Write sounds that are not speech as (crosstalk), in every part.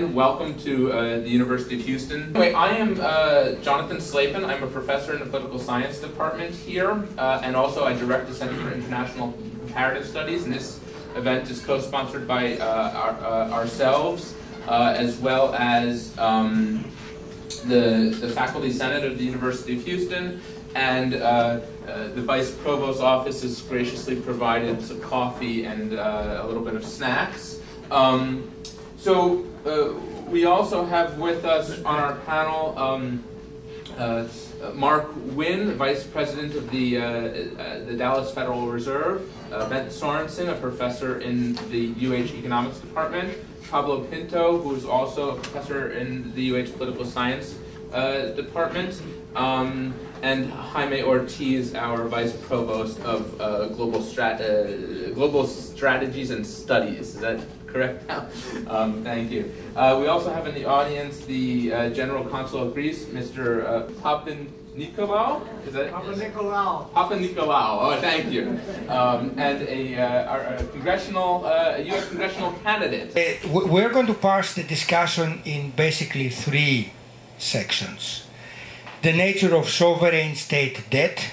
Welcome to uh, the University of Houston. Anyway, I am uh, Jonathan Slapin. I'm a professor in the political science department here, uh, and also I direct the Center for International Comparative Studies. And this event is co-sponsored by uh, our, uh, ourselves, uh, as well as um, the, the Faculty Senate of the University of Houston, and the Vice Provost's office has graciously provided some coffee and a little bit of snacks. Um, so uh, we also have with us on our panel um, uh, Mark Wynne, Vice President of the, uh, uh the Dallas Federal Reserve, uh, Bent Sorensen, a professor in the UH Economics Department, Pablo Pinto, who is also a professor in the UH Political Science uh, Department, um, and Jaime Ortiz, our Vice Provost of Global, Strat Global Strategies and Studies. Is that correct now. (laughs) Um, thank you. Uh, we also have in the audience the uh, General Consul of Greece, Mr. Uh, Papin Nicolau. Is that Papa Nicolau? Papa Nicolau. Oh, thank you. Um, and a, uh, our, a congressional, uh, a U.S. congressional candidate. Uh, we're going to parse the discussion in basically three sections: the nature of sovereign state debt,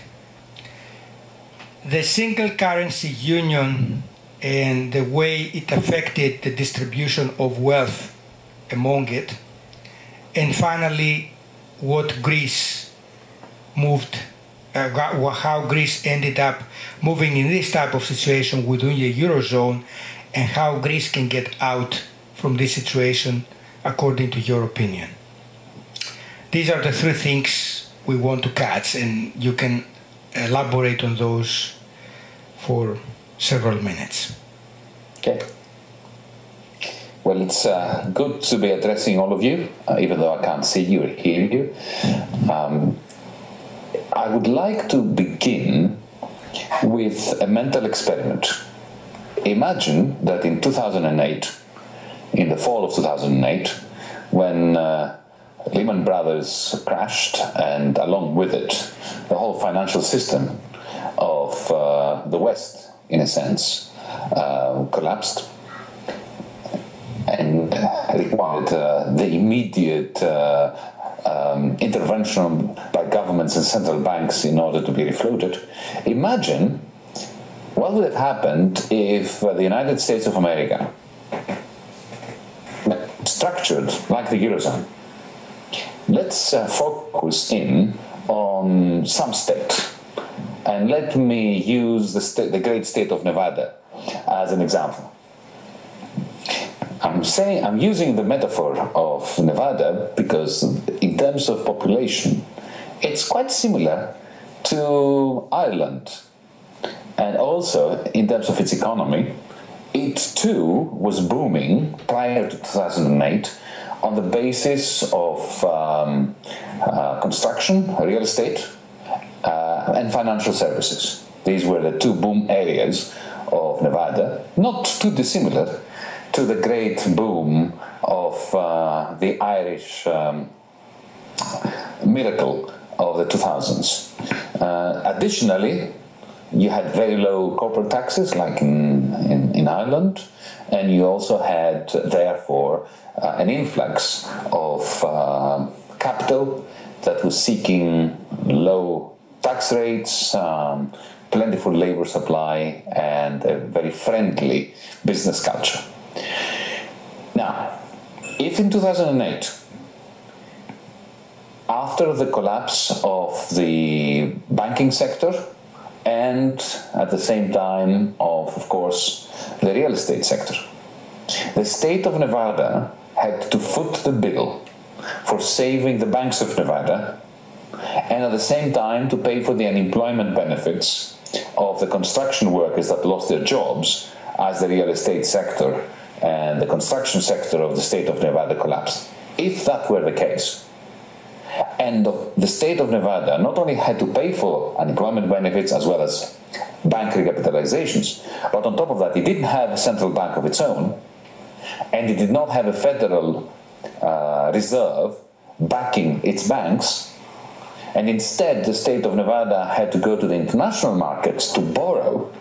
the single currency union and the way it affected the distribution of wealth among it. And finally, what Greece moved, uh, how Greece ended up moving in this type of situation within the Eurozone, and how Greece can get out from this situation according to your opinion. These are the three things we want to catch, and you can elaborate on those for several minutes. Okay. Well, it's uh, good to be addressing all of you, uh, even though I can't see you or hear you. Um, I would like to begin with a mental experiment. Imagine that in 2008, in the fall of 2008, when uh, Lehman Brothers crashed, and along with it, the whole financial system of uh, the West in a sense, uh, collapsed and required uh, the immediate uh, um, intervention by governments and central banks in order to be refloated. Imagine what would have happened if uh, the United States of America, structured like the Eurozone, let's uh, focus in on some state and let me use the, the great state of Nevada as an example. I'm saying I'm using the metaphor of Nevada because in terms of population, it's quite similar to Ireland. And also in terms of its economy, it too was booming prior to 2008 on the basis of um, uh, construction, real estate, uh, and financial services. These were the two boom areas of Nevada, not too dissimilar to the great boom of uh, the Irish um, miracle of the 2000s. Uh, additionally, you had very low corporate taxes, like in, in, in Ireland, and you also had, therefore, uh, an influx of uh, capital that was seeking low tax rates, um, plentiful labor supply, and a very friendly business culture. Now, if in 2008, after the collapse of the banking sector, and at the same time of, of course, the real estate sector, the state of Nevada had to foot the bill for saving the banks of Nevada and at the same time to pay for the unemployment benefits of the construction workers that lost their jobs as the real estate sector and the construction sector of the state of Nevada collapsed. If that were the case, and the state of Nevada not only had to pay for unemployment benefits as well as bank recapitalizations, but on top of that, it didn't have a central bank of its own, and it did not have a federal uh, reserve backing its banks, and instead, the state of Nevada had to go to the international markets to borrow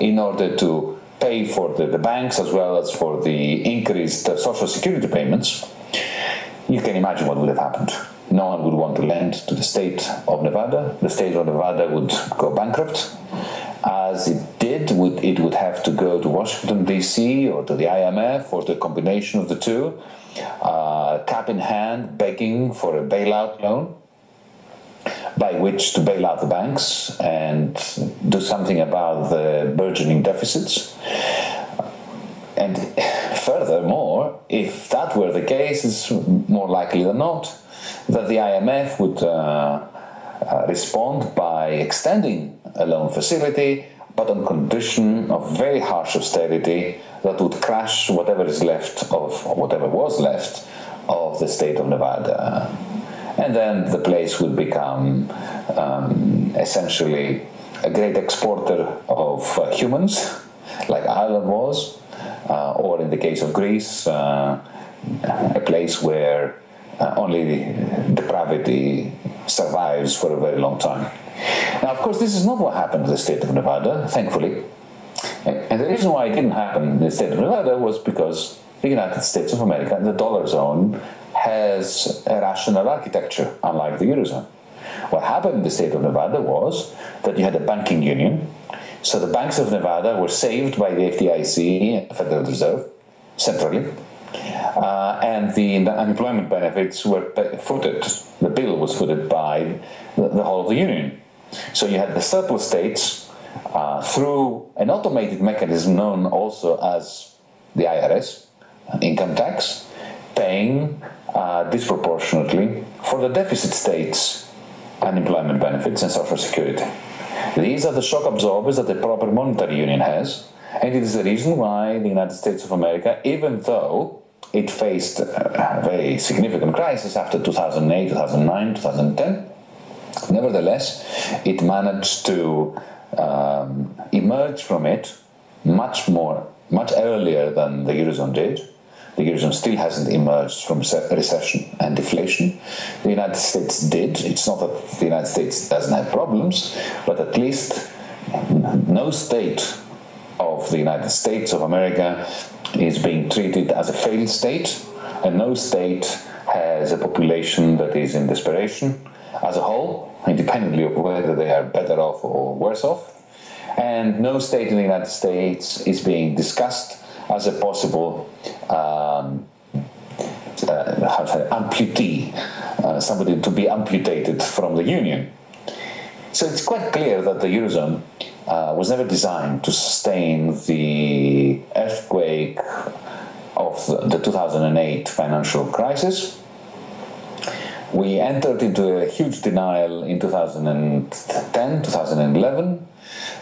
in order to pay for the, the banks as well as for the increased uh, social security payments, you can imagine what would have happened. No one would want to lend to the state of Nevada. The state of Nevada would go bankrupt. As it did, it would have to go to Washington, D.C., or to the IMF, or the combination of the two, uh, cap in hand, begging for a bailout loan by which to bail out the banks and do something about the burgeoning deficits. And furthermore, if that were the case, it's more likely than not that the IMF would uh, uh, respond by extending a loan facility, but on condition of very harsh austerity that would crash whatever is left of whatever was left of the state of Nevada and then the place would become um, essentially a great exporter of uh, humans, like Ireland was, uh, or in the case of Greece, uh, a place where uh, only depravity survives for a very long time. Now, of course, this is not what happened to the state of Nevada, thankfully. And the reason why it didn't happen in the state of Nevada was because the United States of America, the dollar zone, has a rational architecture, unlike the Eurozone. What happened in the state of Nevada was that you had a banking union. So the banks of Nevada were saved by the FDIC, Federal Reserve, centrally. Uh, and the, unemployment benefits were footed, the bill was footed by the, the whole of the union. So you had the surplus states uh, through an automated mechanism known also as the IRS, income tax, paying uh, disproportionately for the deficit states unemployment benefits and social security. These are the shock absorbers that the proper monetary union has, and it is the reason why the United States of America, even though it faced a very significant crisis after 2008, 2009, 2010, nevertheless, it managed to um, emerge from it much more, much earlier than the Eurozone did the Eurozone still hasn't emerged from recession and deflation. The United States did. It's not that the United States doesn't have problems, but at least no state of the United States of America is being treated as a failed state, and no state has a population that is in desperation as a whole, independently of whether they are better off or worse off. And no state in the United States is being discussed as a possible um, uh, how to say, amputee, uh, somebody to be amputated from the Union. So it's quite clear that the Eurozone uh, was never designed to sustain the earthquake of the, the 2008 financial crisis. We entered into a huge denial in 2010, 2011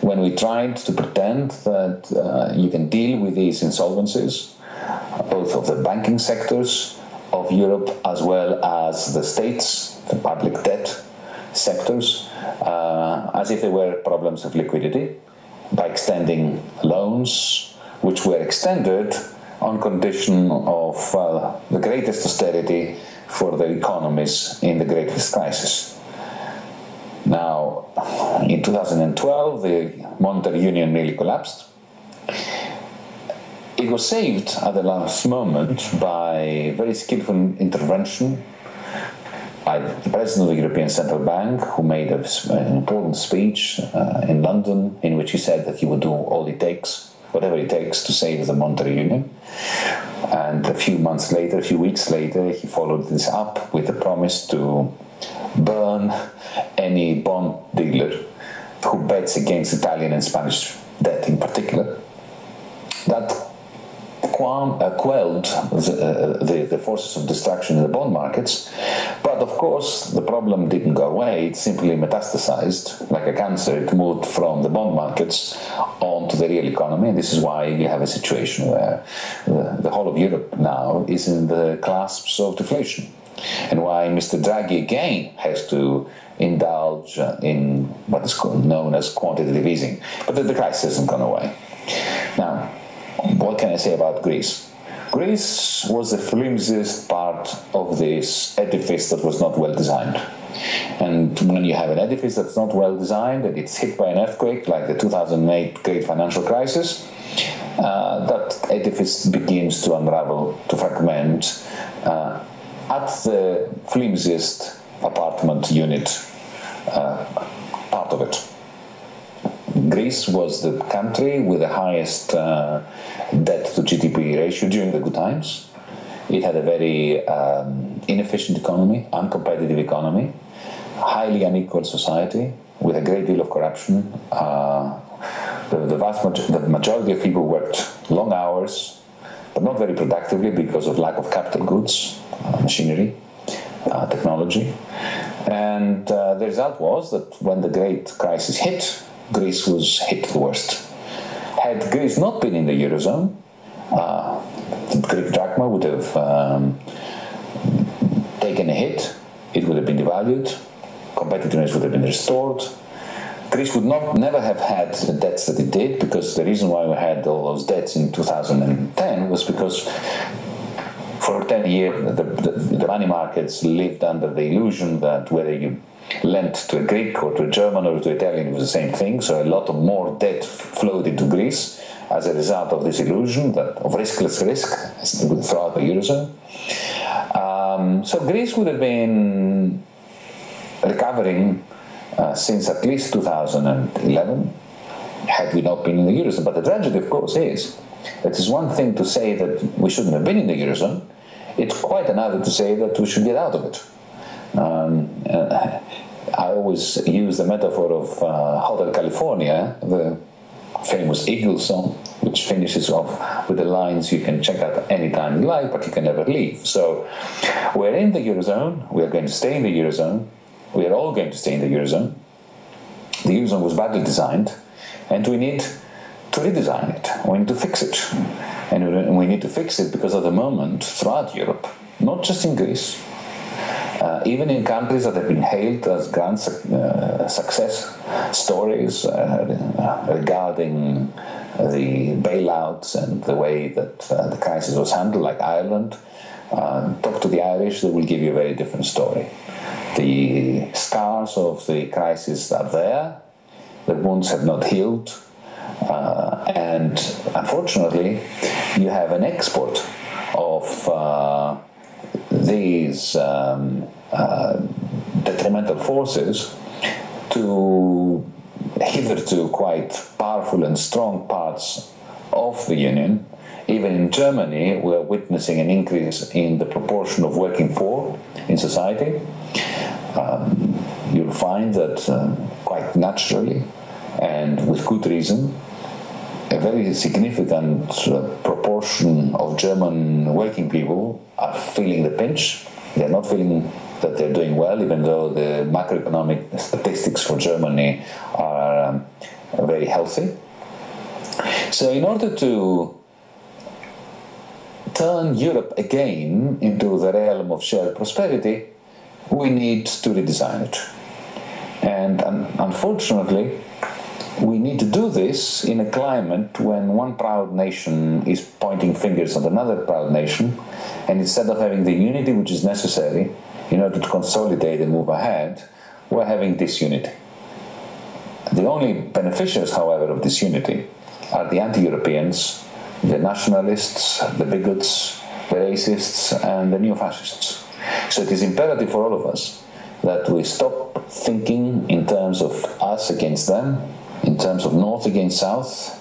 when we tried to pretend that uh, you can deal with these insolvencies, both of the banking sectors of Europe as well as the states, the public debt sectors, uh, as if they were problems of liquidity, by extending loans, which were extended on condition of uh, the greatest austerity for the economies in the greatest crisis. Now, in 2012, the monetary union nearly collapsed. It was saved at the last moment by very skillful intervention by the president of the European Central Bank, who made a, an important speech uh, in London in which he said that he would do all it takes, whatever it takes, to save the monetary union. And a few months later, a few weeks later, he followed this up with a promise to burn any bond dealer who bets against Italian and Spanish debt in particular. That uh, quelled the, uh, the, the, forces of destruction in the bond markets, but of course the problem didn't go away, it simply metastasized like a cancer. It moved from the bond markets onto the real economy, and this is why you have a situation where the, the whole of Europe now is in the clasps of deflation and why Mr. Draghi again has to indulge in what is known as quantitative easing. But the crisis hasn't gone away. Now, what can I say about Greece? Greece was the flimsiest part of this edifice that was not well designed. And when you have an edifice that's not well designed and it's hit by an earthquake like the 2008 great financial crisis, uh, that edifice begins to unravel, to fragment uh, at the flimsiest apartment unit uh, part of it. Greece was the country with the highest uh, debt to GDP ratio during the good times. It had a very um, inefficient economy, uncompetitive economy, highly unequal society with a great deal of corruption. Uh, the, the vast the majority of people worked long hours, but not very productively because of lack of capital goods, uh, machinery, uh, technology. And uh, the result was that when the great crisis hit, Greece was hit the worst. Had Greece not been in the Eurozone, uh, the Greek drachma would have um, taken a hit, it would have been devalued, competitiveness would have been restored. Greece would not never have had the debts that it did because the reason why we had all those debts in 2010 was because for 10 years the, the, the money markets lived under the illusion that whether you lent to a Greek or to a German or to Italian, it was the same thing. So a lot of more debt flowed into Greece as a result of this illusion that of riskless risk throughout the eurozone. Um, so Greece would have been recovering uh, since at least 2011 had we not been in the eurozone. But the tragedy, of course, is that it's one thing to say that we shouldn't have been in the eurozone. It's quite another to say that we should get out of it. Um, uh, I always use the metaphor of uh, Hotel California, the famous Eagles song, which finishes off with the lines you can check out anytime you like, but you can never leave. So we're in the Eurozone, we are going to stay in the Eurozone, we are all going to stay in the Eurozone. The Eurozone was badly designed, and we need to redesign it, we need to fix it. And we need to fix it because at the moment, throughout Europe, not just in Greece, uh, even in countries that have been hailed as grand uh, success stories uh, regarding the bailouts and the way that uh, the crisis was handled, like Ireland, uh, talk to the Irish, they will give you a very different story. The scars of the crisis are there, the wounds have not healed, uh, and unfortunately, you have an export of these um, uh, detrimental forces to hitherto quite powerful and strong parts of the Union. Even in Germany, we're witnessing an increase in the proportion of working poor in society. Um, you'll find that uh, quite naturally and with good reason, a very significant proportion of German working people are feeling the pinch. They're not feeling that they're doing well, even though the macroeconomic statistics for Germany are um, very healthy. So, in order to turn Europe again into the realm of shared prosperity, we need to redesign it. And unfortunately, we need to do this in a climate when one proud nation is pointing fingers at another proud nation, and instead of having the unity which is necessary in order to consolidate and move ahead, we're having disunity. The only beneficiaries, however, of disunity are the anti Europeans, the nationalists, the bigots, the racists, and the neo fascists. So it is imperative for all of us that we stop thinking in terms of us against them in terms of north against south,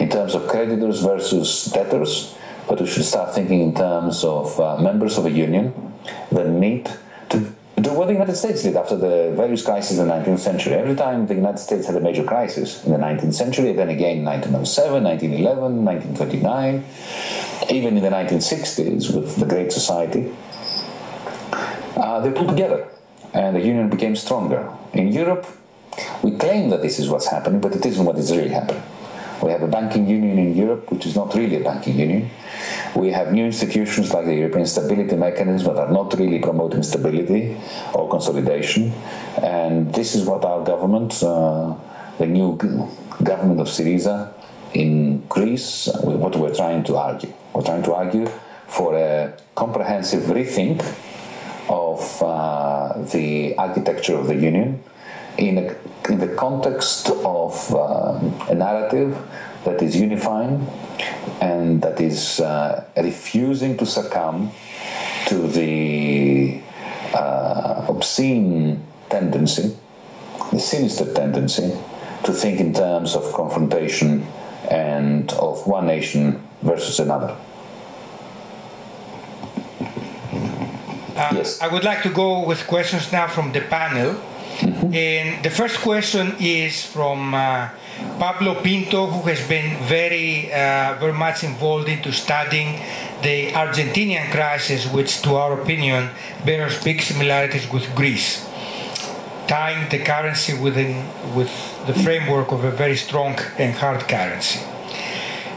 in terms of creditors versus debtors, but we should start thinking in terms of uh, members of a union that need to do what the United States did after the various crises in the 19th century. Every time the United States had a major crisis in the 19th century, then again in 1907, 1911, 1929, even in the 1960s with the Great Society, uh, they pulled together and the union became stronger. In Europe, we claim that this is what's happening, but it isn't what is really happening. We have a banking union in Europe, which is not really a banking union. We have new institutions like the European Stability Mechanism that are not really promoting stability or consolidation. And this is what our government, uh, the new government of Syriza in Greece, what we're trying to argue. We're trying to argue for a comprehensive rethink of uh, the architecture of the Union in, a, in the context of uh, a narrative that is unifying and that is uh, refusing to succumb to the uh, obscene tendency, the sinister tendency, to think in terms of confrontation and of one nation versus another. Uh, yes. I would like to go with questions now from the panel. Mm-hmm. And the first question is from uh, Pablo Pinto, who has been very, uh, very much involved into studying the Argentinian crisis, which, to our opinion, bears big similarities with Greece, tying the currency within with the framework of a very strong and hard currency.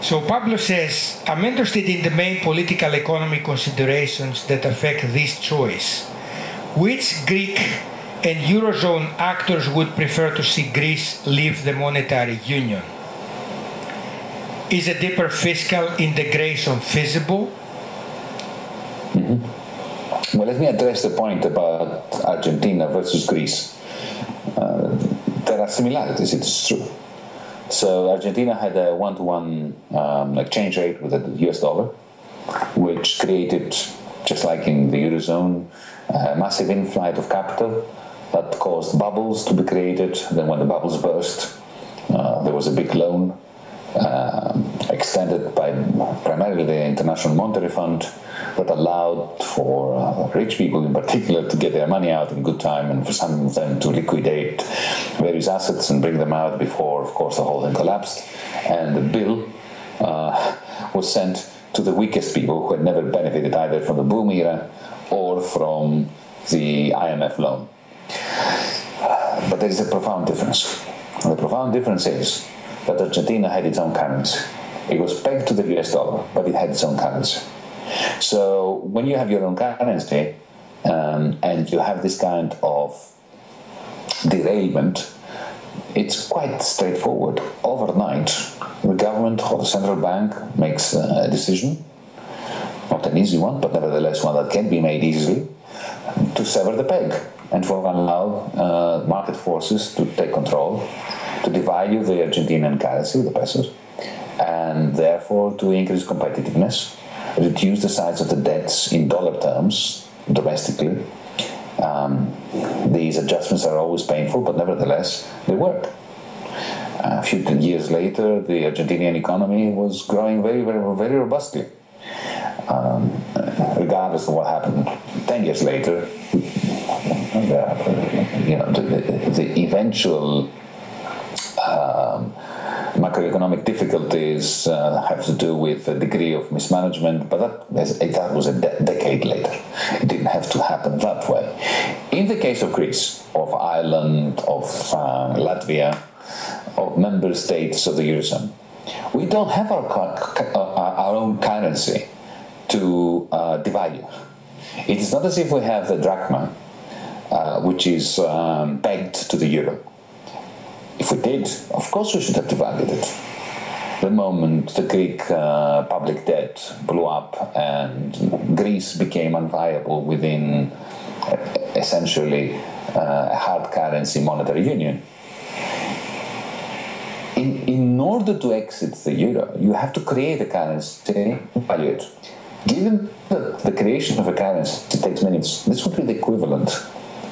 So Pablo says, I'm interested in the main political economy considerations that affect this choice. Which Greek and Eurozone actors would prefer to see Greece leave the monetary union? Is a deeper fiscal integration feasible? Well, let me address the point about Argentina versus Greece. Uh, there are similarities, it is true. So Argentina had a one-to-one um, exchange rate with the US dollar, which created, just like in the eurozone, a massive inflight of capital that caused bubbles to be created. Then, when the bubbles burst, uh, there was a big loan uh, extended by primarily the International Monetary Fund that allowed for uh, rich people in particular to get their money out in good time and for some of them to liquidate various assets and bring them out before, of course, the whole thing collapsed. And the bill uh, was sent to the weakest people who had never benefited either from the boom era or from the IMF loan. But there is a profound difference. And the profound difference is that Argentina had its own currency. It was pegged to the US dollar, but it had its own currency. So when you have your own currency um, and you have this kind of derailment, it's quite straightforward. Overnight, the government or the central bank makes a decision, not an easy one, but nevertheless one that can be made easily, to sever the peg and for allow uh, market forces to take control, to devalue the Argentinian currency, the pesos, and therefore to increase competitiveness reduce the size of the debts in dollar terms domestically. Um, these adjustments are always painful, but nevertheless, they work. A few years later, the Argentinian economy was growing very, very, very robustly. Um, regardless of what happened 10 years later, you know, the, the, eventual um, macroeconomic difficulties uh, have to do with a degree of mismanagement, but that, that was a de- decade later. It didn't have to happen that way. In the case of Greece, of Ireland, of uh, Latvia, of member states of the Eurozone, we don't have our, uh, our own currency to uh, devalue. It is not as if we have the drachma, uh, which is um, pegged to the euro if we did, of course we should have devalued it. The moment the Greek uh, public debt blew up and Greece became unviable within uh, essentially uh, a hard currency monetary union. In, in order to exit the euro, you have to create a currency, value it. Given that the creation of a currency takes minutes, this would be the equivalent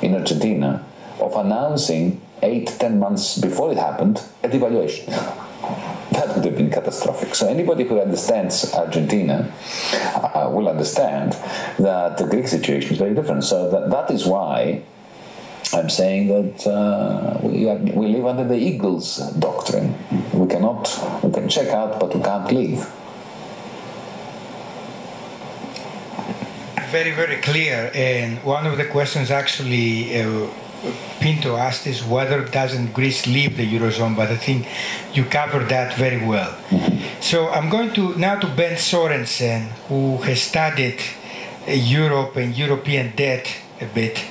in Argentina of announcing eight, ten months before it happened, a devaluation. (laughs) that would have been catastrophic. So anybody who understands Argentina uh, will understand that the Greek situation is very different. So that, that is why I'm saying that uh, we, are, we live under the Eagles doctrine. We cannot, we can check out, but we can't leave. Very, very clear. And one of the questions actually uh, Pinto asked is whether doesn't Greece leave the eurozone, but I think you covered that very well. Mm-hmm. So I'm going to now to Ben Sorensen, who has studied uh, Europe and European debt a bit,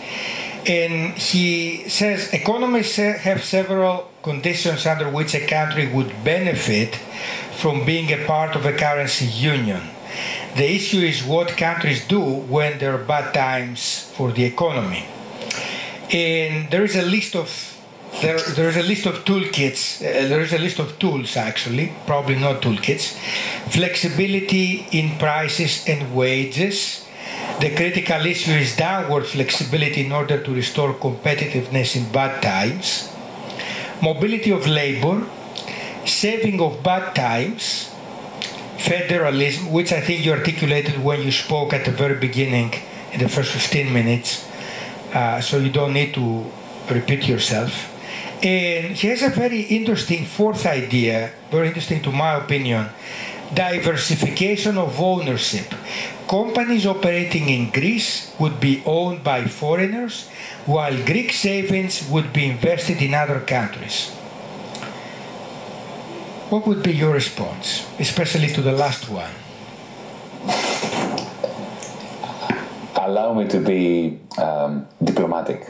and he says economists have several conditions under which a country would benefit from being a part of a currency union. The issue is what countries do when there are bad times for the economy. And there is a list of there, there is a list of toolkits. Uh, there is a list of tools, actually, probably not toolkits. Flexibility in prices and wages. The critical issue is downward flexibility in order to restore competitiveness in bad times. Mobility of labor, saving of bad times, federalism, which I think you articulated when you spoke at the very beginning in the first 15 minutes, uh, so you don't need to repeat yourself. And he has a very interesting fourth idea, very interesting to my opinion diversification of ownership. Companies operating in Greece would be owned by foreigners, while Greek savings would be invested in other countries. What would be your response, especially to the last one? Allow me to be um, diplomatic.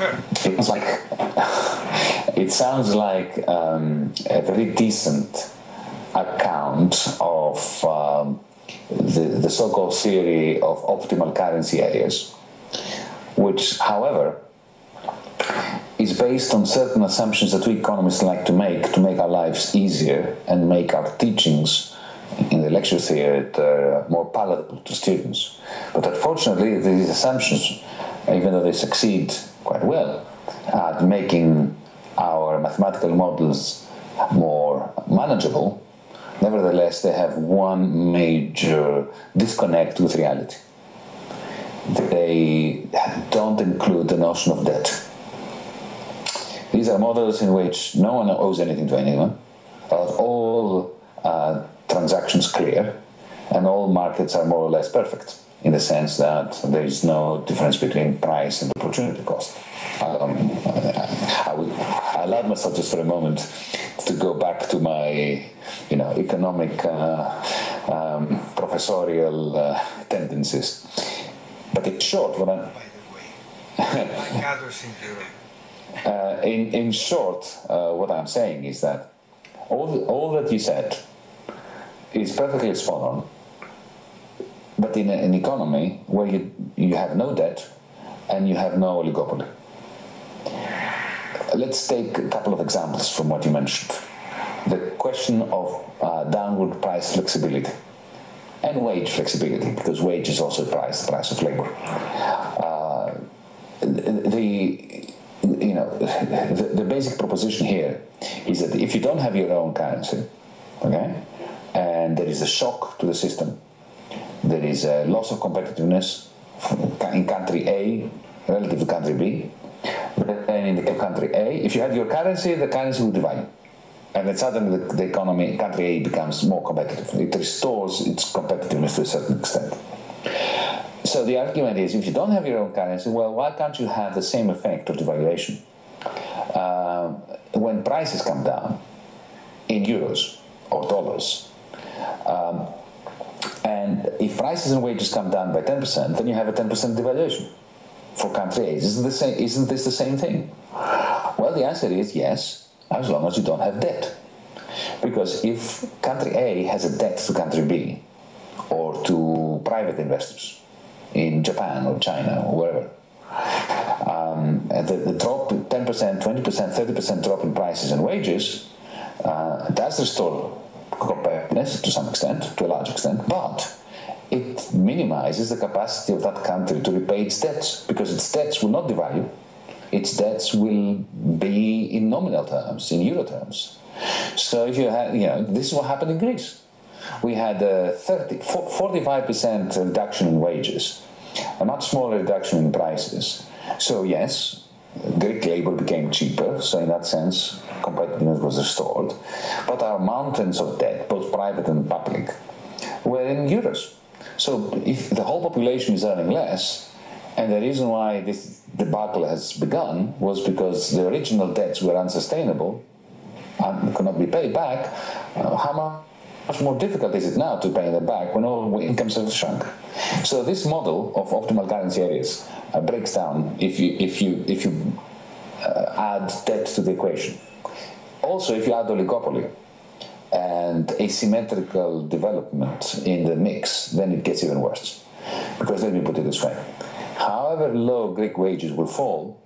It sounds like (laughs) it sounds like um, a very decent account of um, the, the so-called theory of optimal currency areas, which, however, is based on certain assumptions that we economists like to make to make our lives easier and make our teachings in the lecture theatre more palatable to students. But unfortunately, these assumptions, even though they succeed quite well at making our mathematical models more manageable, nevertheless, they have one major disconnect with reality. They don't include the notion of debt. These are models in which no one owes anything to anyone, all uh, transactions clear, and all markets are more or less perfect in the sense that there is no difference between price and opportunity cost. Um, I, would, I allowed myself just for a moment to go back to my, you know, economic uh, um, professorial uh, tendencies. But in short, what I'm. Uh, in, in short, uh, what I'm saying is that all, all that you said is perfectly spot on. But in a, an economy where you, you have no debt and you have no oligopoly. Let's take a couple of examples from what you mentioned. The question of uh, downward price flexibility and wage flexibility, because wage is also price, the price of labor. Uh, the know the, the basic proposition here is that if you don't have your own currency, okay, and there is a shock to the system, there is a loss of competitiveness in country A relative to country B, then in the country A, if you had your currency, the currency would devalue. And then suddenly the, the economy, country A becomes more competitive. It restores its competitiveness to a certain extent. So the argument is if you don't have your own currency, well, why can't you have the same effect of devaluation? Uh, when prices come down in euros or dollars, um, and if prices and wages come down by 10%, then you have a 10% devaluation for country A. Isn't, same, isn't this the same thing? Well, the answer is yes, as long as you don't have debt. Because if country A has a debt to country B or to private investors in Japan or China or wherever, um, the, the, drop 10%, 20%, 30% drop in prices and wages uh, does restore competitiveness to some extent, to a large extent, but it minimizes the capacity of that country to repay its debts because its debts will not devalue. Its debts will be in nominal terms, in euro terms. So if you have, you know, this is what happened in Greece. We had a 30, 45% reduction in wages, a much smaller reduction in prices. So yes, Greek labor became cheaper, so in that sense, competitiveness was restored. But our mountains of debt, both private and public, were in euros. So if the whole population is earning less, and the reason why this debacle has begun was because the original debts were unsustainable and could not be paid back, uh, how much more difficult is it now to pay them back when all incomes have shrunk? So this model of optimal currency areas uh, breaks down if you if you if you uh, add debt to the equation. Also, if you add oligopoly, and asymmetrical development in the mix, then it gets even worse. Because let me put it this way however low Greek wages will fall,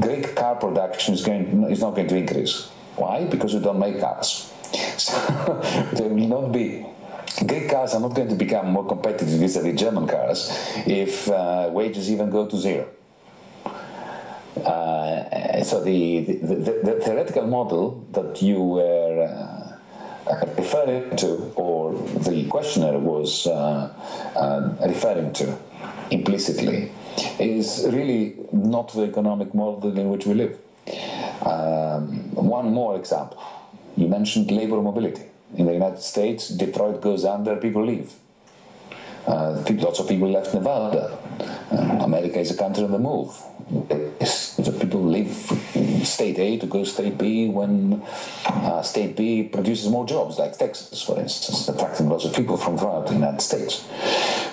Greek car production is, going, is not going to increase. Why? Because we don't make cars. So (laughs) there will not be Greek cars are not going to become more competitive vis-a-vis German cars if uh, wages even go to zero. Uh, so the, the, the, the, theoretical model that you were uh, referring to, or the questioner was uh, uh, referring to implicitly, is really not the economic model in which we live. Um, one more example. You mentioned labor mobility. In the United States, Detroit goes under, people leave. Uh, lots of people left Nevada. Uh, America is a country on the move. people leave state A to go state B when uh, state B produces more jobs, like Texas, for instance, attracting lots of people from throughout the United States.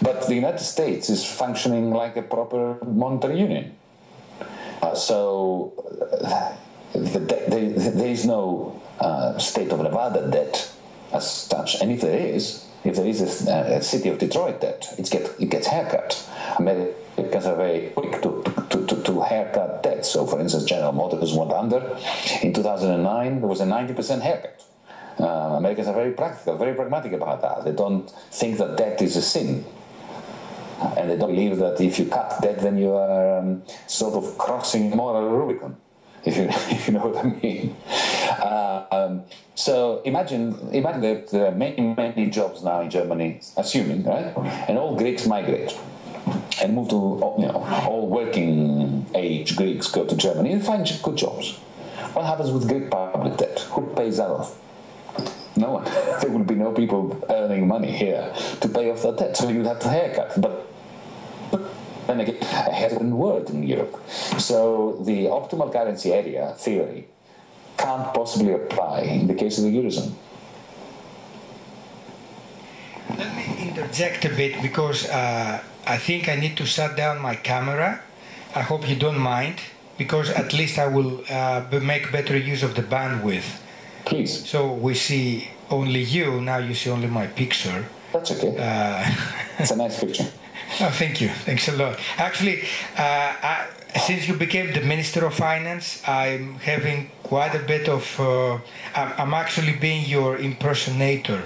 But the United States is functioning like a proper monetary union. Uh, so uh, the, the, there is no uh, state of Nevada debt as such. And if there is, if there is a, a city of Detroit debt, it, get, it gets haircut. Americans are very quick to, to, to, to haircut debt. So, for instance, General Motors went under. In 2009, there was a 90% haircut. Uh, Americans are very practical, very pragmatic about that. They don't think that debt is a sin. And they don't believe that if you cut debt, then you are um, sort of crossing moral Rubicon (laughs) if you, if you know what I mean. Um, so imagine imagine that there are many, many jobs now in Germany, assuming, right? And all Greeks migrate and move to, you know, all working age Greeks go to Germany and find good jobs. What happens with Greek public debt? Who pays that off? No one. (laughs) there will be no people earning money here to pay off that debt. So you would have to haircut. But then again, a hesitant word in Europe. So the optimal currency area theory can't possibly apply in the case of the Eurozone. Let me interject a bit because uh, I think I need to shut down my camera. I hope you don't mind because at least I will uh, make better use of the bandwidth. Please. So we see only you, now you see only my picture. That's okay. Uh, it's a nice picture. (laughs) Oh, thank you. Thanks a lot. Actually, uh, I, since you became the Minister of Finance, I'm having quite a bit of. Uh, I'm, actually being your impersonator.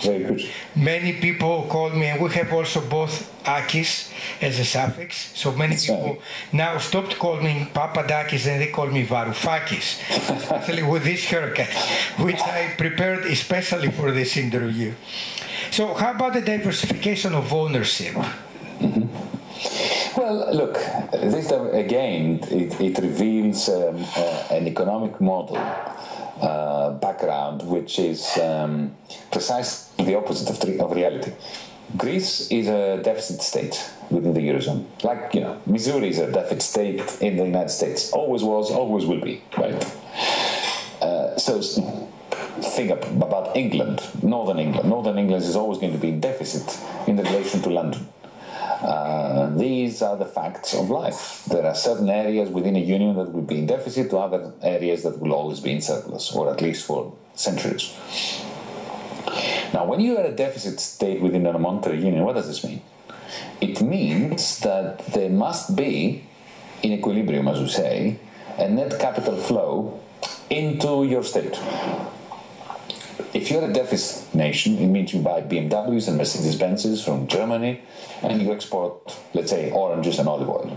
Very good. Many people call me, and we have also both Akis as a suffix. So many people now stopped calling me Papadakis and they call me Varoufakis, especially with this haircut, which I prepared especially for this interview. So, how about the diversification of ownership? Mm-hmm. Well, look, this again, it, it reveals um, uh, an economic model uh, background which is um, precisely the opposite of, of reality. Greece is a deficit state within the Eurozone. Like, you know, Missouri is a deficit state in the United States. Always was, always will be, right? Uh, so think about England, Northern England. Northern England is always going to be in deficit in relation to London. Uh, these are the facts of life. There are certain areas within a union that will be in deficit, to other areas that will always be in surplus, or at least for centuries. Now, when you are a deficit state within a monetary union, what does this mean? It means that there must be, in equilibrium, as we say, a net capital flow into your state. If you're a deficit nation, it means you buy BMWs and Mercedes Benzes from Germany and you export, let's say, oranges and olive oil.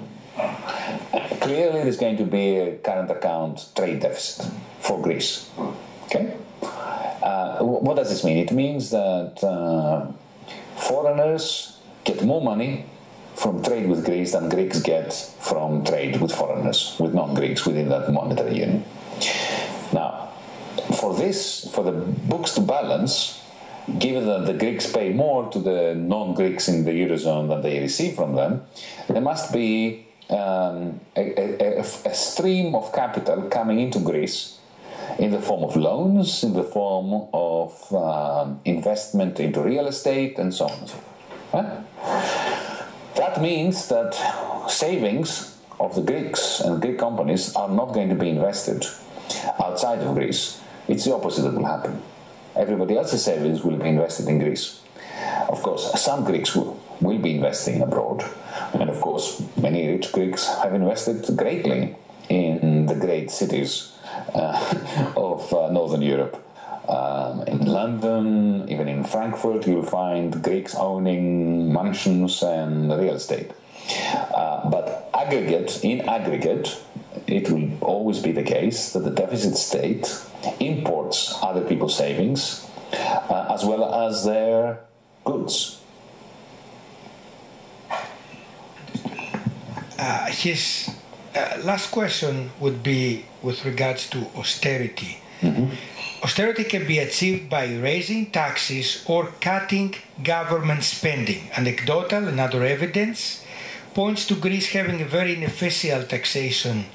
Clearly, there's going to be a current account trade deficit for Greece. Okay? Uh, what does this mean? It means that uh, foreigners get more money from trade with Greece than Greeks get from trade with foreigners, with non Greeks within that monetary union. Now, for this, for the books to balance, given that the Greeks pay more to the non-Greeks in the eurozone than they receive from them, there must be um, a, a, a, stream of capital coming into Greece in the form of loans, in the form of um, investment into real estate, and so on and so forth. That means that savings of the Greeks and Greek companies are not going to be invested outside of Greece it's the opposite that will happen. Everybody else's savings will be invested in Greece. Of course, some Greeks will, will be investing abroad. And of course, many rich Greeks have invested greatly in the great cities uh, (laughs) of uh, Northern Europe. Um, in London, even in Frankfurt, you'll find Greeks owning mansions and real estate. Uh, but aggregate, in aggregate, it will always be the case that the deficit state imports other people's savings uh, as well as their goods. Uh, his uh, last question would be with regards to austerity. Mm-hmm. Austerity can be achieved by raising taxes or cutting government spending. Anecdotal and other evidence points to Greece having a very inefficient taxation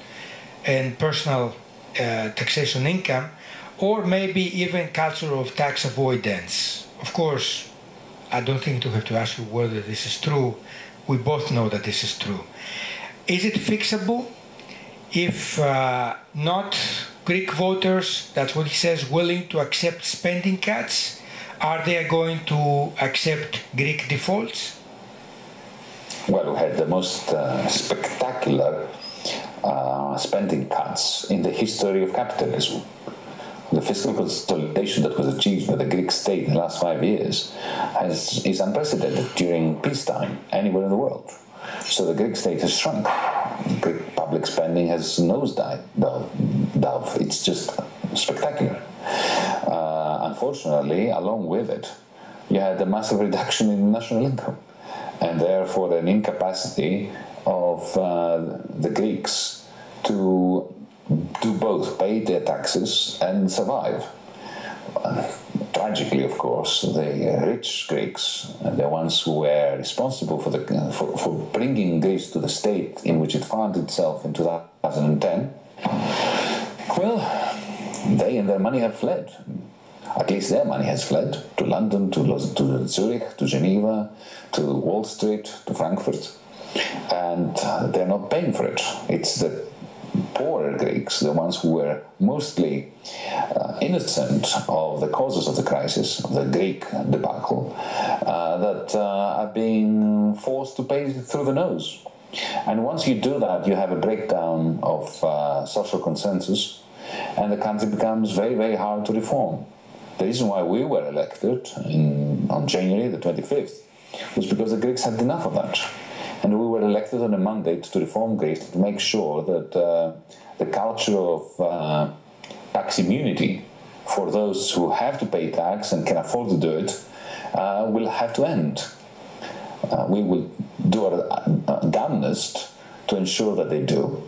and personal uh, taxation income, or maybe even culture of tax avoidance. Of course, I don't think to have to ask you whether this is true. We both know that this is true. Is it fixable? If uh, not Greek voters, that's what he says, willing to accept spending cuts, are they going to accept Greek defaults? Well, we had the most uh, spectacular uh, spending cuts in the history of capitalism. The fiscal consolidation that was achieved by the Greek state in the last five years has, is unprecedented during peacetime anywhere in the world. So the Greek state has shrunk. Greek public spending has nosedived. It's just spectacular. Uh, unfortunately, along with it, you had a massive reduction in national income and therefore an incapacity of uh, the Greeks to do both, pay their taxes and survive. Tragically, of course, the rich Greeks, the ones who were responsible for, the, for, for bringing Greece to the state in which it found itself in 2010, well, they and their money have fled. At least their money has fled to London, to, to Zurich, to Geneva, to Wall Street, to Frankfurt, and they're not paying for it. It's the poorer Greeks, the ones who were mostly uh, innocent of the causes of the crisis, of the Greek debacle, uh, that uh, are being forced to pay through the nose. And once you do that, you have a breakdown of uh, social consensus, and the country becomes very, very hard to reform. The reason why we were elected in, on January the 25th was because the Greeks had enough of that. And we were elected on a mandate to reform Greece to make sure that uh, the culture of uh, tax immunity for those who have to pay tax and can afford to do it uh, will have to end. Uh, we will do our uh, damnedest to ensure that they do.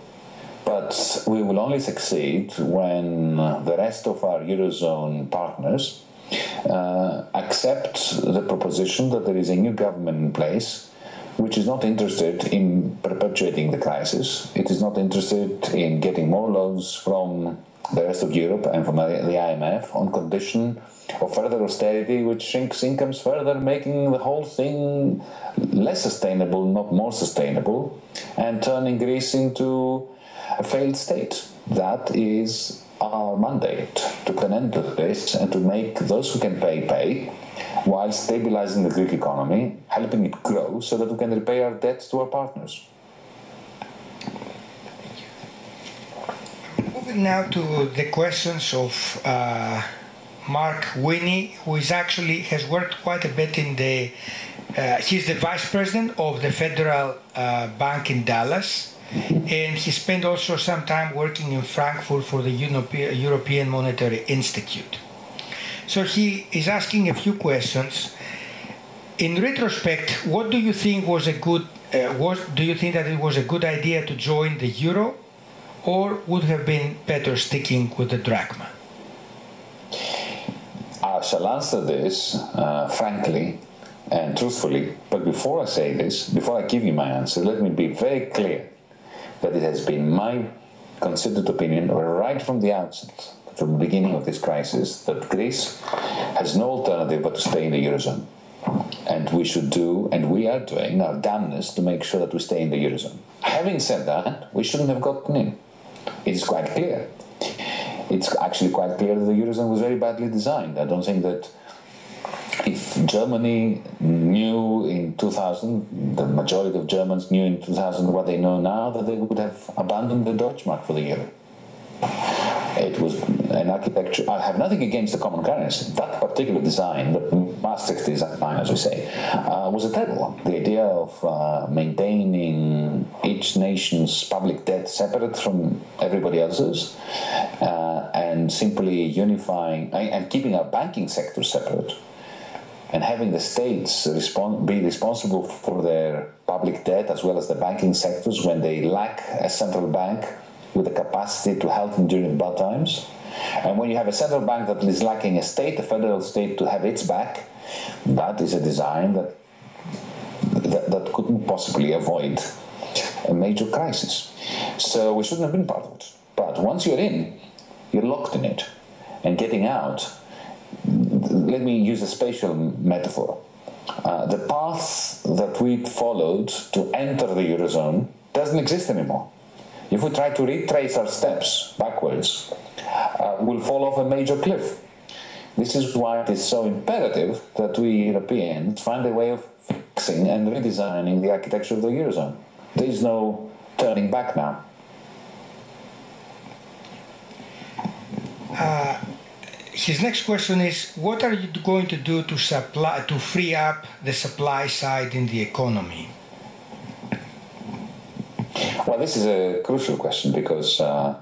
But we will only succeed when the rest of our Eurozone partners uh, accept the proposition that there is a new government in place which is not interested in perpetuating the crisis. It is not interested in getting more loans from the rest of Europe and from the IMF on condition of further austerity, which shrinks incomes further, making the whole thing less sustainable, not more sustainable, and turning Greece into a failed state. That is our mandate to put an end to this and to make those who can pay pay while stabilizing the Greek economy, helping it grow so that we can repay our debts to our partners. Moving now to the questions of uh, Mark Wynne, who is actually has worked quite a bit in the. Uh, he's the vice president of the Federal uh, Bank in Dallas and he spent also some time working in Frankfurt for the European Monetary Institute. So he is asking a few questions. In retrospect, what do you think was a good? Uh, do you think that it was a good idea to join the euro, or would have been better sticking with the drachma? I shall answer this uh, frankly and truthfully. But before I say this, before I give you my answer, let me be very clear that it has been my considered opinion right from the outset, from the beginning of this crisis, that Greece has no alternative but to stay in the Eurozone. And we should do, and we are doing, our damnness to make sure that we stay in the Eurozone. Having said that, we shouldn't have gotten in. It is quite clear. It's actually quite clear that the Eurozone was very badly designed. I don't think that if Germany knew in 2000, the majority of Germans knew in 2000 what they know now, that they would have abandoned the Deutschmark for the euro. It was an architecture. I have nothing against the common currency. That particular design, the Maastricht design, as we say, uh, was a terrible one. The idea of uh, maintaining each nation's public debt separate from everybody else's uh, and simply unifying and keeping our banking sector separate and having the states be responsible for their public debt as well as the banking sectors when they lack a central bank with the capacity to help them during bad times. And when you have a central bank that is lacking a state, a federal state, to have its back, that is a design that that, that couldn't possibly avoid a major crisis. So we shouldn't have been part of it. But once you're in, you're locked in it. And getting out, let me use a spatial metaphor. Uh, the path that we followed to enter the Eurozone doesn't exist anymore. If we try to retrace our steps backwards, uh, we'll fall off a major cliff. This is why it is so imperative that we Europeans find a way of fixing and redesigning the architecture of the Eurozone. There is no turning back now. Uh, his next question is what are you going to do to supply to free up the supply side in the economy well, this is a crucial question because uh,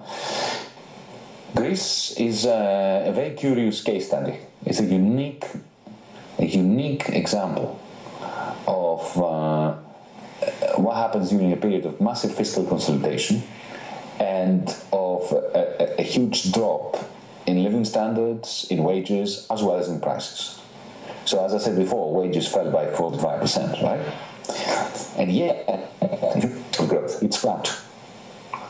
Greece is a, a, very curious case study. It's a unique, a unique example of uh, what happens during a period of massive fiscal consolidation and of a, a, a huge drop in living standards, in wages, as well as in prices. So, as I said before, wages fell by 45%, right? And yet, growth. It's flat.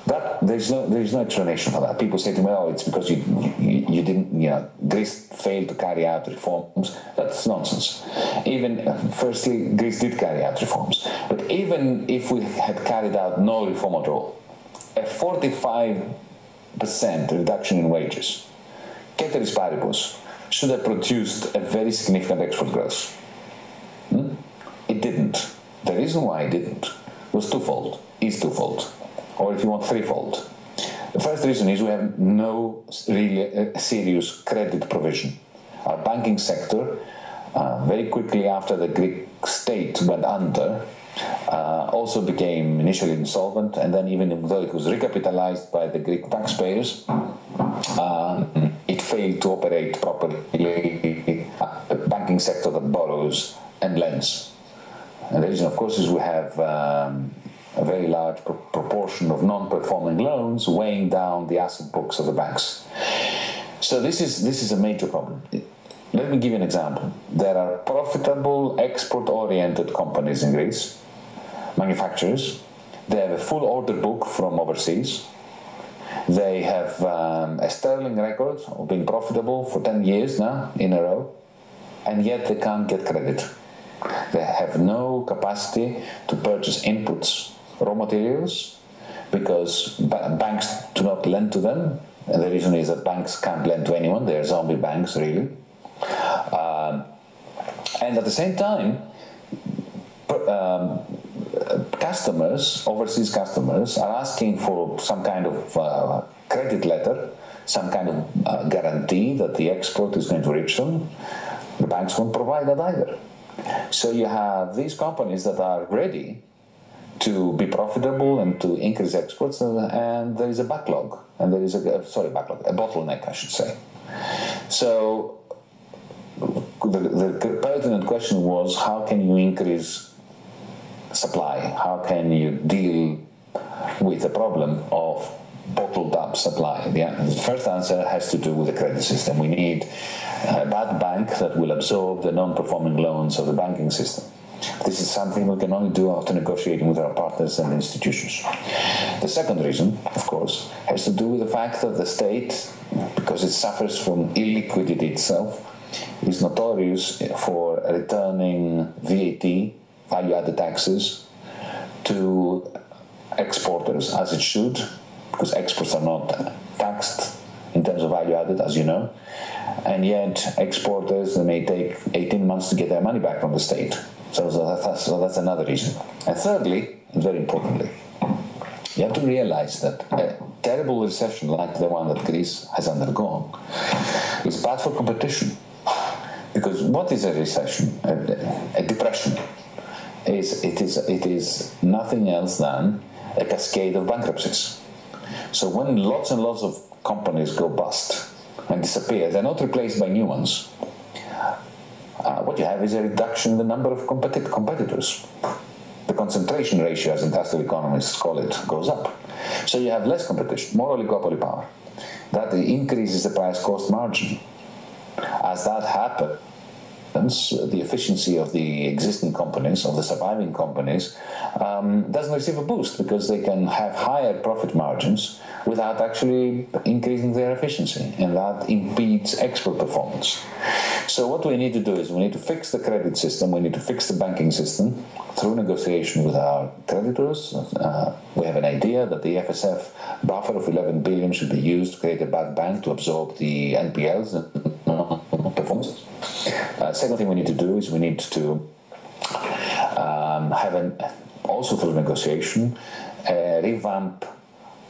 That there's no there's no explanation for that. People say to me, "Oh, it's because you, you, you didn't you know Greece failed to carry out reforms." That's nonsense. Even firstly, Greece did carry out reforms, but even if we had carried out no reform at all, a 45 percent reduction in wages, ceteris paribus, should have produced a very significant export growth. Hmm? It didn't. The reason why it didn't was twofold, is twofold, or if you want threefold. The first reason is we have no really uh, serious credit provision. Our banking sector, uh, very quickly after the Greek state went under, uh, also became initially insolvent, and then even though it was recapitalized by the Greek taxpayers, uh, it failed to operate properly. A banking sector that borrows and lends. And the reason, of course, is we have um, a very large pr- proportion of non-performing loans weighing down the asset books of the banks. So this is this is a major problem. Let me give you an example. There are profitable export-oriented companies in Greece, manufacturers. They have a full order book from overseas. They have um, a sterling record of being profitable for 10 years now in a row, and yet they can't get credit. They have no capacity to purchase inputs, raw materials, because ba- banks do not lend to them. And the reason is that banks can't lend to anyone, they're zombie banks, really. Um, and at the same time, um, customers, overseas customers, are asking for some kind of uh, credit letter, some kind of uh, guarantee that the export is going to reach them. The banks won't provide that either. So you have these companies that are ready to be profitable and to increase exports, uh, and there is a backlog, and there is a sorry backlog, a bottleneck, I should say. So the, the pertinent question was, how can you increase supply? How can you deal with the problem of bottled up supply? The, first answer has to do with the credit system. We need a bad bank that will absorb the non-performing loans of the banking system. This is something we can only do after negotiating with our partners and institutions. The second reason, of course, has to do with the fact that the state, because it suffers from illiquidity itself, is notorious for returning VAT, value added taxes, to exporters as it should, because exports are not taxed in terms of value added, as you know. And yet, exporters they may take 18 months to get their money back from the state. So, so, that's, so that's another reason. And thirdly, and very importantly, you have to realize that a terrible recession like the one that Greece has undergone is bad for competition. Because what is a recession? A, a depression is it is it is nothing else than a cascade of bankruptcies. So when lots and lots of companies go bust and disappear, they're not replaced by new ones. Uh, what you have is a reduction in the number of competi- competitors. The concentration ratio, as industrial economists call it, goes up. So you have less competition, more oligopoly power. That increases the price cost margin. As that happens, the efficiency of the existing companies, of the surviving companies, um, doesn't receive a boost because they can have higher profit margins without actually increasing their efficiency, and that impedes export performance. So, what we need to do is we need to fix the credit system, we need to fix the banking system through negotiation with our creditors. Uh, we have an idea that the FSF buffer of 11 billion should be used to create a bad bank to absorb the NPLs (laughs) performances. Uh, second thing we need to do is we need to um, have an, also through negotiation a revamp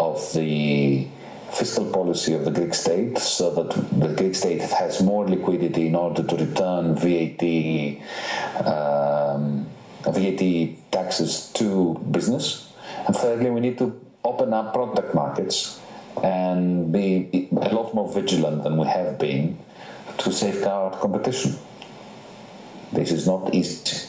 of the fiscal policy of the Greek state so that the Greek state has more liquidity in order to return VAT um, VAT taxes to business. And thirdly, we need to open up product markets and be a lot more vigilant than we have been to safeguard competition. This is not easy.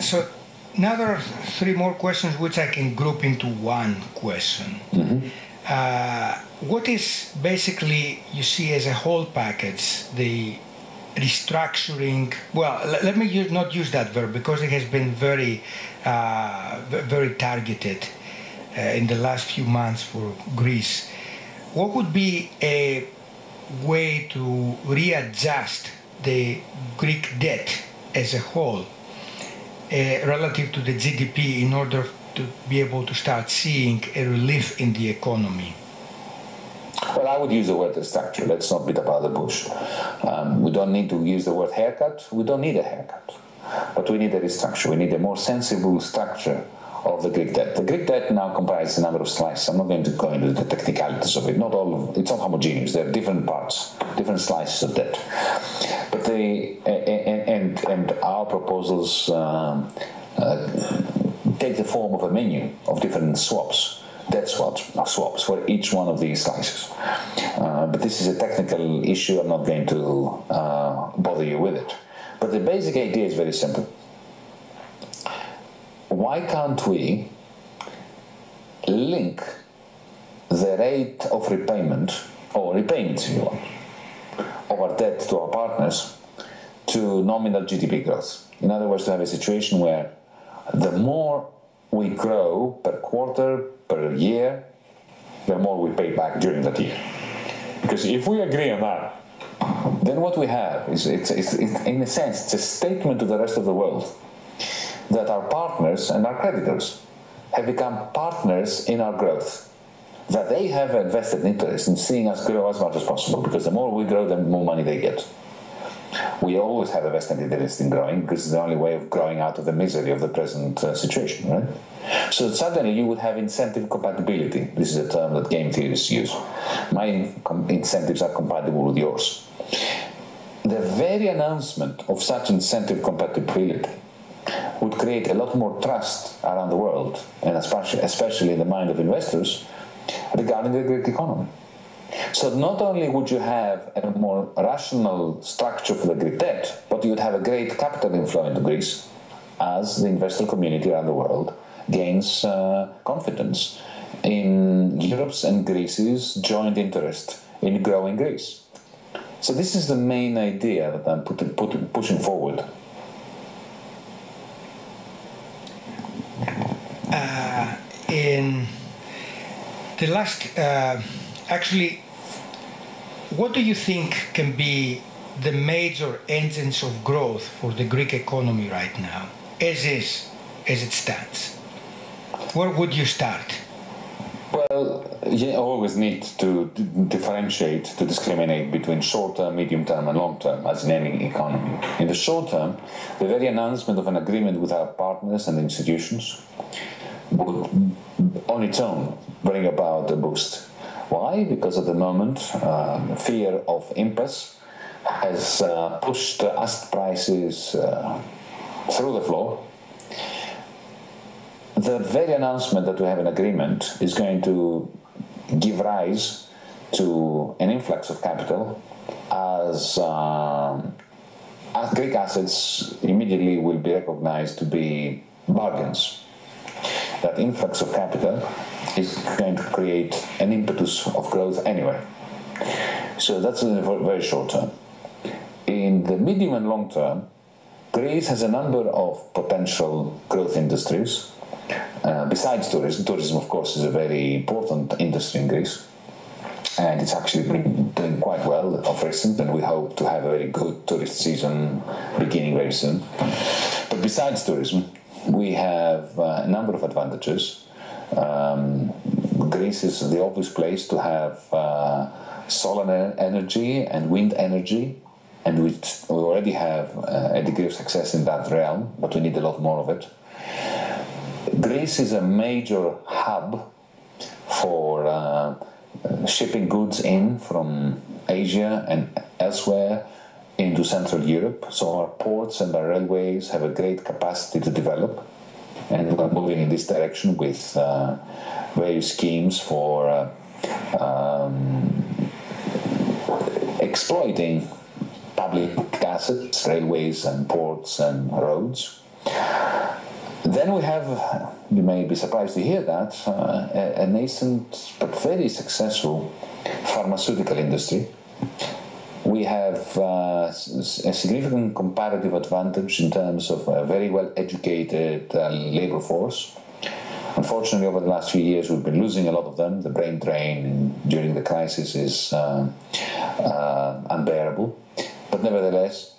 So now there are three more questions which I can group into one question. Mm-hmm. Uh, what is basically you see as a whole package the restructuring? Well, l- let me use, not use that verb because it has been very, uh, very targeted uh, in the last few months for Greece. What would be a way to readjust the Greek debt as a whole uh, relative to the GDP in order to be able to start seeing a relief in the economy? Well, I would use the word structure. Let's not beat about the bush. Um, we don't need to use the word haircut. We don't need a haircut. But we need a restructure. We need a more sensible structure of the Greek debt. The Greek debt now comprises a number of slices. I'm not going to go into the technicalities of it. Not all of it's not homogeneous. There are different parts, different slices of debt. But the and and, our proposals um, uh, take the form of a menu of different swaps. Debt swaps, swaps for each one of these slices. Uh, but this is a technical issue. I'm not going to uh, bother you with it. But the basic idea is very simple why can't we link the rate of repayment, or repayments if you want, of our debt to our partners to nominal GDP growth? In other words, to have a situation where the more we grow per quarter, per year, the more we pay back during that year. Because if we agree on that, then what we have is, it's, it's, it's, in a sense, it's a statement to the rest of the world that our partners and our creditors have become partners in our growth. That they have a vested interest in seeing us grow as much as possible because the more we grow, the more money they get. We always have a vested interest in growing because it's the only way of growing out of the misery of the present uh, situation, right? So suddenly you would have incentive compatibility. This is a term that game theorists use. My incentives are compatible with yours. The very announcement of such incentive compatibility would create a lot more trust around the world, and especially, especially in the mind of investors, regarding the Greek economy. So not only would you have a more rational structure for the Greek debt, but you would have a great capital inflow into Greece as the investor community around the world gains uh, confidence in Europe's and Greece's joint interest in growing Greece. So this is the main idea that I'm pushing forward. The last, uh, actually, what do you think can be the major engines of growth for the Greek economy right now, as is, as it stands? Where would you start? Well, you always need to differentiate, to discriminate between short term, medium term, and long term, as in any economy. In the short term, the very announcement of an agreement with our partners and institutions on its own, bring about a boost. Why? Because at the moment, uh, fear of impasse has uh, pushed asset prices uh, through the floor the very announcement that we have an agreement is going to give rise to an influx of capital as, um, as Greek assets immediately will be recognized to be bargains. That influx of capital is going to create an impetus of growth anyway. So that's in the very short term. In the medium and long term, Greece has a number of potential growth industries uh, besides tourism, tourism, of course, is a very important industry in Greece. And it's actually been doing quite well of recent, and we hope to have a very good tourist season beginning very soon. But besides tourism, we have uh, a number of advantages. Um, Greece is the obvious place to have uh, solar energy and wind energy, and we, we already have uh, a degree of success in that realm, but we need a lot more of it. Greece is a major hub for uh, shipping goods in from Asia and elsewhere into Central Europe. So our ports and our railways have a great capacity to develop, and we're moving in this direction with uh, various schemes for uh, um, exploiting public assets, railways and ports and roads. Then we have, you may be surprised to hear that, uh, a, a, nascent but very successful pharmaceutical industry. We have uh, a significant comparative advantage in terms of a very well educated uh, labor force. Unfortunately, over the last few years, we've been losing a lot of them. The brain drain during the crisis is uh, uh, unbearable. But nevertheless,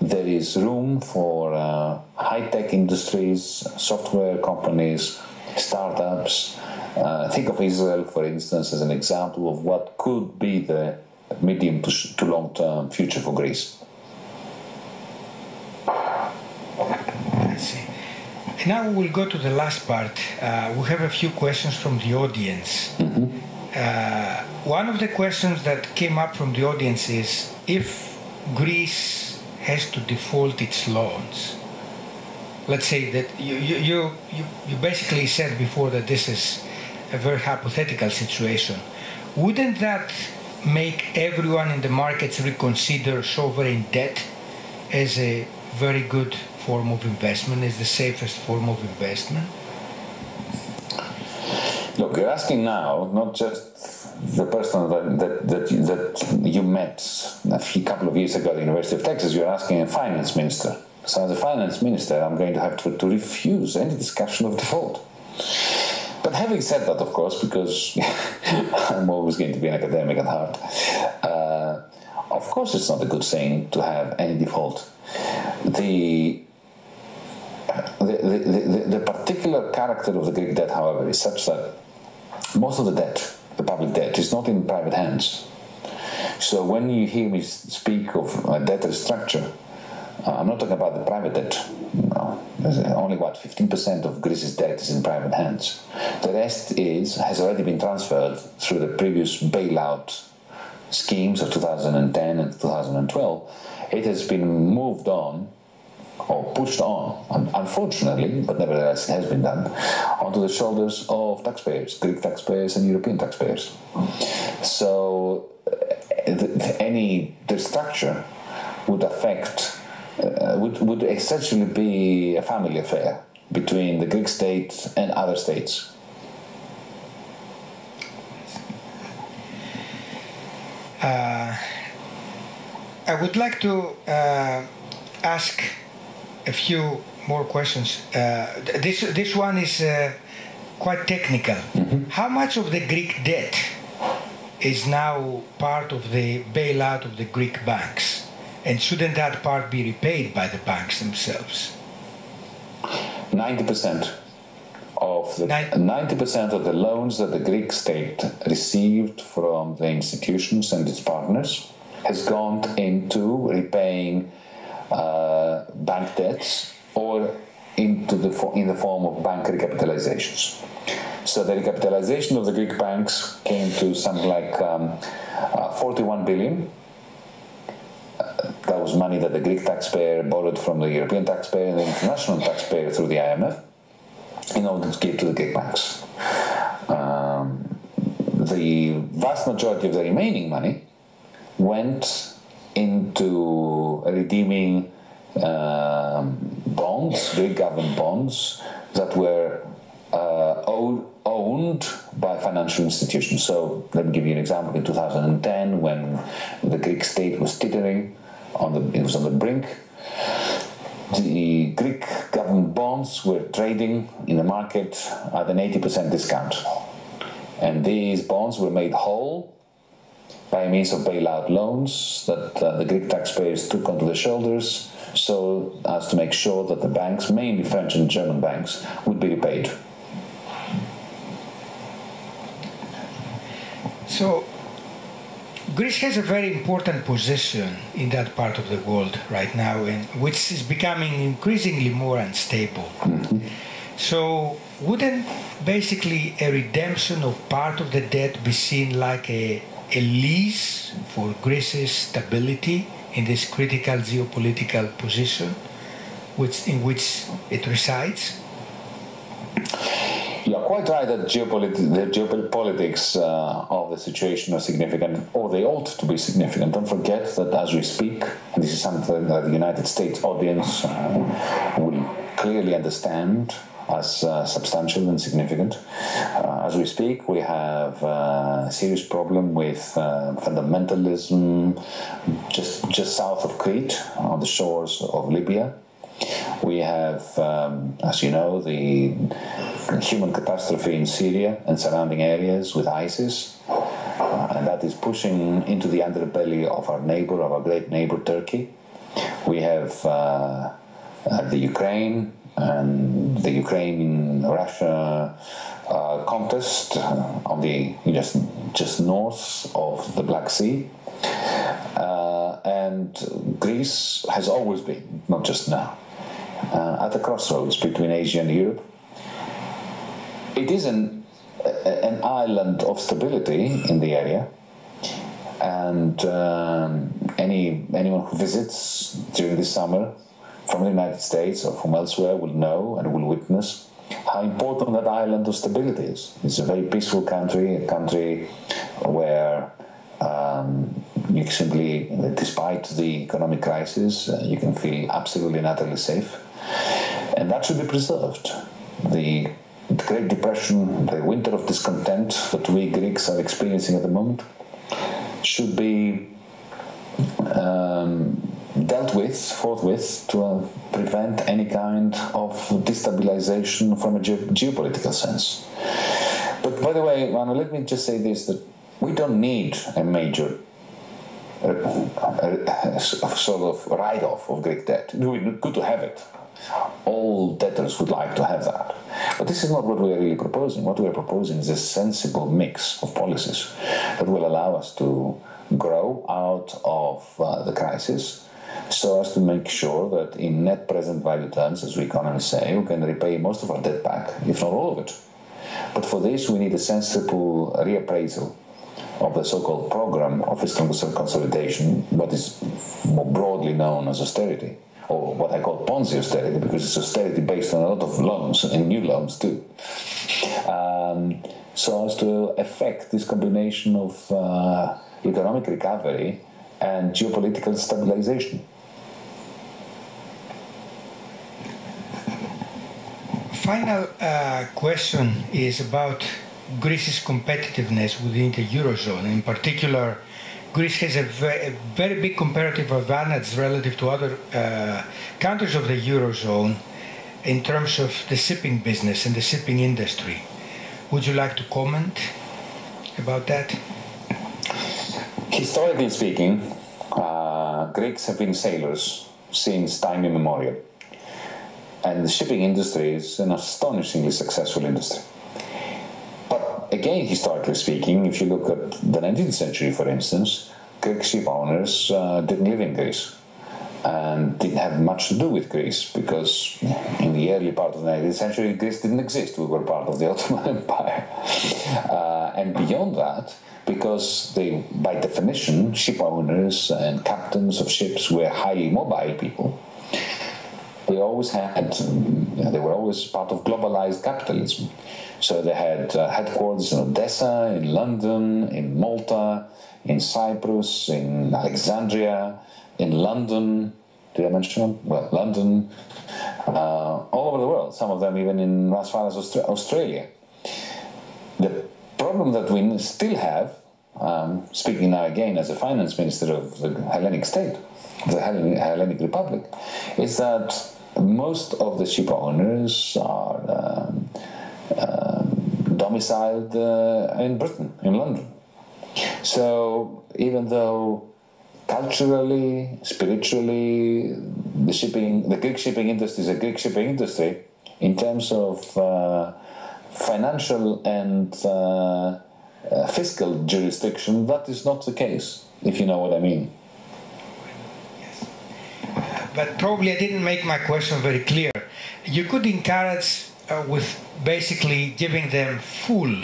there is room for uh, high tech industries, software companies, startups. Uh, think of Israel, for instance, as an example of what could be the medium to, to long term future for Greece. I see. Now we'll go to the last part. Uh, we have a few questions from the audience. Mm-hmm. Uh, one of the questions that came up from the audience is if Greece has to default its loans. Let's say that you, you, you, you basically said before that this is a very hypothetical situation. Wouldn't that make everyone in the markets reconsider sovereign debt as a very good form of investment, as the safest form of investment? Look, you're asking now not just the person that, that, that, you, that you met a couple of years ago at the University of Texas, you're asking a finance minister. So, as a finance minister, I'm going to have to, to refuse any discussion of default. But having said that, of course, because (laughs) I'm always going to be an academic at heart, uh, of course it's not a good thing to have any default. The the, the, the, the particular character of the Greek debt, however, is such that most of the debt the public debt. is not in private hands. So when you hear me speak of debt restructure, I'm not talking about the private debt. No. Only what 15% of Greece's debt is in private hands. The rest is has already been transferred through the previous bailout schemes of 2010 and 2012. It has been moved on or pushed on, unfortunately, but nevertheless it has been done, onto the shoulders of taxpayers, Greek taxpayers and European taxpayers. So uh, any restructure would affect, uh, would, would essentially be a family affair between the Greek state and other states. Uh, I would like to uh, ask a few more questions. Uh, this this one is uh, quite technical. Mm-hmm. How much of the Greek debt is now part of the bailout of the Greek banks, and shouldn't that part be repaid by the banks themselves? Ninety percent. of the 90% of the loans that the Greek state received from the institutions and its partners has gone into repaying uh, bank debts or into the in the form of bank recapitalizations. So the recapitalization of the Greek banks came to something like um, uh, 41 billion. That was money that the Greek taxpayer borrowed from the European taxpayer and the international taxpayer through the IMF in order to give to the Greek banks. Um, the vast majority of the remaining money went into redeeming um, bonds, Greek government bonds, that were uh, owned by financial institutions. So let me give you an example. In 2010, when the Greek state was teetering, on the, it was on the brink, the Greek government bonds were trading in the market at an 80% discount. And these bonds were made whole by means of bailout loans that uh, the Greek taxpayers took onto their shoulders so as to make sure that the banks, mainly French and German banks, would be repaid. So, Greece has a very important position in that part of the world right now, and which is becoming increasingly more unstable. Mm-hmm. So, wouldn't basically a redemption of part of the debt be seen like a, a lease for Greece's stability in this critical geopolitical position which, in which it resides? You are quite right that the geopolitics uh, of the situation are significant, or they ought to be significant. Don't forget that as we speak, this is something that the United States audience uh, will clearly understand as uh, substantial and significant. Uh, as we speak, we have uh, a serious problem with uh, fundamentalism just just south of Crete, on the shores of Libya. We have, um, as you know, the human catastrophe in Syria and surrounding areas with ISIS, uh, and that is pushing into the underbelly of our neighbor, of our great neighbor Turkey. We have uh, uh, the Ukraine and the Ukraine-Russia uh, contest on the just just north of the Black Sea. Uh, and Greece has always been, not just now, uh, at the crossroads between Asia and Europe. It is an, an island of stability in the area, and um, any anyone who visits during the summer from the United States or from elsewhere will know and will witness how important that island of stability is. It's a very peaceful country, a country where um, you simply, despite the economic crisis, uh, you can feel absolutely and utterly safe. And that should be preserved. The Great Depression, the winter of discontent that we Greeks are experiencing at the moment, should be um, dealt with forthwith to uh, prevent any kind of destabilization from a ge- geopolitical sense. But by the way, Manu, let me just say this that we don't need a major uh, uh, sort of write off of Greek debt. It would be good to have it. All debtors would like to have that. But this is not what we are really proposing. What we are proposing is a sensible mix of policies that will allow us to grow out of uh, the crisis so as to make sure that in net present value terms, as we economists say, we can repay most of our debt back, if not all of it. But for this, we need a sensible reappraisal of the so-called program of fiscal consolidation, what is more broadly known as austerity, or what I call Ponzi austerity, because it's austerity based on a lot of loans and new loans too. Um, so as to affect this combination of uh, economic recovery and geopolitical stabilization. Final uh, question is about Greece's competitiveness within the Eurozone. In particular, Greece has a very, a very big comparative advantage relative to other uh, countries of the Eurozone in terms of the shipping business and the shipping industry. Would you like to comment about that? Historically speaking, uh, Greeks have been sailors since time immemorial. And the shipping industry is an astonishingly successful industry. Again, historically speaking, if you look at the 19th century, for instance, Greek ship owners uh, didn't live in Greece and didn't have much to do with Greece because in the early part of the 19th century, Greece didn't exist. We were part of the (laughs) Ottoman Empire. Uh, and beyond that, because they, by definition, ship owners and captains of ships were highly mobile people, they always had, they were always part of globalized capitalism. So they had uh, headquarters in Odessa, in London, in Malta, in Cyprus, in Alexandria, in London. Did I mention them? Well, London, uh, all over the world. Some of them even in as far as Austra- Australia. The problem that we still have, um, speaking now again as a finance minister of the Hellenic state, the Hellenic Republic, is that most of the ship owners are um, domiciled uh, in Britain, in London. So even though culturally, spiritually, the shipping, the Greek shipping industry is a Greek shipping industry, in terms of uh, financial and uh, uh, fiscal jurisdiction, that is not the case, if you know what I mean. Yes. But probably I didn't make my question very clear. You could encourage uh, with basically giving them full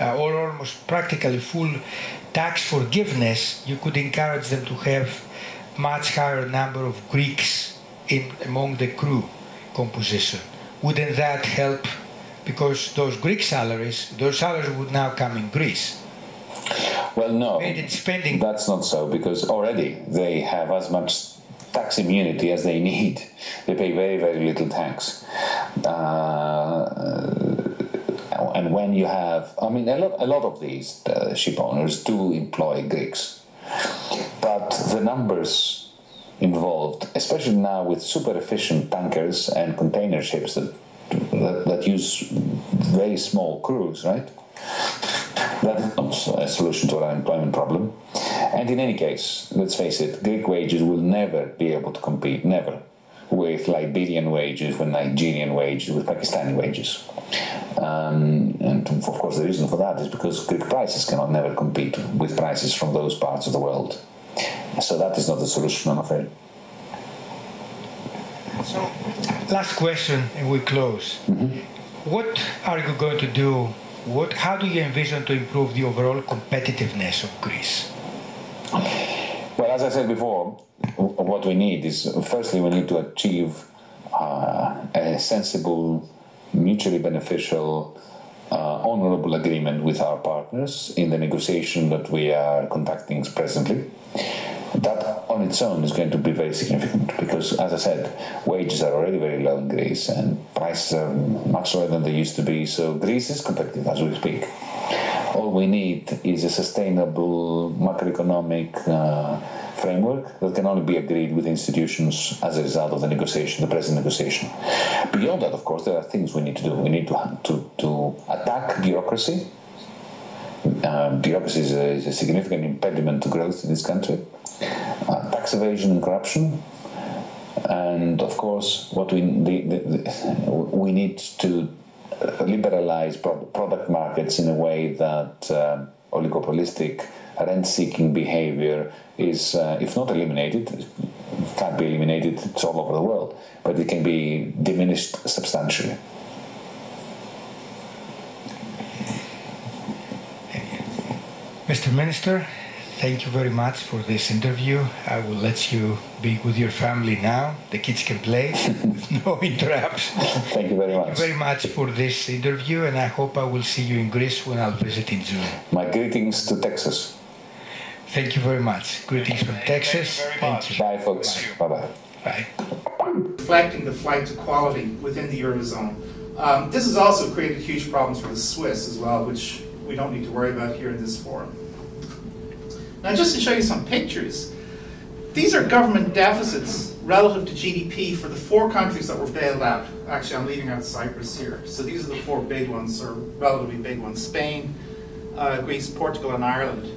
uh, or almost practically full tax forgiveness, you could encourage them to have much higher number of Greeks in among the crew composition. Wouldn't that help? Because those Greek salaries, those salaries would now come in Greece. Well, no, spending. that's not so because already they have as much tax immunity as they need. (laughs) They pay very, very little tax. Uh, and when you have, I mean, a lot, a lot of these uh, ship owners do employ Greeks, but the numbers involved, especially now with super efficient tankers and container ships that that, that use very small crews, right? That is not a solution to our unemployment problem. And in any case, let's face it, Greek wages will never be able to compete, never, with Liberian wages, with Nigerian wages, with Pakistani wages. Um, and of course, the reason for that is because Greek prices cannot never compete with prices from those parts of the world. So that is not the solution, I'm afraid. So, last question, and we close. Mm-hmm. What are you going to do? What, how do you envision to improve the overall competitiveness of Greece? Well, as I said before, what we need is firstly we need to achieve uh, a sensible mutually beneficial, uh, honorable agreement with our partners in the negotiation that we are conducting presently. That on its own is going to be very significant because, as I said, wages are already very low in Greece and prices are much lower than they used to be. So Greece is competitive as we speak. All we need is a sustainable macroeconomic uh, framework that can only be agreed with institutions as a result of the negotiation, the present negotiation. Beyond that, of course, there are things we need to do. We need to, to, to attack bureaucracy. Uh, bureaucracy is a, is a, significant impediment to growth in this country. Uh, tax evasion and corruption. And of course, what we, the, the, the, we need to liberalize product markets in a way that uh, oligopolistic rent-seeking behavior is, uh, if not eliminated, can't be eliminated. It's all over the world, but it can be diminished substantially. Mr. Minister, thank you very much for this interview. I will let you be with your family now. The kids can play with (laughs) no interruption. Thank you very much. Thank you very much for this interview, and I hope I will see you in Greece when I'll visit in June. My greetings to Texas. Thank you very much. Greetings from Texas. Thank you. Bye, folks. Bye bye. Bye. Reflecting the flight to quality within the Eurozone. Um, this has also created huge problems for the Swiss as well, which we don't need to worry about here in this forum. Now, just to show you some pictures, these are government deficits relative to GDP for the four countries that were bailed out. Actually, I'm leaving out Cyprus here. So these are the four big ones, or relatively big ones Spain, uh, Greece, Portugal, and Ireland.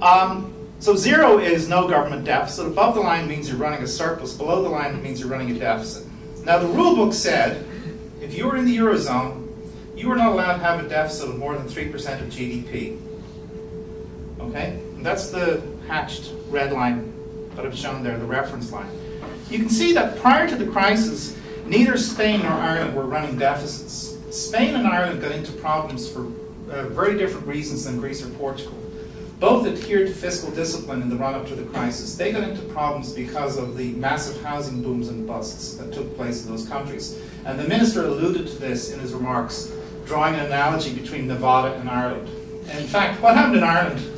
Um, so zero is no government deficit. Above the line means you're running a surplus. Below the line means you're running a deficit. Now, the rule book said if you were in the Eurozone, you were not allowed to have a deficit of more than 3% of GDP. Okay? And that's the hatched red line that I've shown there, the reference line. You can see that prior to the crisis, neither Spain nor Ireland were running deficits. Spain and Ireland got into problems for uh, very different reasons than Greece or Portugal. Both adhered to fiscal discipline in the run up to the crisis. They got into problems because of the massive housing booms and busts that took place in those countries. And the minister alluded to this in his remarks, drawing an analogy between Nevada and Ireland. And in fact, what happened in Ireland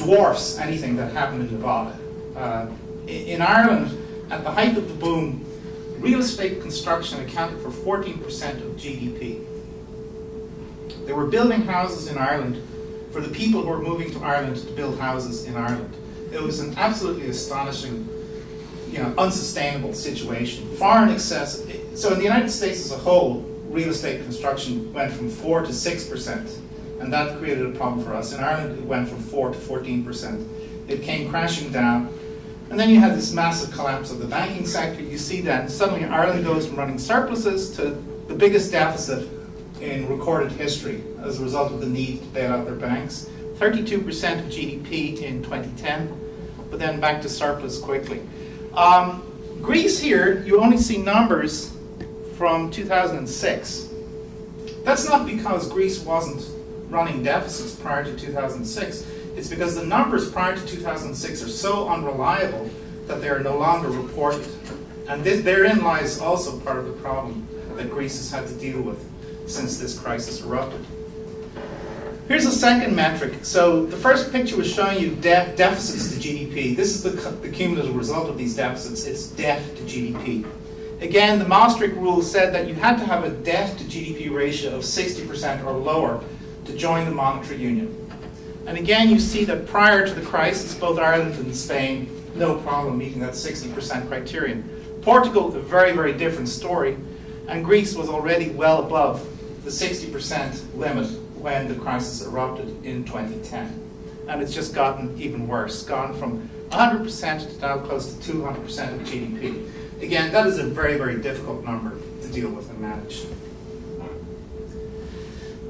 dwarfs anything that happened in Nevada. Uh, in Ireland, at the height of the boom, real estate construction accounted for 14% of GDP. They were building houses in Ireland for the people who were moving to Ireland to build houses in Ireland. It was an absolutely astonishing, you know, unsustainable situation, far in excess. So in the United States as a whole, real estate construction went from 4 to 6%, and that created a problem for us. In Ireland, it went from 4 to 14%. It came crashing down, and then you had this massive collapse of the banking sector. You see that suddenly Ireland goes from running surpluses to the biggest deficit in recorded history as a result of the need to bail out their banks. 32% of GDP in 2010, but then back to surplus quickly. Um, Greece here, you only see numbers from 2006. That's not because Greece wasn't running deficits prior to 2006. It's because the numbers prior to 2006 are so unreliable that they are no longer reported. And therein lies also part of the problem that Greece has had to deal with since this crisis erupted. Here's a second metric. So the first picture was showing you de deficits to GDP. This is the, the cumulative result of these deficits. It's debt to GDP. Again, the Maastricht rules said that you had to have a debt to GDP ratio of 60% or lower to join the monetary union. And again, you see that prior to the crisis, both Ireland and Spain, no problem meeting that 60% criterion. Portugal, a very, very different story, and Greece was already well above the 60% limit when the crisis erupted in 2010. And it's just gotten even worse, gone from 100% to now close to 200% of GDP. Again, that is a very, very difficult number to deal with and manage.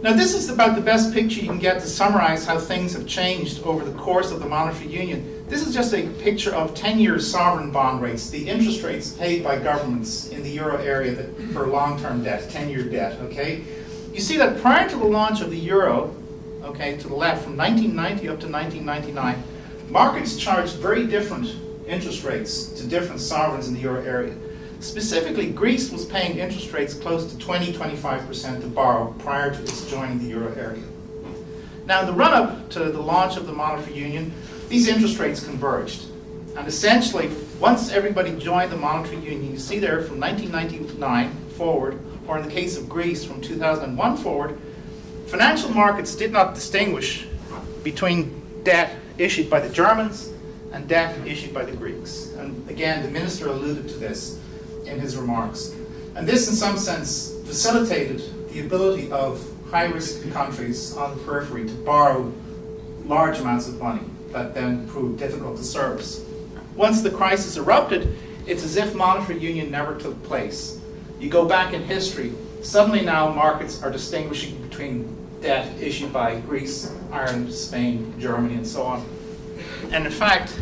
Now, this is about the best picture you can get to summarize how things have changed over the course of the monetary union. This is just a picture of 10-year sovereign bond rates, the interest rates paid by governments in the euro area that, for long-term debt, 10-year debt, okay? You see that prior to the launch of the euro, okay, to the left, from 1990 up to 1999, markets charged very different interest rates to different sovereigns in the euro area. Specifically, Greece was paying interest rates close to 20 25% to borrow prior to its joining the euro area. Now, in the run up to the launch of the monetary union, these interest rates converged. And essentially, once everybody joined the monetary union, you see there from 1999 forward, or in the case of Greece from 2001 forward, financial markets did not distinguish between debt issued by the Germans and debt issued by the Greeks. And again, the minister alluded to this in his remarks. And this, in some sense, facilitated the ability of high risk countries on the periphery to borrow large amounts of money that then proved difficult to service. Once the crisis erupted, it's as if monetary union never took place. You go back in history, suddenly now markets are distinguishing between debt issued by Greece, Ireland, Spain, Germany, and so on. And in fact,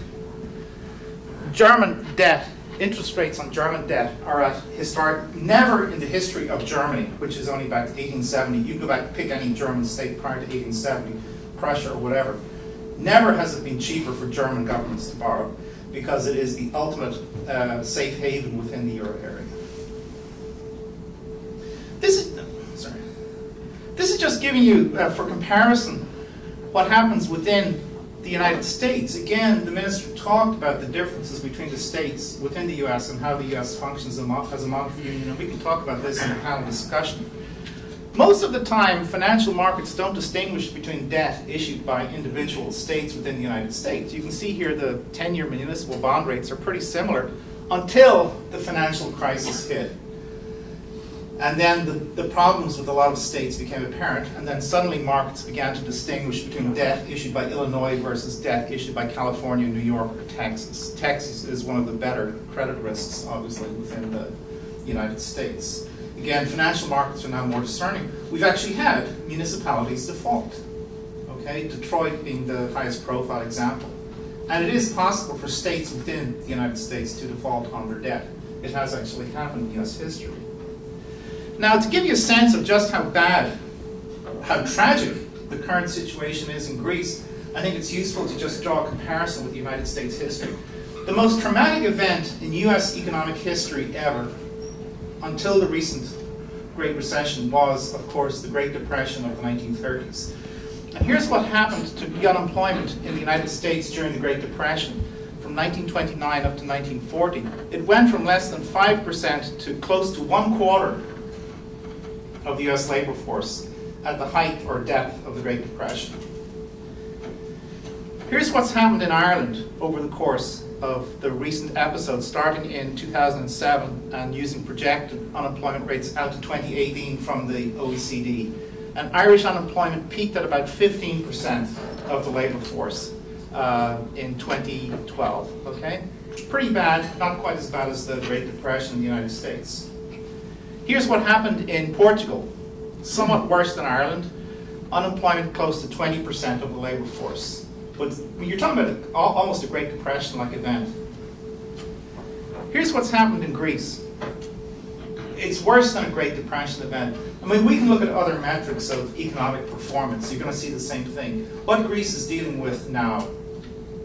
German debt interest rates on German debt are at historic, never in the history of Germany, which is only back to 1870. You can go back pick any German state prior to 1870, Prussia or whatever. Never has it been cheaper for German governments to borrow because it is the ultimate uh, safe haven within the euro area. This is, sorry. This is just giving you, uh, for comparison, what happens within the United States, again, the minister talked about the differences between the states within the U.S. and how the U.S. functions as a monetary union, and we can talk about this in a panel discussion. Most of the time, financial markets don't distinguish between debt issued by individual states within the United States. You can see here the 10-year municipal bond rates are pretty similar until the financial crisis hit. And then the, the problems with a lot of states became apparent, and then suddenly markets began to distinguish between debt issued by Illinois versus debt issued by California, New York, or Texas. Texas is one of the better credit risks, obviously, within the the United States. Again, financial markets are now more discerning. We've actually had municipalities default. Okay, Detroit being the highest profile example. And it is possible for states within the United States to default on their debt. It has actually happened in US history. Now, to give you a sense of just how bad, how tragic the current situation is in Greece, I think it's useful to just draw a comparison with the United States history. The most traumatic event in US economic history ever, until the recent Great Recession, was, of course, the Great Depression of the 1930s. And here's what happened to the unemployment in the United States during the Great Depression from 1929 up to 1940. It went from less than 5% to close to one quarter of the US labor force at the height or depth of the Great Depression. Here's what's happened in Ireland over the course of the recent episode, starting in 2007 and using projected unemployment rates out to 2018 from the OECD and Irish unemployment peaked at about 15% of the labour force uh, in 2012. Okay, pretty bad, not quite as bad as the Great Depression in the United States. Here's what happened in Portugal, somewhat worse than Ireland. Unemployment close to 20% of the labour force. But you're talking about almost a Great Depression-like event. Here's what's happened in Greece. It's worse than a Great Depression event. I mean, we can look at other metrics of economic performance. You're going to see the same thing. What Greece is dealing with now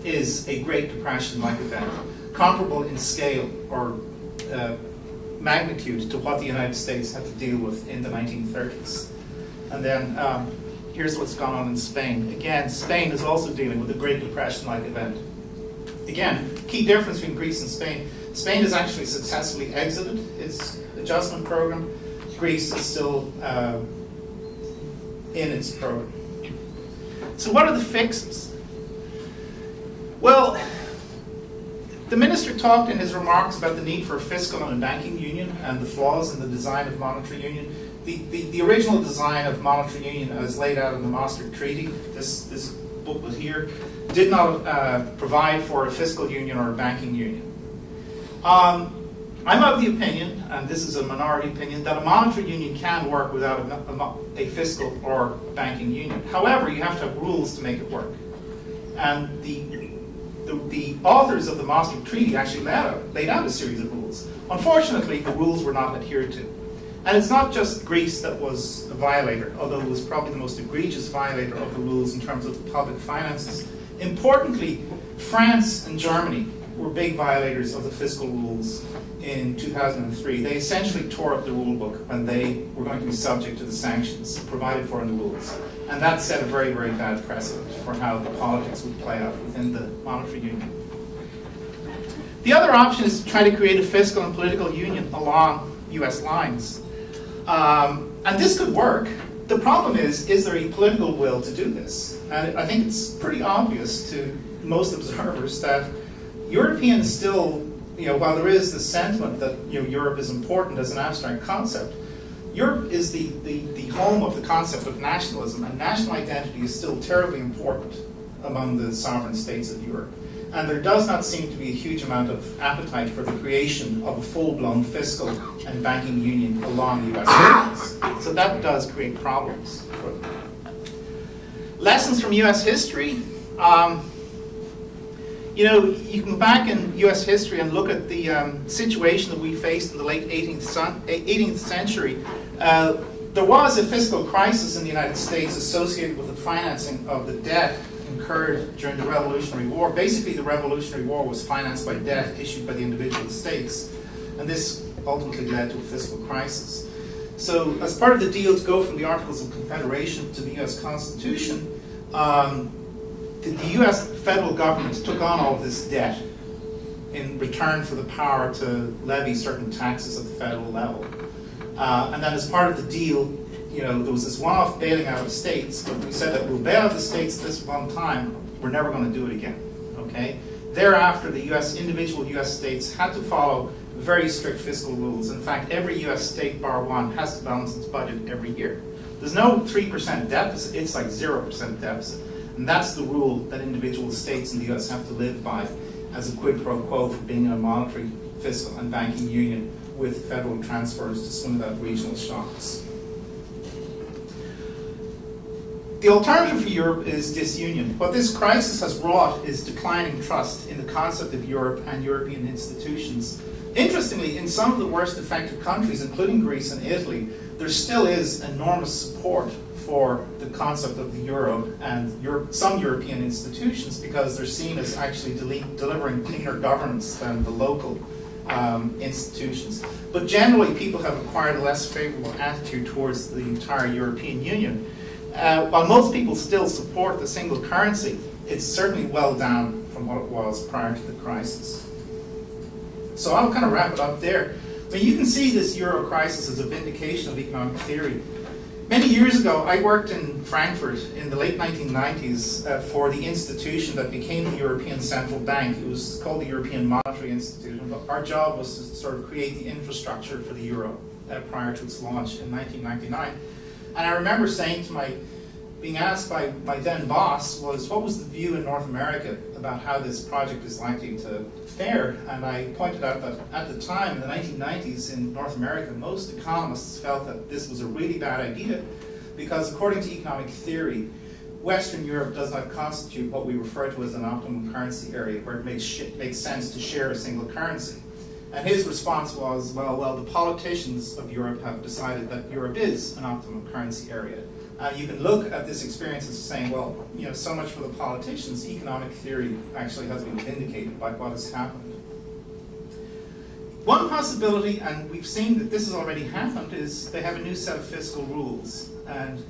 is a Great Depression-like event, comparable in scale or uh, magnitude to what the United States had to deal with in the 1930s. And then um, here's what's gone on in Spain. Again, Spain is also dealing with a Great Depression-like event. Again, key difference between Greece and Spain. Spain has actually successfully exited its adjustment program Greece is still uh, in its program. So what are the fixes? Well, the minister talked in his remarks about the need for a fiscal and a banking union and the flaws in the design of monetary union. The, the, the original design of monetary union as laid out in the Maastricht Treaty, this, this booklet here, did not uh, provide for a fiscal union or a banking union. Um, I'm of the opinion, and this is a minority opinion, that a monetary union can work without a, a, a, fiscal or banking union. However, you have to have rules to make it work. And the, the, the authors of the Maastricht Treaty actually laid out, laid out a series of rules. Unfortunately, the rules were not adhered to. And it's not just Greece that was a violator, although it was probably the most egregious violator of the rules in terms of public finances. Importantly, France and Germany were big violators of the fiscal rules in 2003, they essentially tore up the rule book when they were going to be subject to the sanctions provided for in the rules. And that set a very, very bad precedent for how the politics would play out within the monetary union. The other option is to try to create a fiscal and political union along US lines. Um, and this could work. The problem is, is there a political will to do this? And I think it's pretty obvious to most observers that Europeans still you know, while there is the sentiment that you know, Europe is important as an abstract concept, Europe is the, the, the home of the concept of nationalism, and national identity is still terribly important among the sovereign states of Europe. And there does not seem to be a huge amount of appetite for the creation of a full-blown fiscal and banking union along the US lines. So that does create problems. Lessons from US history. Um, you know, you can go back in U.S. history and look at the um, situation that we faced in the late 18th, 18th century. Uh, there was a fiscal crisis in the United States associated with the financing of the debt incurred during the Revolutionary War. Basically, the Revolutionary War was financed by debt issued by the individual states, and this ultimately led to a fiscal crisis. So, as part of the deal to go from the Articles of Confederation to the U.S. Constitution, um, the, the US federal government took on all this debt in return for the power to levy certain taxes at the federal level. Uh, and then as part of the deal, you know, there was this one-off bailing out of states, but we said that we'll bail out the states this one time, we're never going to do it again, okay? Thereafter, the US, individual US states had to follow very strict fiscal rules. In fact, every US state, bar one, has to balance its budget every year. There's no 3% deficit, it's like 0% deficit. And that's the rule that individual states in the US have to live by as a quid pro quo for being in a monetary, fiscal, and banking union with federal transfers to smooth out regional shocks. The alternative for Europe is disunion. What this crisis has wrought is declining trust in the concept of Europe and European institutions. Interestingly, in some of the worst affected countries, including Greece and Italy, there still is enormous support for the concept of the euro and some European institutions because they're seen as actually delivering cleaner governance than the local um, institutions. But generally, people have acquired a less favorable attitude towards the entire European Union. Uh, while most people still support the single currency, it's certainly well down from what it was prior to the crisis. So I'll kind of wrap it up there. Mean, you can see this euro crisis as a vindication of economic theory. Many years ago, I worked in Frankfurt in the late 1990s uh, for the institution that became the European Central Bank. It was called the European Monetary Institute. But our job was to sort of create the infrastructure for the euro uh, prior to its launch in 1999. And I remember saying to my, being asked by my then boss was, what was the view in North America about how this project is likely to fare? And I pointed out that at the time, in the 1990s in North America, most economists felt that this was a really bad idea because according to economic theory, Western Europe does not constitute what we refer to as an optimum currency area, where it makes, makes sense to share a single currency. And his response was, well, well, the politicians of Europe have decided that Europe is an optimum currency area. Uh, you can look at this experience as saying, well, you know, so much for the politicians. Economic theory actually has been vindicated by what has happened. One possibility, and we've seen that this has already happened, is they have a new set of fiscal rules. And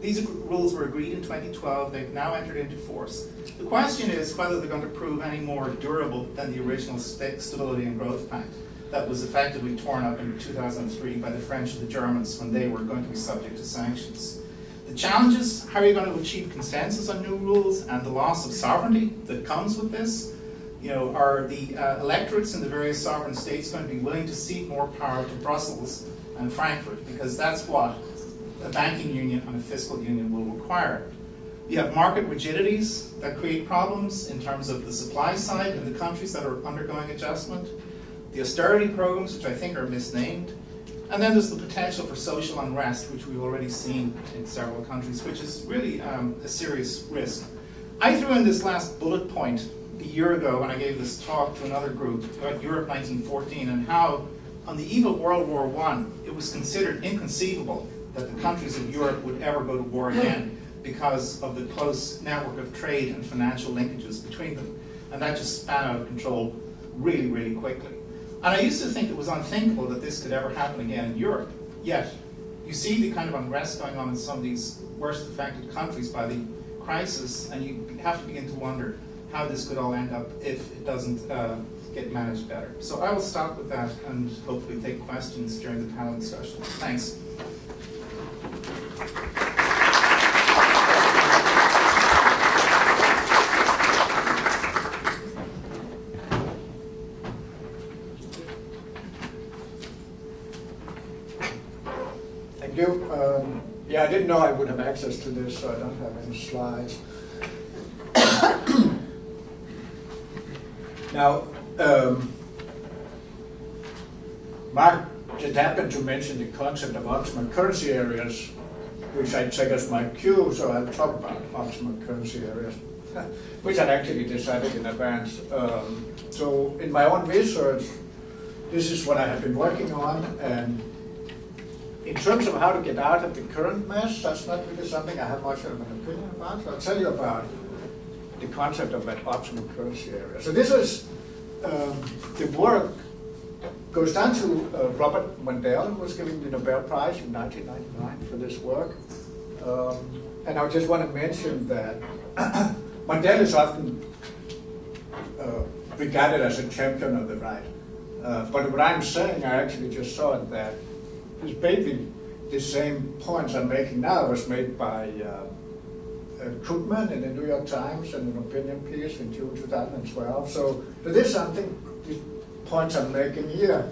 these rules were agreed in 2012. They've now entered into force. The question is whether they're going to prove any more durable than the original Stability and Growth Pact that was effectively torn up in 2003 by the French and the Germans when they were going to be subject to sanctions. The challenges, how are you going to achieve consensus on new rules and the loss of sovereignty that comes with this? You know, are the uh, electorates in the various sovereign states going to be willing to cede more power to Brussels and Frankfurt? Because that's what a banking union and a fiscal union will require. You have market rigidities that create problems in terms of the supply side in the countries that are undergoing adjustment, the austerity programs, which I think are misnamed, and then there's the potential for social unrest, which we've already seen in several countries, which is really um, a serious risk. I threw in this last bullet point a year ago when I gave this talk to another group about Europe 1914 and how, on the eve of World War I, it was considered inconceivable that the countries of Europe would ever go to war again (gasps) because of the close network of trade and financial linkages between them. And that just span out of control really, really quickly. And I used to think it was unthinkable that this could ever happen again in Europe. Yet, you see the kind of unrest going on in some of these worst affected countries by the crisis, and you have to begin to wonder how this could all end up if it doesn't uh, get managed better. So I will stop with that and hopefully take questions during the panel discussion. Thanks. You. Um, yeah, I didn't know I would have access to this, so I don't have any slides. (coughs) now, um, Mark just happened to mention the concept of optimal currency areas, which I take as my cue, so I'll talk about optimal currency areas, (laughs) which I actually decided in advance. Um, so in my own research, this is what I have been working on, and in terms of how to get out of the current mess, that's not really something I have much of an opinion about. So I'll tell you about the concept of an optimal currency area. So this is um, the work goes down to uh, Robert Mundell, who was given the Nobel Prize in 1999 for this work. Um, and I just want to mention that (coughs) Mundell is often uh, regarded as a champion of the right. Uh, but what I'm saying, I actually just saw that it's basically the same points I'm making now was made by uh, uh, Krugman in the New York Times in an opinion piece in June 2012. So there is something, these points I'm making here,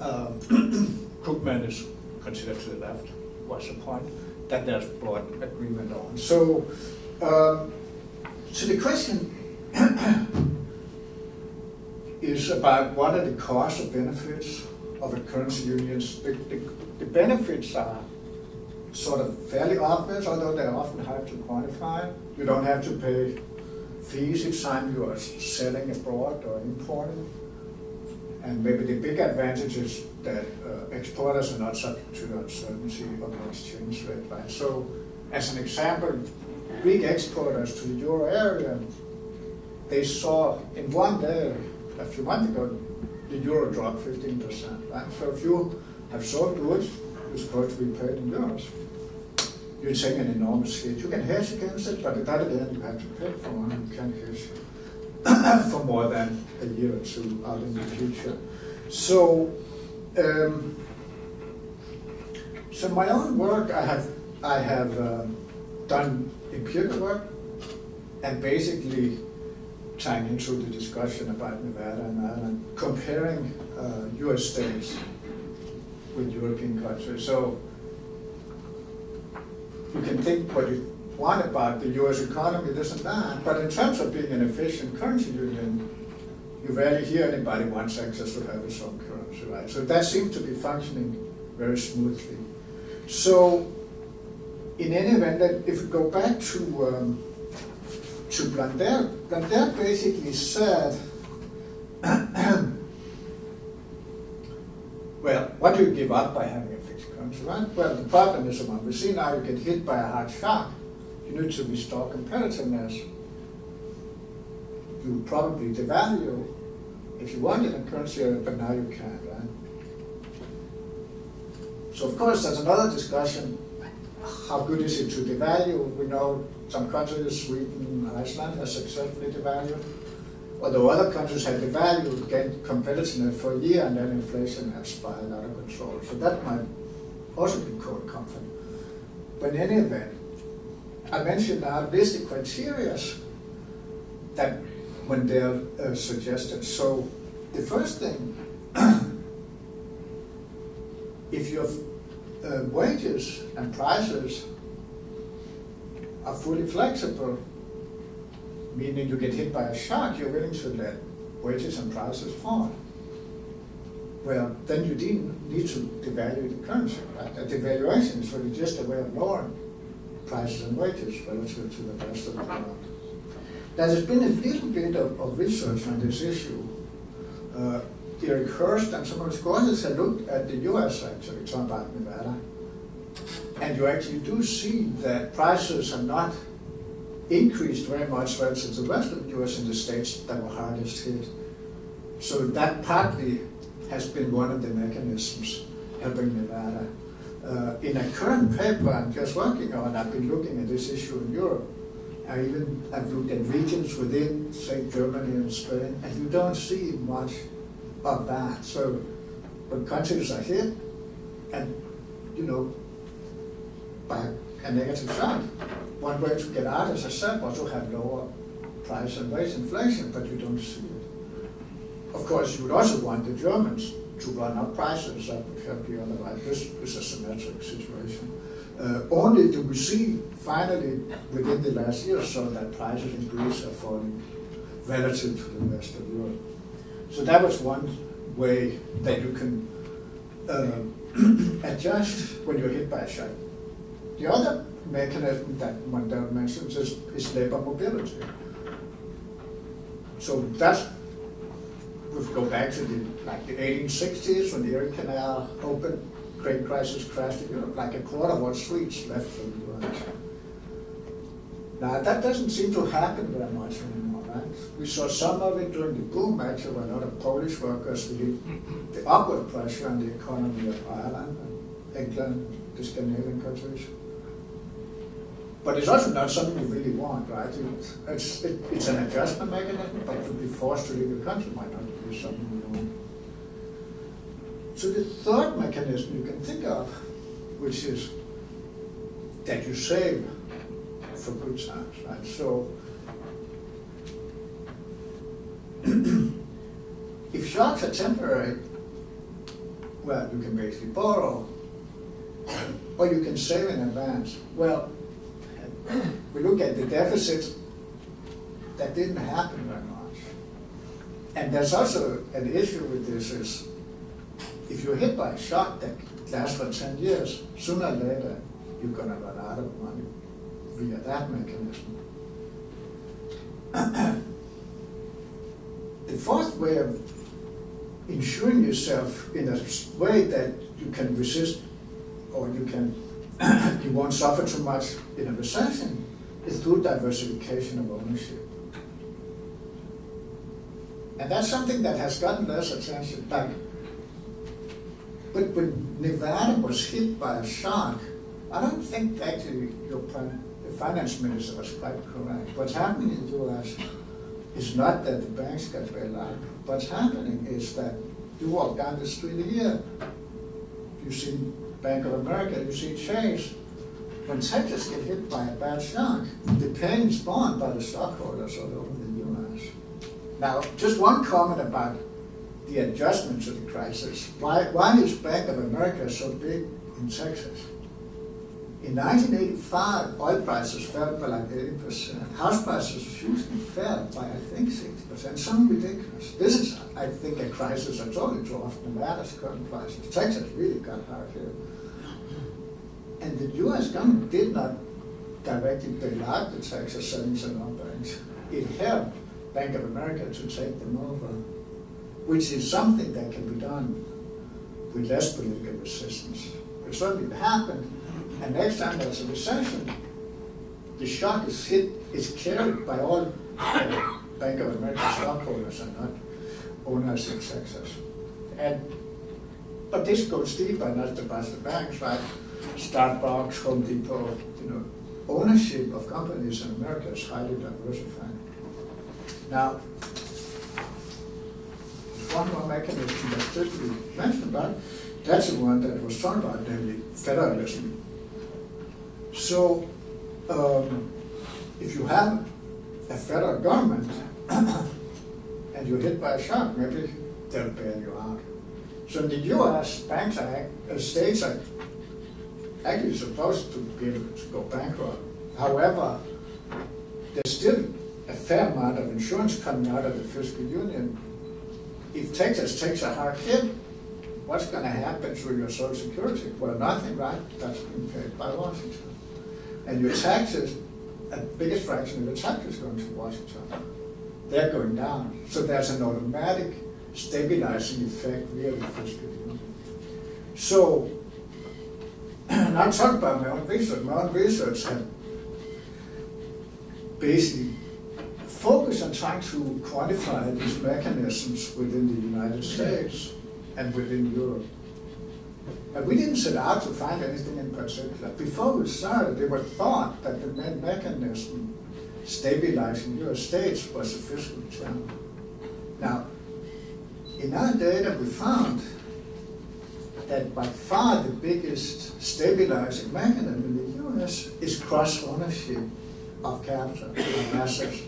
um, (clears throat) Krugman is considered to the left, was a point that there's broad agreement on. So, um, so the question (clears throat) is about what are the costs or benefits of a currency union. The, the, the benefits are sort of fairly obvious, although they're often hard to quantify. You don't have to pay fees each time you are selling abroad or importing. And maybe the big advantage is that uh, exporters are not subject to uncertainty of the exchange rate, right? So, as an example, Greek exporters to the euro area, they saw in one day, a few months ago, the euro dropped 15%, So if you have sold goods, you're supposed to be paid in euros you take an enormous hit. You can hedge against it, but that again you have to pay for, and you can't hedge (coughs) for more than a year or two out in the future. So, um, so my own work, I have I have uh, done empirical work, and basically tying into the discussion about Nevada and Ireland, comparing uh, U.S. states with European countries. So you can think what you want about the US economy, this and that, but in terms of being an efficient currency union, you rarely hear anybody wants access to have its own currency, right? So that seems to be functioning very smoothly. So, in any event, if we go back to um, to Mundell, Mundell basically said, (clears throat) well, what do you give up by having a fixed currency, right? Well, the problem is when we see now you get hit by a hard shock, you need to restore competitiveness. You probably devalue if you wanted a currency, but now you can't, right? So of course, there's another discussion. How good is it to devalue? We know some countries, Sweden, Iceland, have successfully devalued. Although other countries have devalued, gained competitiveness for a year, and then inflation has spiraled out of control. So that might also be called comfort. But in any event, I mentioned now this the criteria that Mundell uh, suggested. So the first thing, (clears throat) if your uh, wages and prices are fully flexible, meaning you get hit by a shock, you're willing to let wages and prices fall well, then you need to devalue the currency, right? A devaluation is really just a way of lowering prices and wages relative to the rest of the world. Now, there's been a little bit of, of research on this issue. Uh, Erik Hurst and some of his scholars have looked at the US actually, talking about Nevada. And you actually do see that prices have not increased very much relative to the rest of the US and the states that were hardest hit. So that partly has been one of the mechanisms helping Nevada. Uh, in a current paper I'm just working on, I've been looking at this issue in Europe. I even have looked at regions within, say, Germany and Spain, and you don't see much of that. So when countries are hit, and you know, by a negative shock, one way to get out, as I said, was to have lower price and wage inflation, but you don't see it. Of course, you would also want the Germans to run up prices. That would help you otherwise. This is a symmetric situation. Uh, only do we see finally within the last year or so that prices in Greece are falling relative to the rest of Europe. So that was one way that you can uh, (clears throat) adjust when you're hit by a shock. The other mechanism that Mundell mentions is, is labor mobility. So that's if we go back to the like the 1860s when the Erie Canal opened, great crisis crashed in Europe, like a quarter of what Swedes left for the US. Now that doesn't seem to happen very much anymore, right? We saw some of it during the boom actually when a lot of Polish workers relieved the upward pressure on the economy of Ireland and England, the Scandinavian countries. But it's also not something you really want, right? It's, it, it's an adjustment mechanism, but to be forced to leave the country might not be something you want. So the third mechanism you can think of, which is that you save for good times, right? So (clears throat) if shocks are temporary, well, you can basically borrow, or you can save in advance. Well, we look at the deficit, that didn't happen very much. and there's also an issue with this is if you're hit by a shock that lasts for 10 years, sooner or later you're going to run out of money via that mechanism. (clears throat) the fourth way of insuring yourself in a way that you can resist or you can (clears throat) you won't suffer too much in a recession is through diversification of ownership. And that's something that has gotten less attention. Like, but when Nevada was hit by a shock, I don't think actually your the finance minister was quite correct. What's happening in the U.S. is not that the banks got bailed out. What's happening is that you walk down the street here, you see Bank of America, you see Chase. When Texas get hit by a bad shock, the pain is borne by the stockholders all over the U.S. Now, just one comment about the adjustment to the crisis. Why, why is Bank of America so big in Texas? In 1985, oil prices fell by like 80%. House prices Houston fell by, I think, 60%. Something ridiculous. This is, I think, a crisis that's only off Nevada's current prices. Texas really got hard here. And the U.S. government did not directly bail out the Texas savings and loan banks. It helped Bank of America to take them over, which is something that can be done with less political resistance. But certainly happened, and next time there's a recession, the shock is hit is carried by all uh, Bank of America stockholders and not owners in Texas. And but this goes deeper, not just the banks, right? Starbucks, Home Depot, you know, ownership of companies in America is highly diversified. Now, one more mechanism that should be mentioned about, that's the one that was talked about, namely federalism. So, um, if you have a federal government (coughs) and you're hit by a shock, maybe they'll bail you out. So in the U.S., banks are, uh, states are actually supposed to be able to go bankrupt. However, there's still a fair amount of insurance coming out of the fiscal union. If Texas takes a hard hit, what's going to happen to your Social Security? Well, nothing, right? That's being paid by Washington. And your taxes, a biggest fraction of your taxes going to Washington. They're going down. So there's an automatic stabilizing effect via the fiscal union. So and I'm talking about my own research. My own research had basically focused on trying to quantify these mechanisms within the United States and within Europe. And we didn't set out to find anything in particular. Before we started, it was thought that the main mechanism stabilizing US states was the fiscal channel. Now, in our data, we found that by far the biggest stabilizing mechanism in the US is cross ownership of capital and assets.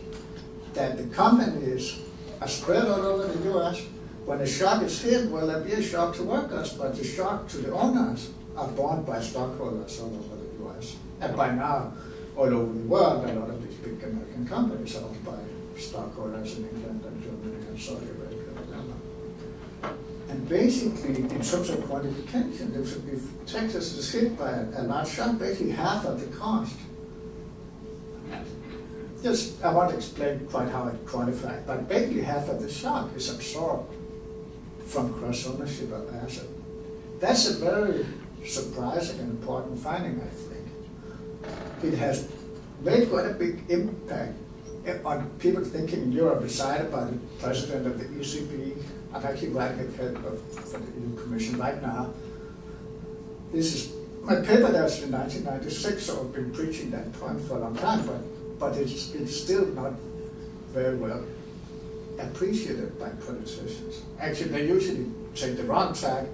That the companies are spread all over the US. When a shock is hit, well, there'll be a shock to workers, but the shock to the owners are borne by stockholders all over the US. And by now, all over the world, a lot of these big American companies are owned by stockholders in England and Germany and Saudi Arabia. And basically, in terms of quantification, if, if Texas is hit by a, a large shock, basically half of the cost. Just, I want to explain quite how it quantified, but basically half of the shock is absorbed from cross ownership of asset. That's a very surprising and important finding, I think. It has made quite a big impact on people thinking in Europe, decided by the president of the ECB, I'm actually writing a for the EU Commission right now. This is my paper that's in 1996, so I've been preaching that point for a long time, but, but it's, it's still not very well appreciated by politicians. Actually, they usually take the wrong tack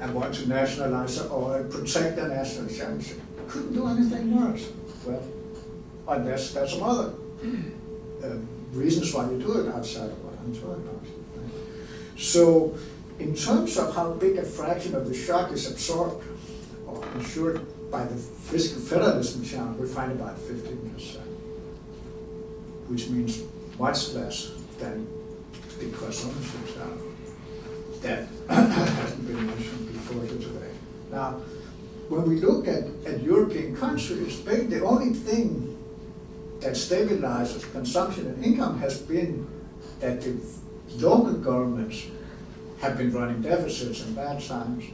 and want to nationalize or protect the national championship. Couldn't do anything worse. Well, unless there's some other uh, reasons why you do it outside of what I'm talking about. So in terms of how big a fraction of the shock is absorbed or insured by the fiscal federalism channel, we find about 15%, which means much less than the cross ownerships are. That (clears throat) hasn't been mentioned before today. Now, when we look at, at European countries, the only thing that stabilizes consumption and income has been that the local governments have been running deficits in bad times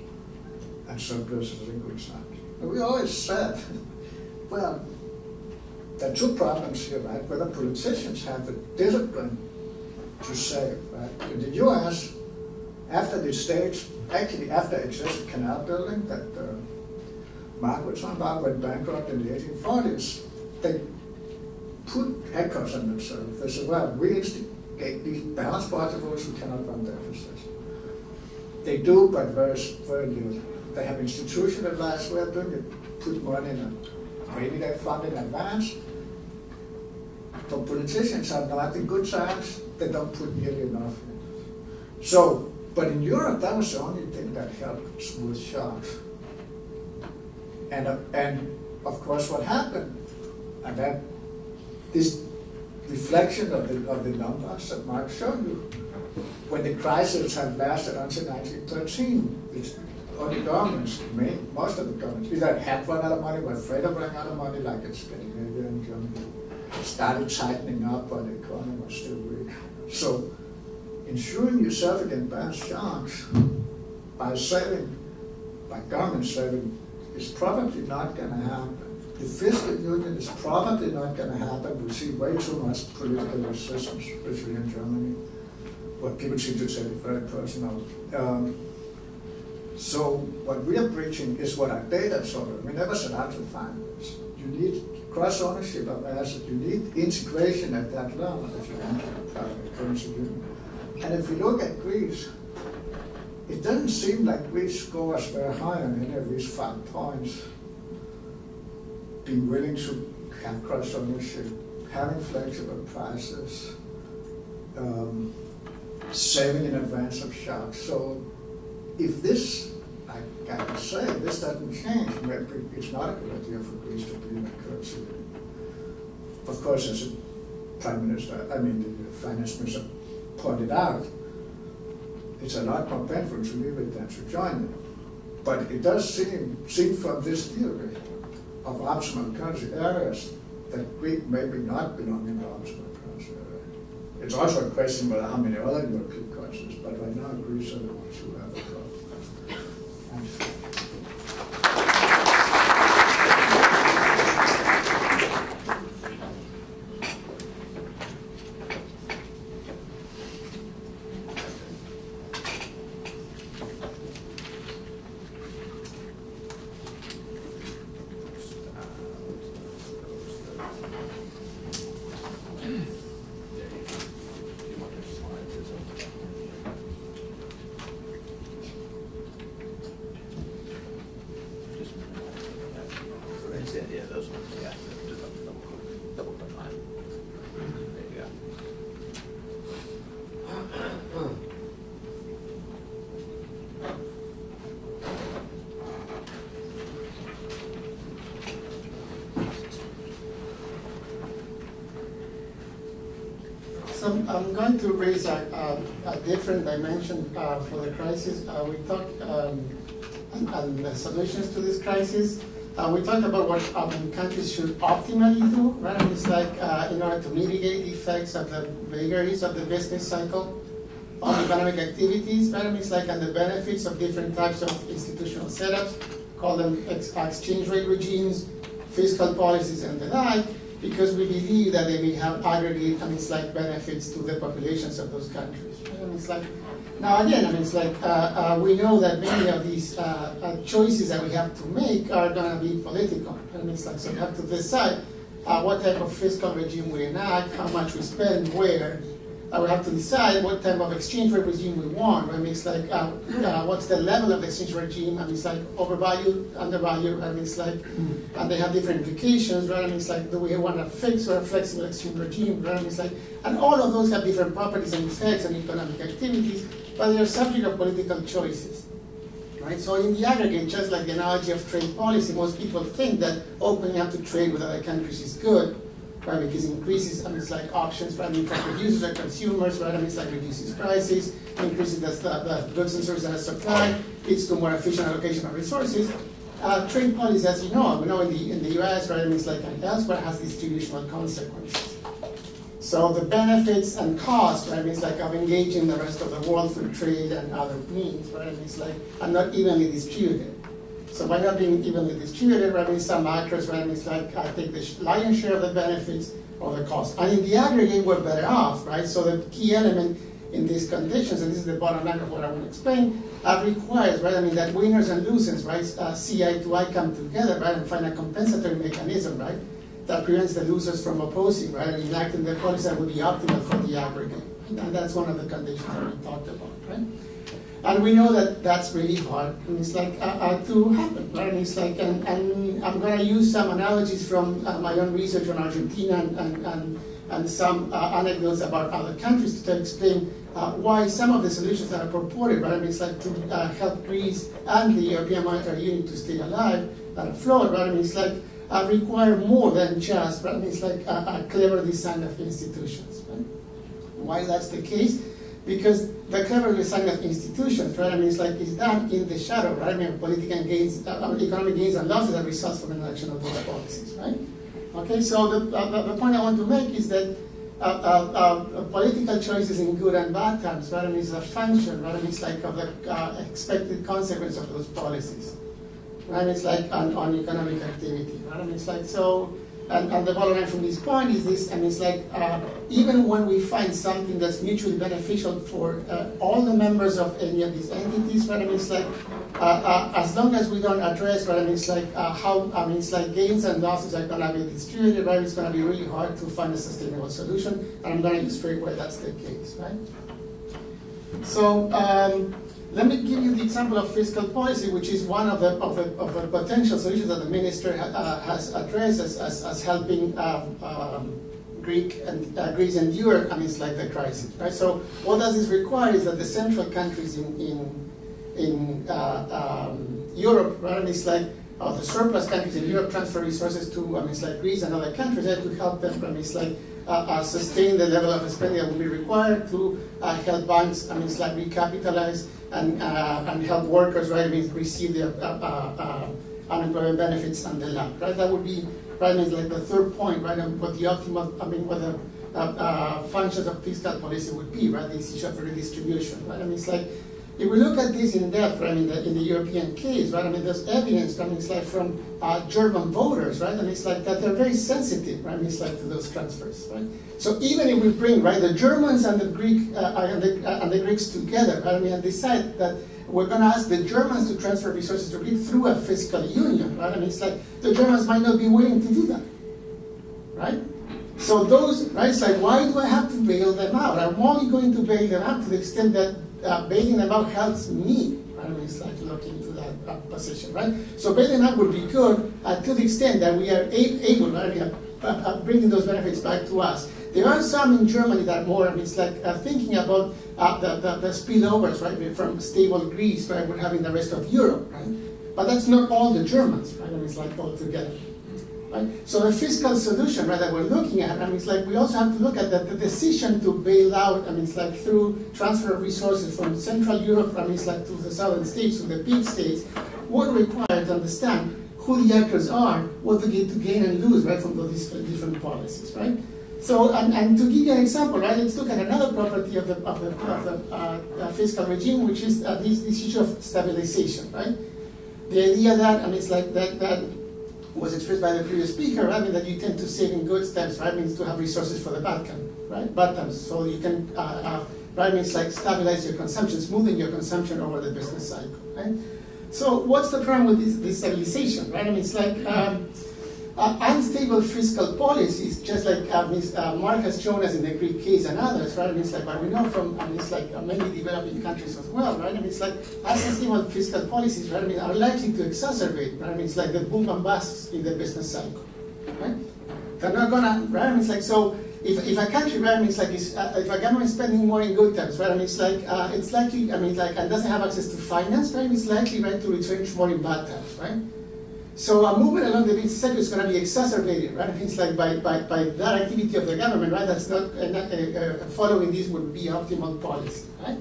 and surpluses in good times. And we always said, (laughs) well, there are two problems here, right? Whether politicians have the discipline to save, right? In the US, after the states, actually after excessive canal building that uh, talking about went bankrupt in the 1840s, they put handcuffs on themselves. They said, well, we these balanced rules, we cannot run deficits. They do, but very, very little. They have institutionalized way of doing it, put money in a rainy day fund in advance. But politicians are not in good times, they don't put nearly enough in. So, but in Europe, that was the only thing that helped smooth shocks. And, uh, and of course, what happened, and that this reflection of the, of the numbers that Mark showed you, when the crisis had lasted until 1913, it's the governments, main, most of the governments, either had run out of money, were afraid of running out of money, like in Scandinavia and Germany, started tightening up, but the economy was still weak. So, ensuring yourself against bad shocks by saving, by government saving, is probably not going to happen. The fiscal union is probably not going to happen. We see way too much political resistance, especially in Germany. What people seem to take very personal. Um, so what we are preaching is what our data show. We never set out to find this. You need cross ownership of assets. You need integration at that level if you want to private currency union. And if we look at Greece, it doesn't seem like Greece scores very high on any of these five points. Being willing to have cross ownership, having flexible prices, um, saving in advance of shocks. So if this, I can say, this doesn't change, it's not a good idea for Greece to be in a currency union. Of course, as a prime minister, I mean, the finance minister pointed out, it's a lot more painful to leave it than to join it. But it does seem, seem from this theory of optimal currency areas that Greek maybe not belong in the optimal currency area. It's also a question about how many other European countries, but right now Greece are the ones who have the problem. I'm going to raise a, a, a different dimension uh, for the crisis. Uh, we talked um, and, and the solutions to this crisis. Uh, we talked about what mean, countries should optimally do, right? It's like uh, in order to mitigate the effects of the vagaries of the business cycle on economic activities, right? It's like and the benefits of different types of institutional setups, call them ex exchange rate regimes, fiscal policies, and the like because we believe that they may have aggregate, I mean, it's like benefits to the populations of those countries. I mean, it's like, now again, I mean, it's like, uh, uh, we know that many of these uh, uh choices that we have to make are gonna be political. I mean, it's like, so we have to decide uh, what type of fiscal regime we enact, how much we spend, where. Uh, we have to decide what type of exchange rate regime we want. I mean, it's like, uh, uh, what's the level of the exchange regime? I mean, it's like overvalued, undervalued. I mean, it's like, and they have different implications, right? I mean, it's like, do we want a fixed or a flexible exchange regime, right? I mean, it's like, and all of those have different properties and effects on economic activities, but they're subject of political choices. Right? So in the aggregate, just like the analogy of trade policy, most people think that opening up to trade with other countries is good, right? Because it increases, I mean, it's like options, right? I mean, for producers and consumers, right? I mean, it's like reduces prices, increases the, the, the goods and services that are supplied, leads to more efficient allocation of resources. Uh, trade policy, as you know, we know in the in the U.S., right? I mean, it's like elsewhere has distributional consequences. So the benefits and costs, right? I mean, it's like of engaging the rest of the world through trade and other means, right? I mean, it's like are not evenly distributed. So by not being evenly distributed, I mean, some actors, I it's like I take the lion's share of the benefits or the cost. And in the aggregate, we're better off, right? So the key element in these conditions, and this is the bottom line of what I want to explain, uh, requires, right, I mean, that winners and losers, right, uh, eye to eye come together, right, and find a compensatory mechanism, right, that prevents the losers from opposing, right, and enacting the policy that would be optimal for the aggregate. And that's one of the conditions that we talked about, right? And we know that that's really hard, and it's like uh, uh, to happen, right? And it's like, and, and I'm going to use some analogies from uh, my own research on Argentina and, and, and, and some uh, anecdotes about other countries to explain uh, why some of the solutions that are purported, right? I mean, it's like to uh, help Greece and the European Monetary Union to stay alive and afloat, right? I mean, it's like require more than just, right? I mean, it's like a, a clever design of institutions, right? Why that's the case? Because the clever design of institutions, right? I mean, it's like it's done in the shadow, right? I mean, political gains, uh, economic gains and losses that results from an election of those policies, right? Okay, so the, uh, the point I want to make is that uh, uh, uh, political choices in good and bad times, right? I mean, it's a function, right? I mean, it's like of the uh, expected consequence of those policies, right? I mean, It's like on, on economic activity, right? I mean, it's like so and, and the bottom line from this point is this, and it's like, uh, even when we find something that's mutually beneficial for uh, all the members of any of these entities, right, I mean, it's like, uh, uh as long as we don't address, I mean, it's like uh, how, I mean, it's like gains and losses are gonna be distributed, right, it's gonna be really hard to find a sustainable solution, and I'm gonna illustrate why that's the case, right? So, um, let me give you the example of fiscal policy, which is one of the, of the, of the potential solutions that the minister uh, has addressed as, as, as helping um, um, Greek and uh, Greece endure, I mean, it's like the crisis, right? So what does this require is that the central countries in, in, in uh, um, Europe, right, it's like uh, the surplus countries in Europe transfer resources to, I mean, like Greece and other countries that to help them, I mean, like uh, uh, sustain the level of spending that will be required to uh, help banks, I mean, like recapitalize and, uh, and help workers, right, receive their uh, uh, uh, unemployment benefits and the like, right? That would be, right, I mean, like the third point, right, and what the optimal, I mean, what the functions of fiscal policy would be, right, this issue of redistribution, right? I mean, it's like, if we look at this in depth, right, in the, in the European case, right, I mean, there's evidence, mean, it's like from uh, German voters, right, and it's like that they're very sensitive, right, I mean, it's like to those transfers, right. So even if we bring, right, the Germans and the Greek uh, and, the, uh, and the Greeks together, right, I mean, and decide that we're going to ask the Germans to transfer resources to Greece through a fiscal union, right? I mean, it's like the Germans might not be willing to do that, right? So those, right? It's like, why do I have to bail them out? I'm only going to bail them out to the extent that uh, out helps me. Right? I mean, it's like looking to that uh, position, right? So bailing out would be good uh, to the extent that we are able, right, uh, uh, bringing those benefits back to us. There are some in Germany that are more, I mean, it's like uh, thinking about the, the, the, spillovers, right, from stable Greece, right, we're having the rest of Europe, right? But that's not all the Germans, right? I mean, it's like all together. Right? So the fiscal solution right, that we're looking at, I mean, it's like we also have to look at the, the decision to bail out, I mean, it's like through transfer of resources from Central Europe, I mean, it's like to the southern states, to the big states, would require to understand who the actors are, what they get to gain and lose, right, from those different policies, right? So, and, and to give you an example, right, let's look at another property of the, of the, of the uh, uh, fiscal regime, which is uh, this, this issue of stabilization, right? The idea that, I mean, it's like that, that was expressed by the previous speaker, right? I mean, that you tend to save in good steps, right? Means to have resources for the bad time, right? Bad times. So you can, uh, uh, right? Means like stabilize your consumption, smoothing your consumption over the business cycle, right? So what's the problem with this, this stabilization, right? I mean, it's like, um, uh, unstable fiscal policies, just like uh, Ms., uh, Mark has shown us in the Greek case and others, right? I mean, it's like, but we know from, I mean, it's like uh, many developing countries as well, right? I mean, it's like unstable fiscal policies, right? I mean, are likely to exacerbate, right? I mean, it's like the boom and bust in the business cycle, right? They're not gonna, right? I mean, it's like, so if, if a country, right, I mean, it's like, it's, uh, if a government is spending more in good times, right, I mean, it's like, uh, it's likely, I mean, like, and doesn't have access to finance, right, it's likely, right, to retrench more in bad times, right? So a movement along the business sector is going to be exacerbated, right? It's like by, by, by that activity of the government, right? That's not, uh, not uh, uh, following this would be optimal policy, right?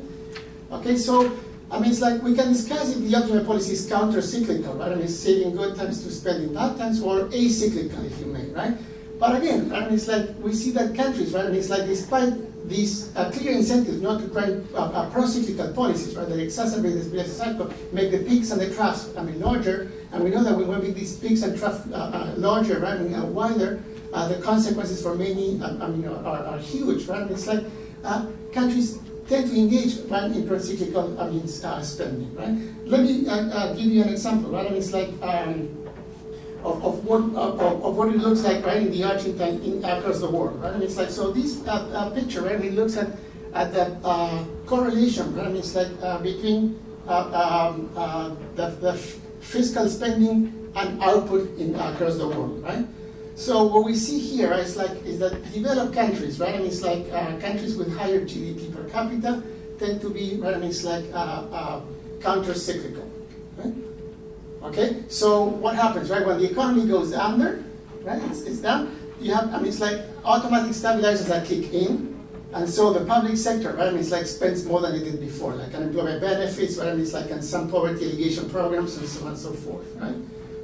Okay, so I mean, it's like we can discuss if the optimal policy is counter-cyclical, right? I mean, saving good times to spend in bad times, or acyclical, if you may, right? But again, I mean, it's like we see that countries, right? I mean, it's like despite these uh, clear incentives not to try uh, uh, pro-cyclical policies, right, that exacerbate this business cycle, make the peaks and the troughs, I mean, larger, and we know that when we make these peaks and uh, uh, larger, right, I mean, uh, wider, the consequences for many, I mean, are, are, huge, right? I mean, it's like countries tend to engage right, in pro-cyclical, I mean, spending, right? Let me give you an example, right? I mean, it's like. Um, of, of what of, of, what it looks like right in the Argentine in, across the world, right? And it's like so this uh, uh, picture, right? It looks at at the uh, correlation, right? I mean, it's like uh, between uh, um, uh, the, the fiscal spending and output in across the world, right? So what we see here is like is that developed countries, right? I mean, it's like uh, countries with higher GDP per capita tend to be, right? I mean, it's like uh, uh, counter-cyclical, right? Okay, so what happens, right? When the economy goes under, right? It's, it's down. You have, I mean, it's like automatic stabilizers that kick in, and so the public sector, right? I mean, it's like spends more than it did before, like unemployment benefits, right? I mean, it's like and some poverty alleviation programs and so on and so forth, right?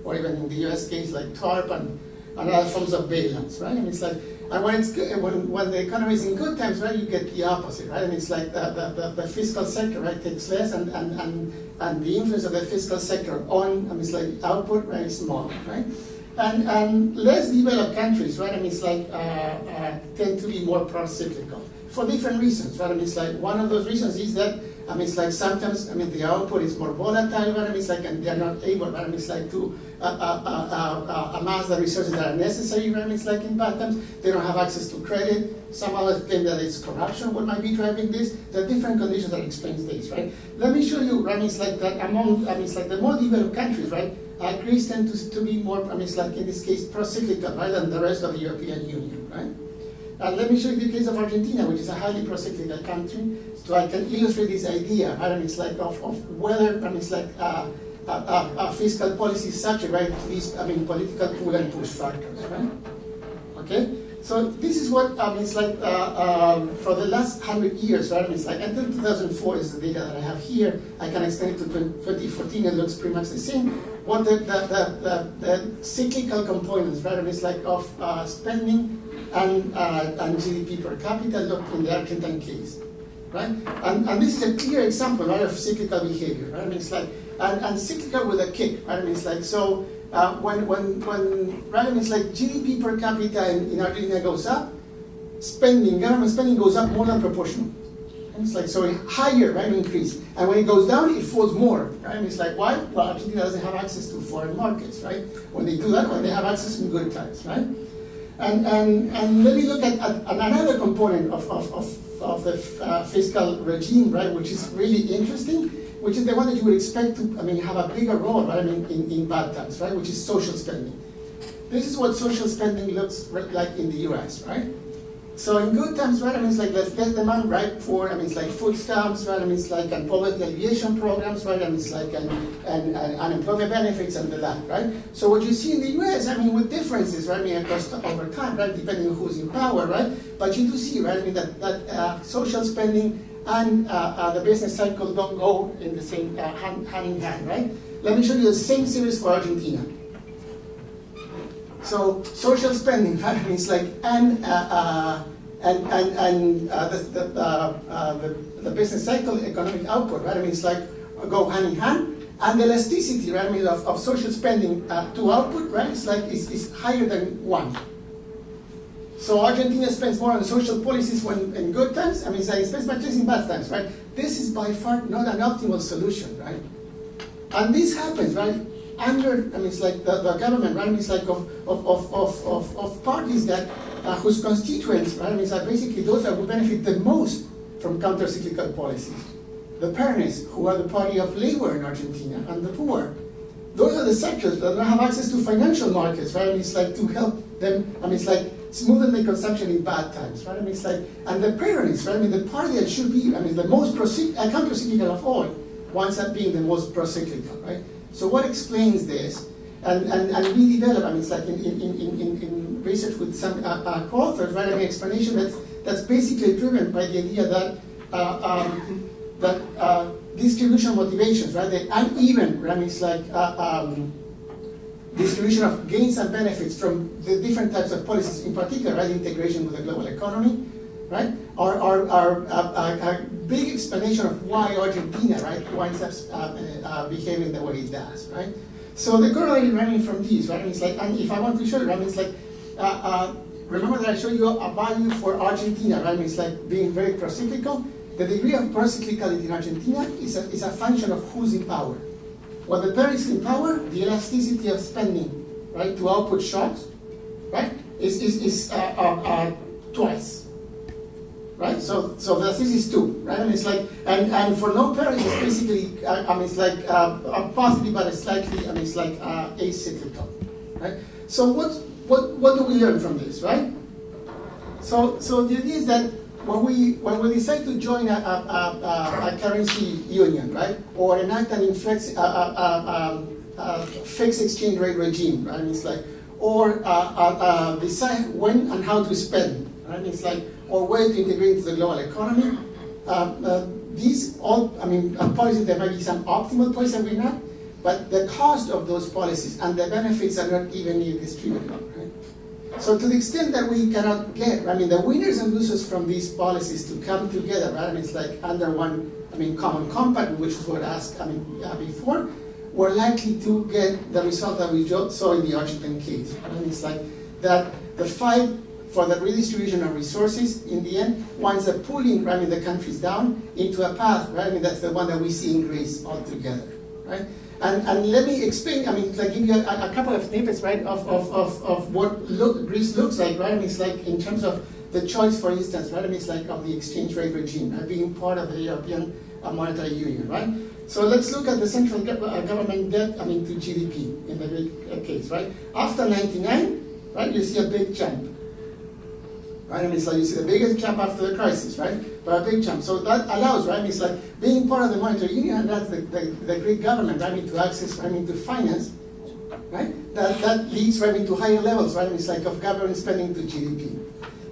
Or even in the U.S. case, like TARP and, and other forms of bailouts, right? I mean, it's like and when it's good, when, when the economy is in good times, right, you get the opposite, right? And it's like the, the, the, the fiscal sector, right, takes less, and, and, and, and the influence of the fiscal sector on, I mean, it's like output, right, is small, right? And, and less developed countries, right, I mean, it's like uh, uh, tend to be more pro-cyclical for different reasons, right? I mean, it's like one of those reasons is that I mean, it's like sometimes, I mean, the output is more volatile, but I mean, it's like, and they're not able, but I mean, it's like to uh, uh, uh, uh, amass the resources that are necessary, right? I mean, it's like in bad times, they don't have access to credit. Some others claim that it's corruption what might be driving this. There are different conditions that explains this, right? Let me show you, right? I mean, it's like that among, I mean, it's like the more developed countries, right? Uh, Greece tend to, to be more, I mean, it's like in this case, pro-cyclical, right, than the rest of the European Union, right? And let me show you the case of Argentina, which is a highly pro-cyclical country, so I can illustrate this idea. I mean, it's like of, of whether, I mean, it's like uh, a, a, a, fiscal policy is subject, right, to these, I mean, political pull and push factors, right? Okay? So this is what, I mean, it's like uh, um, for the last 100 years, right, it's like until 2004 is the data that I have here. I can extend it to 2014, it looks pretty much the same. What the, the, the, the, cyclical components, right, it's like of uh, spending and, uh, and GDP per capita look in the Argentine case, right? And, and this is a clear example, right, of cyclical behavior, right? It's like, and, and cyclical with a kick, right? It's like, so uh, when, when, when, right, I mean, it's like GDP per capita in, in Argentina goes up, spending, government spending goes up more than proportional. And it's like, so higher, right, increase. And when it goes down, it falls more, right? And it's like, why? Well, Argentina doesn't have access to foreign markets, right? When they do that, when they have access in good times, right? And, and, and let me look at, at another component of, of, of, of the uh, fiscal regime, right, which is really interesting, which is the one that you would expect to, I mean, have a bigger role, right, I mean, in, in bad times, right, which is social spending. This is what social spending looks like in the US, right? So in good times, right, I mean, it's like let's get demand right for, I mean, it's like food stamps, right, I mean, it's like and poverty alleviation programs, right, I mean, it's like and, and, and unemployment benefits and the like, right? So what you see in the U.S., I mean, with differences, right, I mean, across over time, right, depending on who's in power, right? But you do see, right, I mean, that, that uh, social spending and uh, uh, the business cycle don't go in the same, uh, hand, hand in hand, right? Let me show you the same series for Argentina. So social spending? (laughs) It's like and uh, and and, and uh, the the, uh, the, the business cycle, economic output, right? I mean, it's like go hand in hand, and the elasticity, right? I mean, of, of social spending to output, right? It's like is, is higher than one. So Argentina spends more on social policies when in good times. I mean, it spends much less in bad times, right? This is by far not an optimal solution, right? And this happens, right? under, I mean, it's like the, the government, right? It's like of, of, of, of, of, parties that, uh, whose constituents, right? I mean, it's like basically those that would benefit the most from counter-cyclical policies. The Peronistas, who are the party of labor in Argentina, and the poor. Those are the sectors that don't have access to financial markets, right? I mean, it's like to help them, I mean, it's like smoothen the consumption in bad times, right? I mean, it's like, and the Peronists, right? I mean, the party that should be, I mean, the most counter-cyclical of all, winds up being the most pro-cyclical, right? So what explains this? and, and, and we develop, I mean, it's like in, in, in, in, in research with some uh, uh, co-authors, right? I mean, explanation that's, that's basically driven by the idea that, uh, um, that uh, distribution motivations, right? The uneven, right? I mean, it's like uh, um, distribution of gains and benefits from the different types of policies, in particular, right? Integration with the global economy, right? Are, are, are a, a, a big explanation of why Argentina, right, winds up uh, uh, behaving the way it does, right? So the corollary running from these, right? It's like, and if I want to show you, right, it's like, uh, uh, remember that I showed you a value for Argentina, right? It's like being very procyclical. The degree of procyclicality in Argentina is a, is a function of who's in power. When the parent is in power, the elasticity of spending, right, to output shocks, right, is, is, is uh, uh, uh twice right? So so the thesis is two, right? And it's like and and for no parents, it's basically uh, I mean it's like uh, uh, positive, but it's slightly I mean it's like uh, acyclical, right? So what what what do we learn from this, right? So so the idea is that when we when we decide to join a, a, a, a currency union, right, or enact an inflex, um, fixed exchange rate regime, right? It's like or uh, uh, decide when and how to spend, right? It's like or where to integrate into the global economy. Uh, uh, these all, I mean, uh, policies, there might be some optimal policies we're not, but the cost of those policies and the benefits are not evenly distributed. Right? So to the extent that we cannot get, I mean, the winners and losers from these policies to come together, right? I mean, it's like under one, I mean, common compact, which is what I asked, I mean, before, we're likely to get the result that we saw in the Argentine case. Right? I mean, it's like that the fight for the redistribution of resources in the end winds up pulling running the countries down into a path, right? I mean, that's the one that we see in Greece altogether, right? And, and let me explain, I mean, like give you a, a couple of snippets, right, of, of, of, of what look, Greece looks like, right? I mean, it's like in terms of the choice, for instance, right? I mean, it's like of the exchange rate regime, right? Being part of the European uh, Monetary Union, right? So let's look at the central uh, government debt, I mean, to GDP in the Greek case, right? After 99, right, you see a big jump right? I mean, it's like you see the biggest jump after the crisis, right? But a big jump. So that allows, right? I mean, it's like being part of the monetary union, that's the, the, the Greek government, right? I mean, to access, I mean, to finance, right? That, that leads, right, I mean, to higher levels, right? I mean, it's like of government spending to GDP.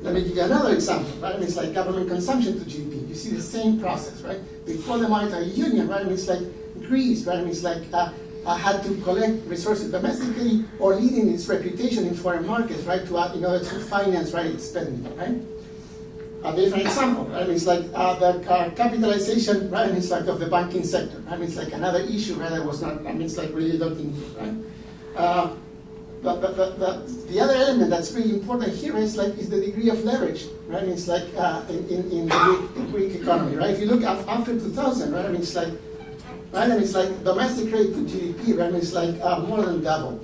Let me give you another example, right? I mean, it's like government consumption to GDP. You see the same process, right? Before the monetary union, right? I mean, it's like Greece, right? I mean, it's like uh, uh, had to collect resources domestically or leading its reputation in foreign markets, right, to, uh, in order to finance right, its spending, right? A different example, right? It's like uh, the uh, capitalization, right? It's like of the banking sector. Right? I mean, it's like another issue, right? That was not. I mean, it's like really looked right? Uh, but, but, but, but, the other element that's really important here is like is the degree of leverage, right? It's like uh, in, in, in the Greek, Greek economy, right? If you look after 2000, right? I mean, it's like right? And it's like domestic rate to GDP, right? And it's like uh, more than double.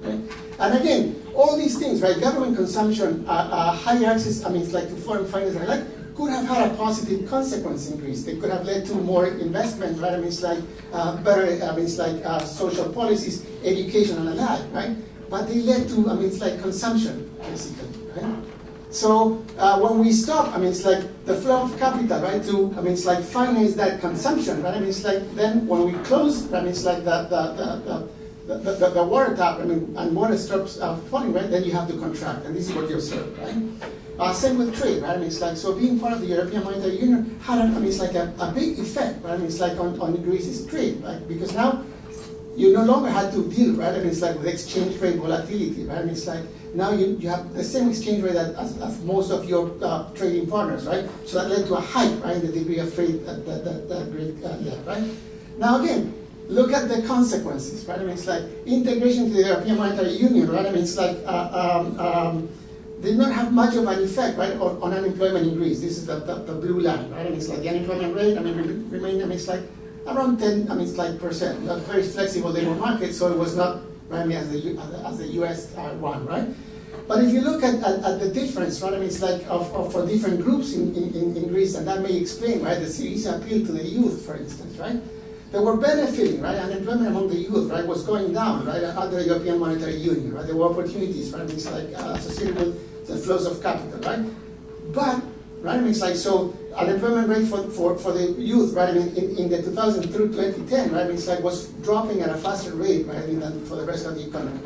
Right? And again, all these things, right? Government consumption, uh, uh, higher access, I mean, it's like to foreign finance, right? Like, could have had a positive consequence increase. They could have led to more investment, right? I mean, it's like uh, better, I mean, it's like uh, social policies, education, and the like, right? But they led to, I mean, it's like consumption, basically, right? So uh, when we stop, I mean, it's like the flow of capital, right? To, I mean, it's like finance that consumption, right? I mean, it's like then when we close, I mean, it's like the, the, the, the, the, the, water tap, I mean, and water stops uh, falling, right? Then you have to contract, and this is what you observe, right? Uh, same with trade, right? I mean, it's like, so being part of the European Monetary Union had, I mean, it's like a, a big effect, right? I mean, it's like on, on Greece's trade, right? Because now you no longer had to deal, right? I mean, it's like with exchange rate volatility, right? I mean, it's like now you, you have the same exchange rate as, as most of your uh, trading partners, right? So that led to a hike, right, the degree of trade that, that, that, that Greek uh, led, right? Now again, look at the consequences, right? I mean, it's like integration to the European Monetary Union, right? I mean, it's like uh, um, um, did not have much of an effect, right, on, on unemployment in Greece. This is the, the, the, blue line, right? I mean, it's like the unemployment rate, I mean, remained, I mean, it's like around 10, I mean, it's like percent, not very flexible labor market, so it was not maybe as the, as the US uh, one, right? But if you look at, at, at, the difference, right, I mean, it's like of, of for different groups in, in, in Greece, and that may explain, right, the Syriza appeal to the youth, for instance, right? They were benefiting, right? Unemployment among the youth, right, was going down, right, under the European Monetary Union, right? There were opportunities, right? I mean, it's like uh, associated with the flows of capital, right? But right? I mean, it's like, so unemployment rate for, for, for the youth, right, I mean, in, in the 2000 through 2010, right, I mean, it's like was dropping at a faster rate, right, I mean, than for the rest of the economy.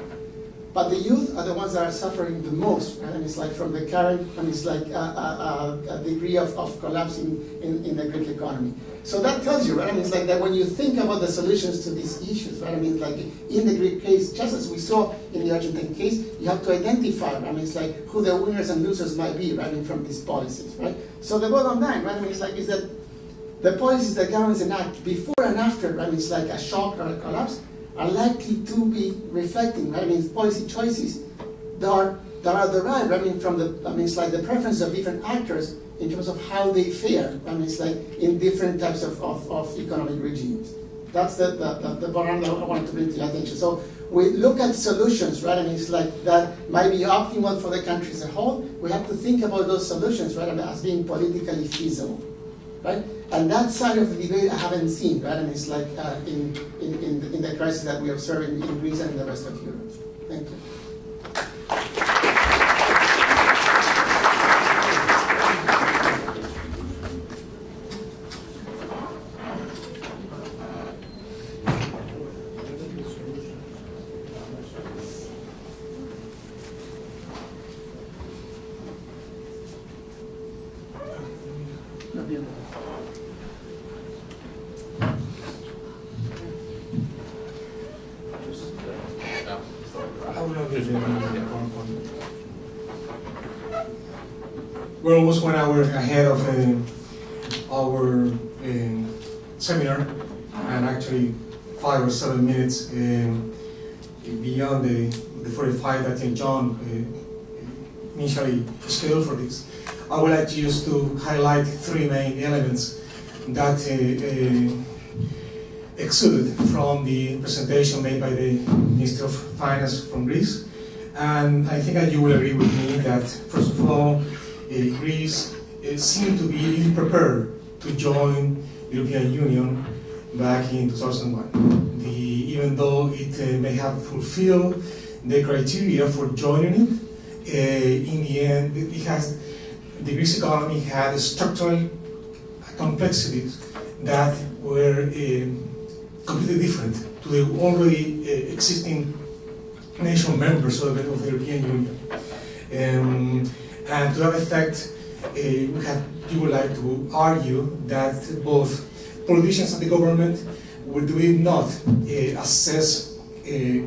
But the youth are the ones that are suffering the most, right? And it's like from the current, and it's like a, a, a degree of, of collapsing in, in the Greek economy. So that tells you, right? I mean, it's like that when you think about the solutions to these issues, right? I mean, like in the Greek case, just as we saw in the Argentine case, you have to identify, right? I mean, it's like who the winners and losers might be, right? I mean, from these policies, right? So the bottom line, right? I mean, it's like is that the policies that governments enact before and after, right? I mean, it's like a shock or a collapse are likely to be reflecting. I mean, policy choices that are that are derived, I mean, from the, I mean, it's like the preference of different actors in terms of how they fare, I mean, it's like in different types of, of, of economic regimes. That's the, the, the, the bottom that I wanted to bring to your attention. So we look at solutions, right? I mean, it's like that might be optimal for the country as a whole. We have to think about those solutions, right, I mean, as being politically feasible right? And that side of the debate I haven't seen, right? And it's like uh, in, in, in, the, in the crisis that we observe in, in Greece and the rest of Europe. Thank you. 45 that John uh, initially scheduled for this. I would like to just to highlight three main elements that uh, uh, exuded from the presentation made by the Minister of Finance from Greece. And I think that you will agree with me that, first of all, uh, Greece seemed to be ill prepared to join the European Union back in 2001. The, even though it uh, may have fulfilled the criteria for joining it, uh, in the end, it has, the Greece economy had structural complexities that were um, completely different to the already uh, existing nation members of the, European Union. Um, and to that effect, uh, we have, like to argue that both politicians and the government do not uh, assess uh,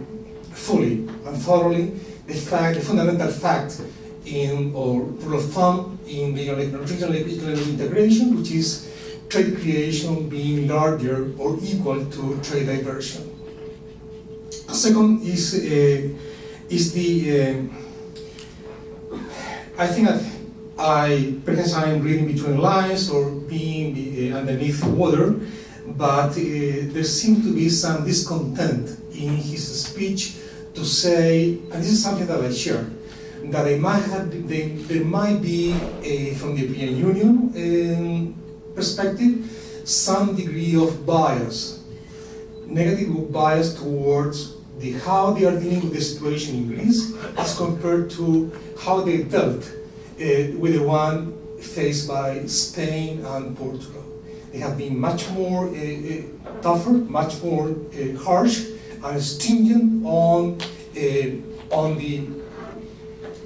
fully and thoroughly the fact, the fundamental fact in or rule of thumb in the regional economic integration, which is trade creation being larger or equal to trade diversion. A Second is uh, is the uh, I think that I perhaps I'm reading between lines or being uh, underneath water, but there seems to be some discontent in his speech to say, and this is something that I share, that they might have, they, there might be a, from the European Union um, perspective some degree of bias, negative bias towards the how they are dealing with the situation in Greece as compared to how they dealt uh, with the one faced by Spain and Portugal. They have been much more uh, tougher, much more uh, harsh, and stringent on uh, on the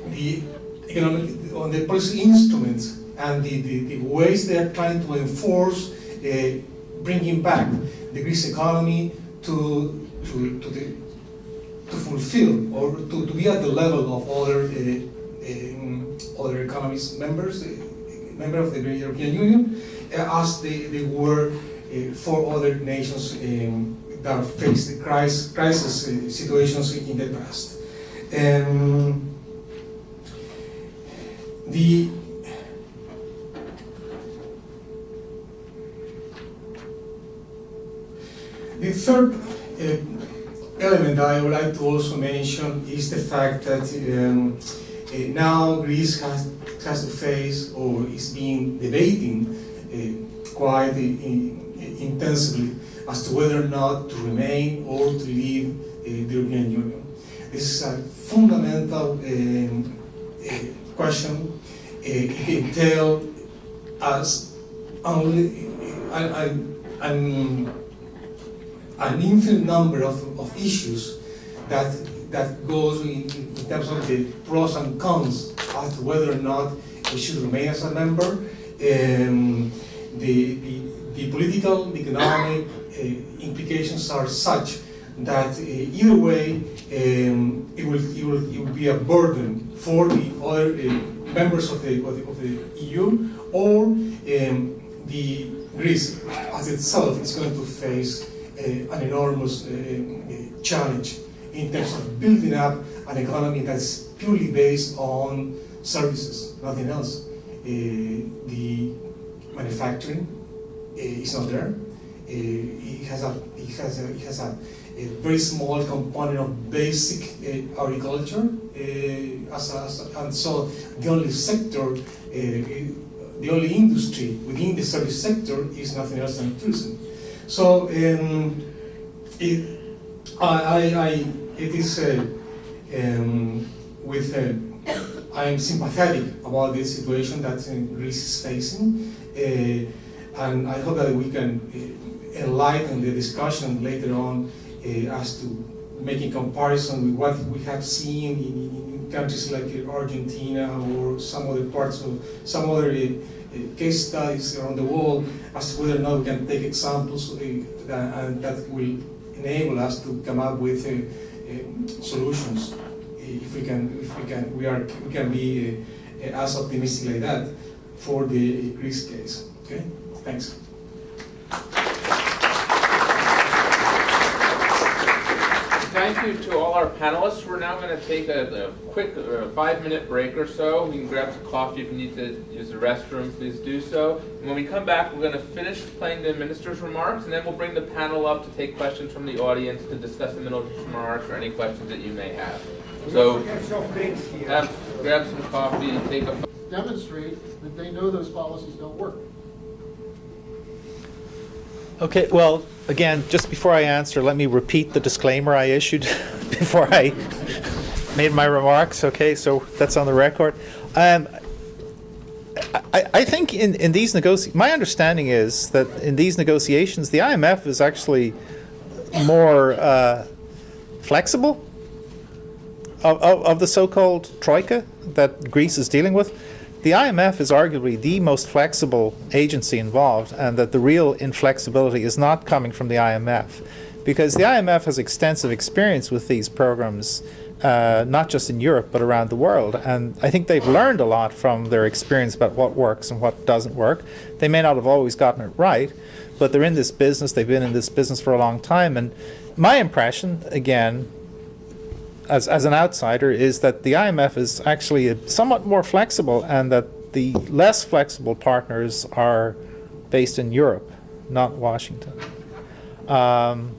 the economic on the policy instruments and the, the, the ways they are trying to enforce uh, bringing back the Greece economy to to, to the to fulfill or to, to be at the level of other uh, other economies members, member of the European Union, as they, they were for other nations um, that faced crisis, crisis uh, situations in the past. Um, the the third uh, element I would like to also mention is the fact that um, uh, now Greece has, has to face or is being debating uh, quite intensively as to whether or not to remain or to leave uh, the European Union. This is a fundamental um, uh, question. It entails as only an, an, infinite number of, of issues that that goes in, in, terms of the pros and cons as to whether or not we should remain as a member. Um, the, the, the, political, the economic implications are such that uh, either way um, it, will, it, will, it will be a burden for the other uh, members of the, of the, of the EU or um, the Greece as itself is going to face uh, an enormous uh, uh, challenge in terms of building up an economy that's purely based on services, nothing else. Uh, the manufacturing uh, is not there. Uh, it has a it has a, it has a, a very small component of basic uh, agriculture, uh, as a, as and so the only sector, uh, the only industry within the service sector is nothing else than tourism. So um, it, I, I, it is uh, um, with I am sympathetic about the situation that Greece is facing, uh, and I hope that we can uh, enlighten the discussion later on uh, as to making comparison with what we have seen in, in, countries like Argentina or some other parts of some other uh, uh, case studies around the world as to whether or not we can take examples uh, that, and that will enable us to come up with solutions if we can, if we can, we are, we can be uh, as optimistic like that for the Greece case. Okay, thanks. Thank you to all our panelists. We're now going to take a, a quick uh, five-minute break or so. We can grab some coffee if you need to use the restroom. Please do so. And when we come back, we're going to finish playing the minister's remarks, and then we'll bring the panel up to take questions from the audience to discuss the minister's remarks or any questions that you may have. So have, grab some coffee, take a. Demonstrate that they know those policies don't work. Okay, well, again, just before I answer, let me repeat the disclaimer I issued (laughs) before I (laughs) made my remarks. Okay, so that's on the record. Um, I, I, think in, in these negotiations, my understanding is that in these negotiations, the IMF is actually more uh, flexible of, of, of the so-called troika that Greece is dealing with, the IMF is arguably the most flexible agency involved, and that the real inflexibility is not coming from the IMF, because the IMF has extensive experience with these programs, uh, not just in Europe but around the world, and I think they've learned a lot from their experience about what works and what doesn't work. They may not have always gotten it right, but they're in this business. They've been in this business for a long time, and my impression, again, as, as an outsider is that the IMF is actually somewhat more flexible and that the less flexible partners are based in Europe, not Washington. Um,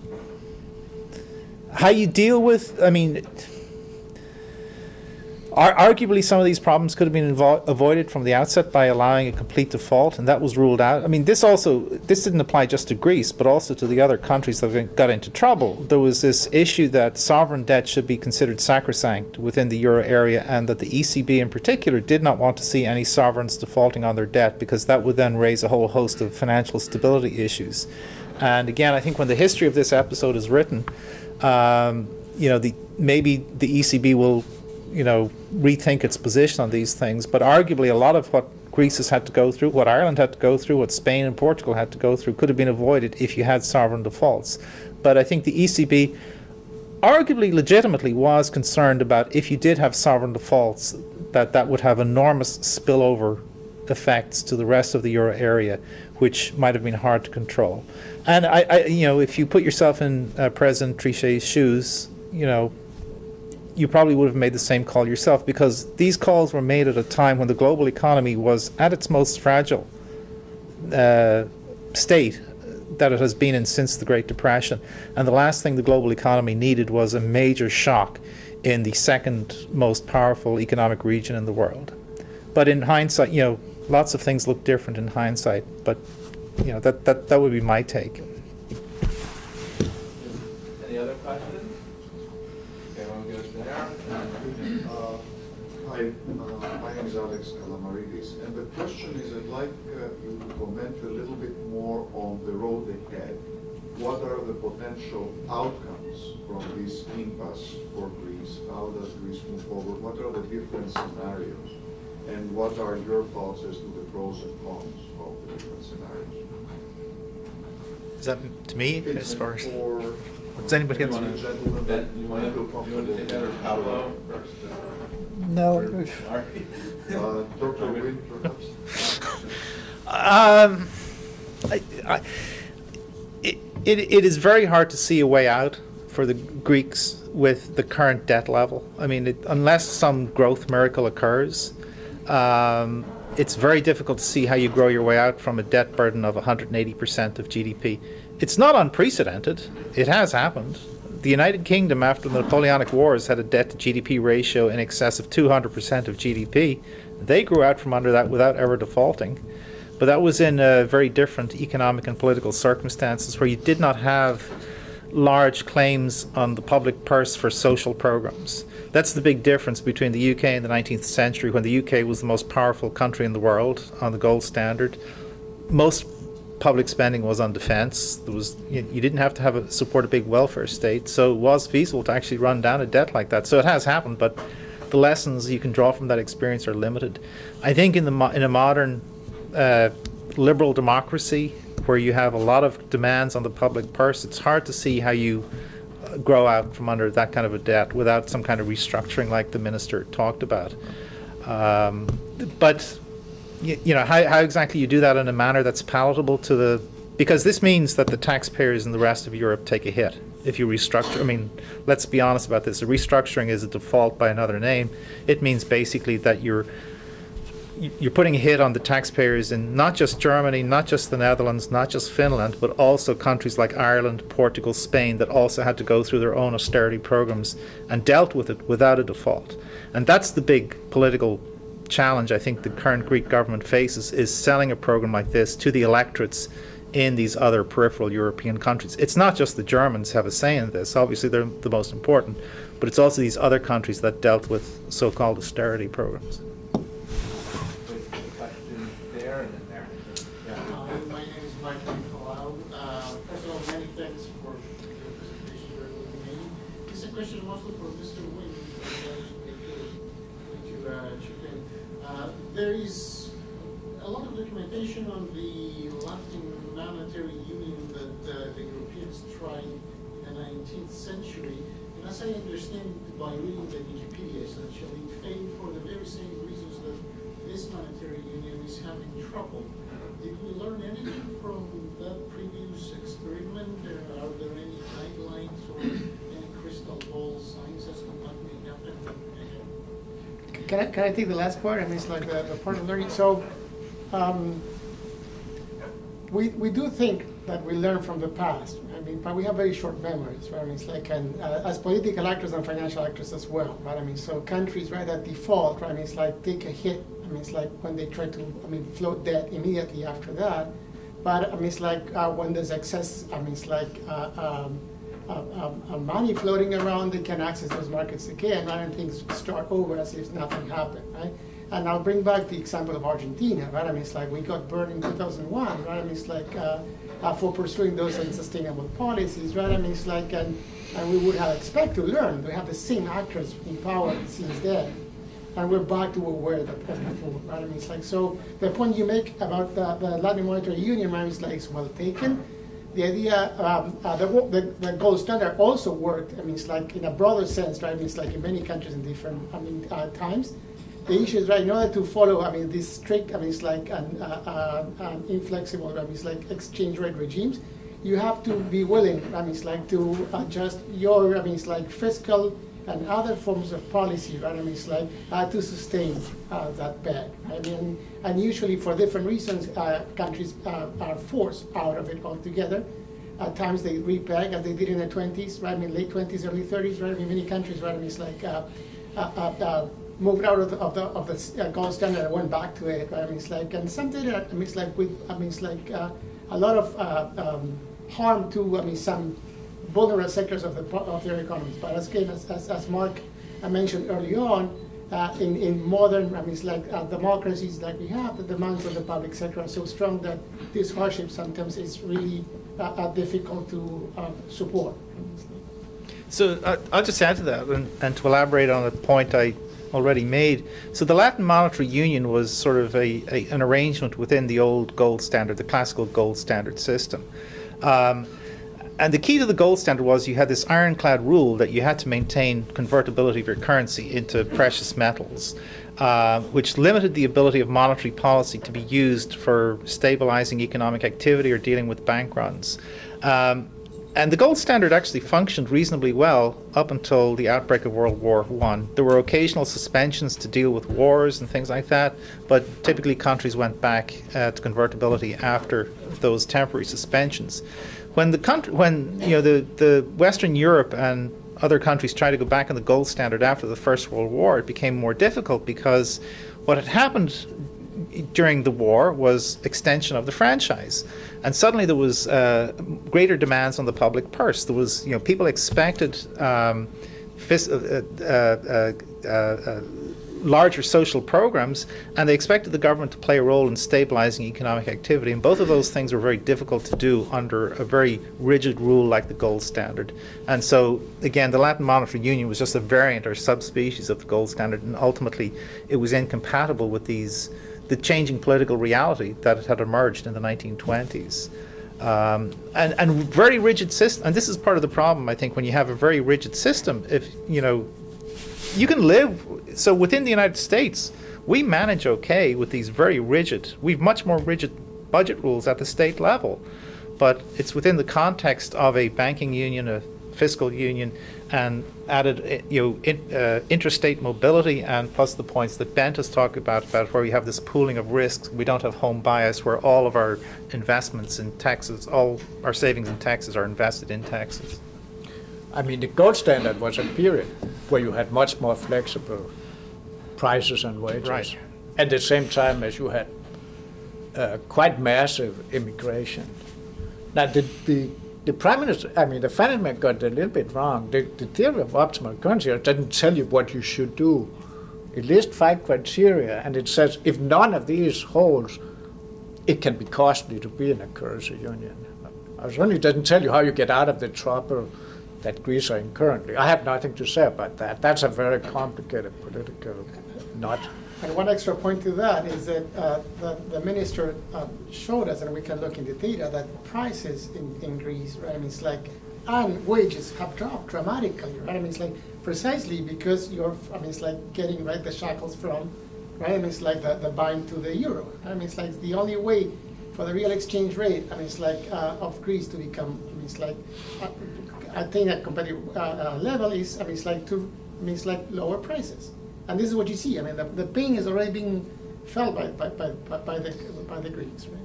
how you deal with, I mean, arguably, some of these problems could have been avoided from the outset by allowing a complete default, and that was ruled out. I mean, this also this didn't apply just to Greece, but also to the other countries that got into trouble. There was this issue that sovereign debt should be considered sacrosanct within the euro area, and that the ECB in particular did not want to see any sovereigns defaulting on their debt because that would then raise a whole host of financial stability issues. And again, I think when the history of this episode is written, um, you know, the maybe the ECB will you know, rethink its position on these things. But arguably, a lot of what Greece has had to go through, what Ireland had to go through, what Spain and Portugal had to go through, could have been avoided if you had sovereign defaults. But I think the ECB, arguably legitimately, was concerned about if you did have sovereign defaults, that that would have enormous spillover effects to the rest of the euro area, which might have been hard to control. And I, I you know, if you put yourself in uh, President Trichet's shoes, you know, you probably would have made the same call yourself because these calls were made at a time when the global economy was at its most fragile uh, state that it has been in since the Great Depression. And the last thing the global economy needed was a major shock in the second most powerful economic region in the world. But in hindsight, you know, lots of things look different in hindsight. But you know, that that, that would be my take. Question is, I'd like uh, you to comment a little bit more on the road ahead. What are the potential outcomes from this impasse for Greece? How does Greece move forward? What are the different scenarios? And what are your thoughts as to the pros and cons of the different scenarios? Is that to me as far as? Or Does anybody else? any gentleman that You want to, feel you want to comfortable take that or with? Pablo? No. Sorry. Dr. Um, I, I, it, it, it is very hard to see a way out for the Greeks with the current debt level. I mean, it, unless some growth miracle occurs, um, it's very difficult to see how you grow your way out from a debt burden of 180% of GDP. It's not unprecedented. It has happened. The United Kingdom, after the Napoleonic Wars, had a debt to GDP ratio in excess of 200% of GDP. They grew out from under that without ever defaulting. But that was in uh, very different economic and political circumstances where you did not have large claims on the public purse for social programs. That's the big difference between the UK and the 19th century when the UK was the most powerful country in the world on the gold standard. Most public spending was on defense. There was you, you didn't have to have a, support a big welfare state, so it was feasible to actually run down a debt like that. So it has happened, but the lessons you can draw from that experience are limited. I think in the in a modern uh, liberal democracy where you have a lot of demands on the public purse, it's hard to see how you uh, grow out from under that kind of a debt without some kind of restructuring like the minister talked about. Um, but you, you know how, how exactly you do that in a manner that's palatable to the because this means that the taxpayers in the rest of Europe take a hit if you restructure. I mean, let's be honest about this. A restructuring is a default by another name. It means basically that you're you're putting a hit on the taxpayers in not just Germany, not just the Netherlands, not just Finland, but also countries like Ireland, Portugal, Spain that also had to go through their own austerity programs and dealt with it without a default. And that's the big political challenge I think the current Greek government faces is selling a program like this to the electorates in these other peripheral European countries. It's not just the Germans have a say in this, obviously they're the most important, but it's also these other countries that dealt with so-called austerity programs. There is a lot of documentation on the Latin monetary union that uh, the Europeans tried in the nineteenth century. And as I understand by reading the Wikipedia, essentially, it failed for the very same reasons that this monetary union is having trouble. Did we learn anything from that previous experiment? Uh, Are there any Can I, can I take the last part? I mean, it's like the, the part of learning. So, um, we, we do think that we learn from the past. I mean, but we have very short memories, right? I mean, it's like, and uh, as political actors and financial actors as well, right? I mean, so countries, right, at default, right? I mean, it's like take a hit. I mean, it's like when they try to, I mean, float debt immediately after that. But I mean, it's like uh, when there's excess. I mean, it's like uh, um, uh, money floating around, they can access those markets again? And things start over as if nothing happened, right? And I'll bring back the example of Argentina, right? I mean, it's like we got burned in 2001, right? I mean, it's like uh, uh, for pursuing those unsustainable policies, right? I mean, it's like, and, and we would have expected to learn. We have the same actors in power since then. And we're back to where we were before, right? I mean, it's like, so the point you make about the, the Latin Monetary Union, right, is like, is well taken the idea, um, uh, the, the, gold standard also worked. I mean, it's like in a broader sense, right? I mean, it's like in many countries in different, I mean, uh, times. The issue is right in order to follow. I mean, this strict. I mean, it's like an, uh, an inflexible. I mean, it's like exchange rate regimes. You have to be willing. I mean, it's like to adjust your. I mean, it's like fiscal and other forms of policy, right? I mean, it's like uh, to sustain uh, that bag. I mean, and usually for different reasons, uh, countries uh, are forced out of it altogether. At times they repeg, as they did in the 20s, right? I mean, late 20s, early 30s, right? I mean, many countries, right? I mean, it's like uh, uh, moved out of the of the, of the gold standard and went back to it, right? I mean, it's like, and something that I mean, it's like with, I mean, it's like a lot of um, harm to, I mean, some vulnerable sectors of, the, of their economies. But as, again, as, as, as Mark mentioned early on, uh, in, in modern, I mean, it's like uh, democracies that we have, the demands of the public sector are so strong that this hardship sometimes is really uh, difficult to uh, support. So uh, I'll just add to that and, and to elaborate on a point I already made. So the Latin Monetary Union was sort of a, a an arrangement within the old gold standard, the classical gold standard system. Um, and the key to the gold standard was you had this ironclad rule that you had to maintain convertibility of your currency into precious metals, uh, which limited the ability of monetary policy to be used for stabilizing economic activity or dealing with bank runs. Um, and the gold standard actually functioned reasonably well up until the outbreak of World War One. There were occasional suspensions to deal with wars and things like that, but typically countries went back uh, to convertibility after those temporary suspensions. When the country, when you know the, the Western Europe and other countries tried to go back on the gold standard after the First World War, it became more difficult because what had happened during the war was extension of the franchise, and suddenly there was uh, greater demands on the public purse. There was, you know, people expected um, uh, uh, uh, uh larger social programs, and they expected the government to play a role in stabilizing economic activity. And both of those things were very difficult to do under a very rigid rule like the gold standard. And so, again, the Latin Monetary Union was just a variant or subspecies of the gold standard, and ultimately it was incompatible with these the changing political reality that had emerged in the 1920s. Um, and, and very rigid system, and this is part of the problem, I think, when you have a very rigid system, if, you know, you can live, so within the United States, we manage okay with these very rigid, we've much more rigid budget rules at the state level, but it's within the context of a banking union, a fiscal union, and added eh, you know in, uh, interstate mobility and plus the points that Bent has talked about about where we have this pooling of risks. We don't have home bias where all of our investments in taxes, all our savings in taxes are invested in Texas. I mean, the gold standard was a period where you had much more flexible prices and wages. Right. At the same time as you had uh, quite massive immigration. Now, the, the the prime minister, I mean, the finance man got a little bit wrong. The, the theory of optimal currency doesn't tell you what you should do. It lists five criteria, and it says if none of these holds, it can be costly to be in a currency union. It certainly doesn't tell you how you get out of the trouble that Greece are in currently. I have nothing to say about that. That's a very complicated political knot. And one extra point to that is that uh, the, the minister uh, showed us, and we can look in the data, that prices in, in Greece, right, I mean, it's like, and wages have dropped dramatically, right? I mean, it's like precisely because you're, I mean, it's like getting, right, the shackles from, right? I mean, it's like the, the bind to the euro. I mean, it's like the only way for the real exchange rate, I mean, it's like uh, of Greece to become, I mean, it's like, uh, I think a competitive uh, uh, level is, I mean, it's like to, I mean, it's like lower prices. And this is what you see. I mean, the, the pain is already being felt by, by, by, by, the, by the Greeks, right?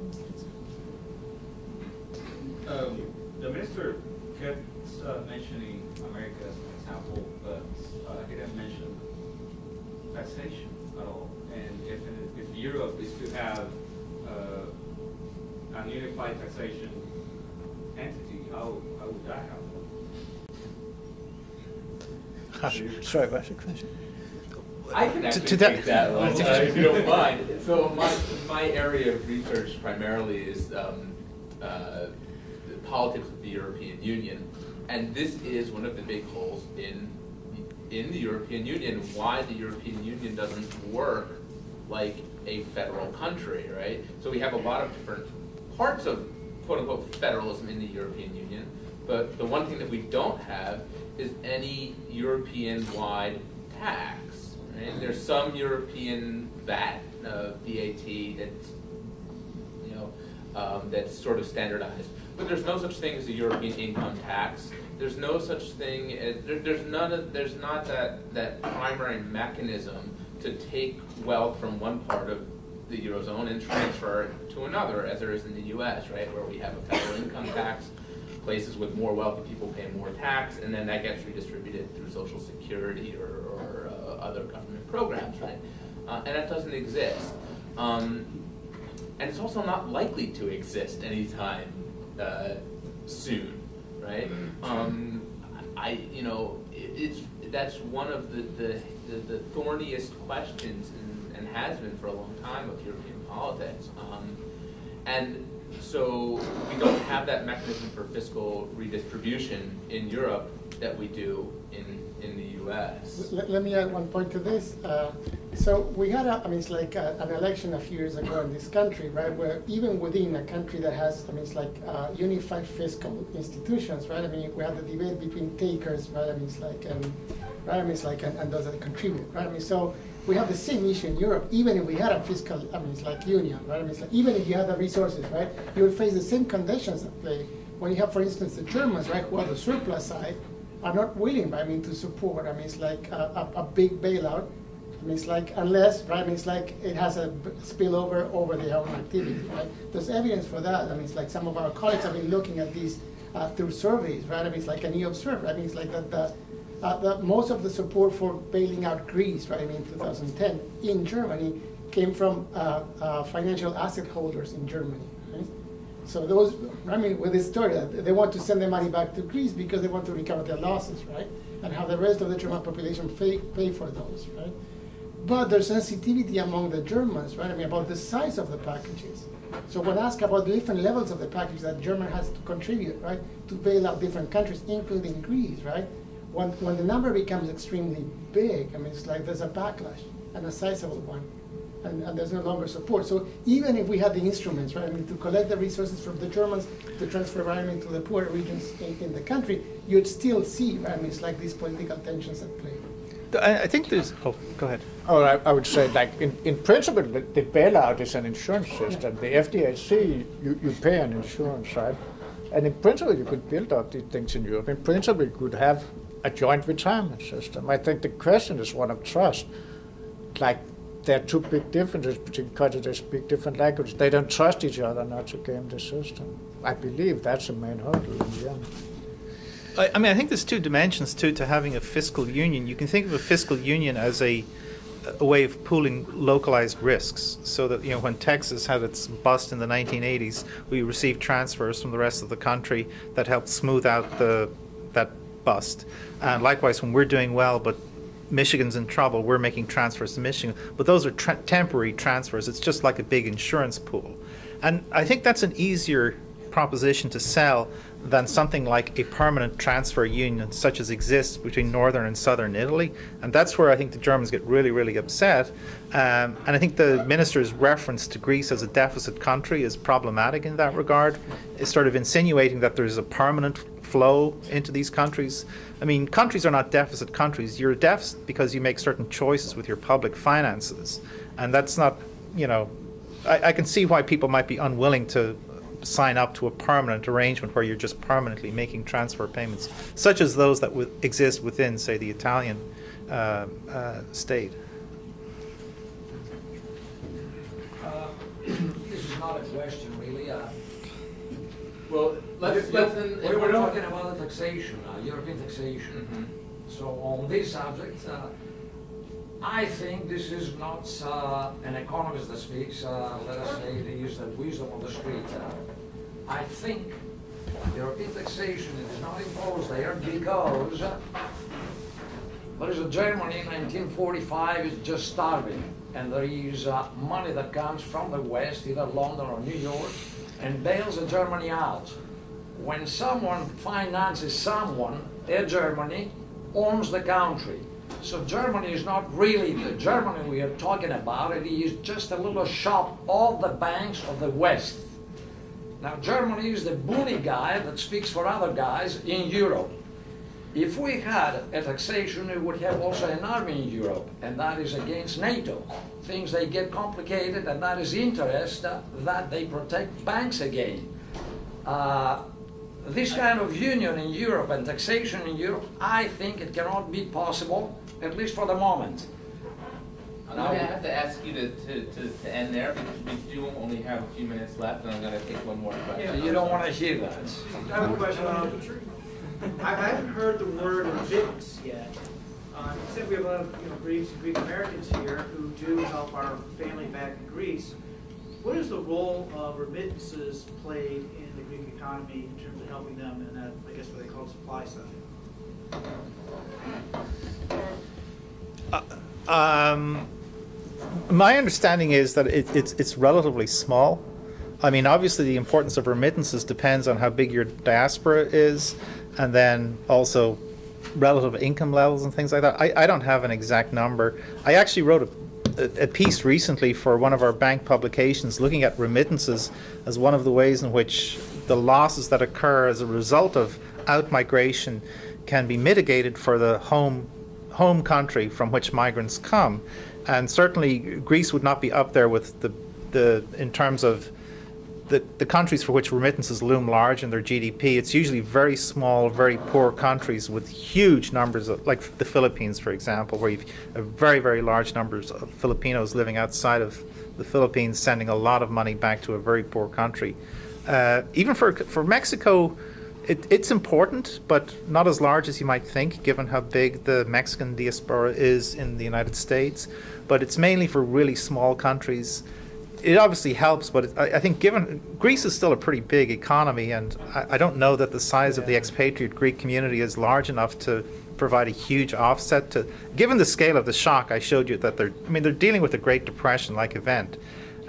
Um, the minister kept uh, mentioning America as an example, but uh, he didn't mention taxation at all. And if, if Europe is to have a unified taxation entity, how, how would that happen? Sorry, what's the question? I can actually to, to take that, that one, uh, if you don't mind. (laughs) So my, my area of research primarily is um, uh, the politics of the European Union. And this is one of the big holes in, in the European Union, why the European Union doesn't work like a federal country, right? So we have a lot of different parts of quote unquote federalism in the European Union, but the one thing that we don't have is any European wide tax. Right? There's some European VAT, uh, VAT that's you know um, that's sort of standardized, but there's no such thing as a European income tax. There's no such thing. As, there, there's none. Of, there's not that that primary mechanism to take wealth from one part of the eurozone and transfer it to another, as there is in the U.S. Right, where we have a federal income tax places with more wealthy people pay more tax, and then that gets redistributed through Social Security or, or uh, other government programs, right? Uh, and that doesn't exist. Um, and it's also not likely to exist anytime uh, soon, right? Um, I, you know, it, it's that's one of the, the the, the thorniest questions has been for a long time of European politics. Um, and so we don't have that mechanism for fiscal redistribution in Europe that we do in, in the U.S. Let, let me add one point to this. Uh, so we had, a, I mean, it's like a, an election a few years ago in this country, right? Where even within a country that has, I mean, it's like uh, unified fiscal institutions, right? I mean, we had the debate between takers, right? I mean, it's like, and, right? I mean, it's like, and, and those that contribute, right? I mean, so we have the same issue in Europe, even if we had a fiscal, I mean, it's like union, right? I mean, like, even if you had the resources, right? You would face the same conditions at play when you have, for instance, the Germans, right, who are the surplus side, are not willing, I mean, to support. I mean, it's like a, a, a big bailout. I mean, it's like unless, right? I mean, it's like it has a spillover over their own activity, right? There's evidence for that. I mean, it's like some of our colleagues have been looking at these uh, through surveys, right? I mean, it's like, and you observe, right? I mean, it's like that uh, the, most of the support for bailing out Greece, right? I mean, in 2010 in Germany came from uh, uh, financial asset holders in Germany, right? So those, I mean, with this story, they want to send their money back to Greece because they want to recover their losses, right? And have the rest of the German population pay, pay for those, right? But there's sensitivity among the Germans, right? I mean, about the size of the packages. So when asked about the different levels of the package that Germany has to contribute, right, to bail out different countries, including Greece, right? When, when the number becomes extremely big, I mean, it's like there's a backlash and a sizable one and, and, there's no longer support. So even if we had the instruments, right, I mean, to collect the resources from the Germans to transfer, right, I to the poorer regions in, in, the country, you'd still see, right, I mean, it's like these political tensions at play. I think there's. Oh, go ahead. Oh, I, I would say, like in, in principle, the, the bailout is an insurance system. The FDIC, you, you pay an insurance, right? And in principle, you could build up these things in Europe. In principle, you could have a joint retirement system. I think the question is one of trust. Like there are two big differences between countries that speak different languages. They don't trust each other not to game the system. I believe that's the main hurdle in the end. I, I mean, I think there's two dimensions too to having a fiscal union. You can think of a fiscal union as a a way of pooling localized risks so that you know when Texas had its bust in the 1980s we received transfers from the rest of the country that helped smooth out the that bust and likewise when we're doing well but Michigan's in trouble, we're making transfers to Michigan. But those are tra- temporary transfers. It's just like a big insurance pool. And I think that's an easier proposition to sell than something like a permanent transfer union, such as exists between northern and southern Italy. And that's where I think the Germans get really, really upset. Um, and I think the minister's reference to Greece as a deficit country is problematic in that regard. It's sort of insinuating that there's a permanent flow into these countries. I mean, countries are not deficit countries. You're a deficit because you make certain choices with your public finances. And that's not, you know, I, I can see why people might be unwilling to sign up to a permanent arrangement where you're just permanently making transfer payments, such as those that exist within, say, the Italian uh, uh, state. Uh, (clears throat) this is not a question, well, let's, let's we were talking about the taxation, uh, European taxation. Mm -hmm. So on this subject, uh, I think this is not uh, an economist that speaks, uh, let us say, he is the wisdom of the street. Uh, I think European taxation is not imposed there because there is a Germany in 1945 is just starving, and there is uh, money that comes from the West, either London or New York, and bails Germany out. When someone finances someone, their Germany owns the country. So Germany is not really the Germany we are talking about. It is just a little shop of the banks of the West. Now Germany is the bully guy that speaks for other guys in Europe. If we had a taxation, we would have also an army in Europe, and that is against NATO. Things they get complicated, and that is interest uh, that they protect banks again. Uh, this kind of union in Europe and taxation in Europe, I think it cannot be possible, at least for the moment. I'm going to have to ask you to, to, to, to, end there because we do only have a few minutes left, and I'm going to take one more question. Yeah, you don't want to hear that. I have a question. I haven't heard the word remittance yet. Um, you we have a lot of you know, Greeks and Greek Americans here who do help our family back in Greece. What is the role of remittances played in the Greek economy in terms of helping them in that, I guess, what they call supply side? Uh, Um, my understanding is that it, it's it's relatively small. I mean, obviously, the importance of remittances depends on how big your diaspora is, and then also relative income levels and things like that. I, I don't have an exact number. I actually wrote a, a piece recently for one of our bank publications looking at remittances as one of the ways in which the losses that occur as a result of outmigration can be mitigated for the home home country from which migrants come. And certainly Greece would not be up there with the the in terms of the, the countries for which remittances loom large in their GDP, it's usually very small, very poor countries with huge numbers of, like the Philippines, for example, where you've very, very large numbers of Filipinos living outside of the Philippines, sending a lot of money back to a very poor country. Uh, even for for Mexico, it, it's important, but not as large as you might think, given how big the Mexican diaspora is in the United States. But it's mainly for really small countries. It obviously helps, but it, I, I, think given Greece is still a pretty big economy, and I, I don't know that the size yeah. of the expatriate Greek community is large enough to provide a huge offset to. Given the scale of the shock, I showed you that they're. I mean, they're dealing with a Great Depression-like event,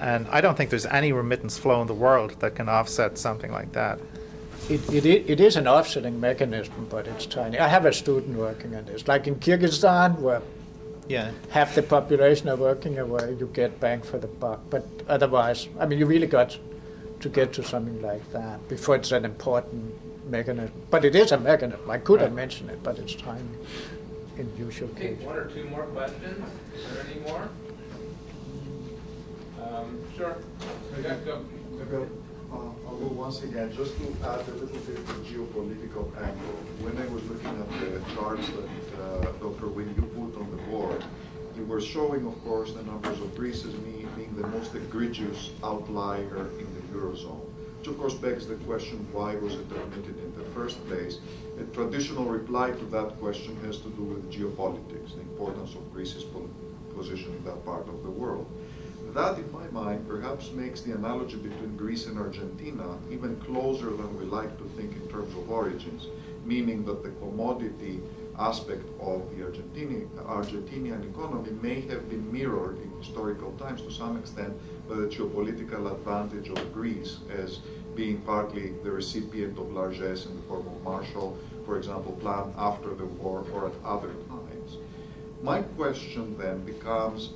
and I don't think there's any remittance flow in the world that can offset something like that. It, it, it is an offsetting mechanism, but it's tiny. I have a student working on this, like in Kyrgyzstan, where yeah. half the population are working away, you get bang for the buck. But otherwise, I mean, you really got to get to something like that before it's an important mechanism. But it is a mechanism. I could right. have mentioned it, but it's time in usual okay, case. One or two more questions? Is there any more? Um, sure. Okay, go. go. Once again, just to add a little bit of geopolitical angle, when I was looking at the charts that uh, Dr. Wynne you put on the board, you were showing, of course, the numbers of Greece as being the most egregious outlier in the Eurozone. Which of course begs the question, why was it admitted in the first place? A traditional reply to that question has to do with geopolitics, the importance of Greece's position in that part of the world. That, in my mind, perhaps makes the analogy between Greece and Argentina even closer than we like to think in terms of origins, meaning that the commodity aspect of the Argentinian, Argentinian economy may have been mirrored in historical times to some extent by the geopolitical advantage of Greece as being partly the recipient of largesse in the form of Marshall, for example, plan after the war or at other times. My question then becomes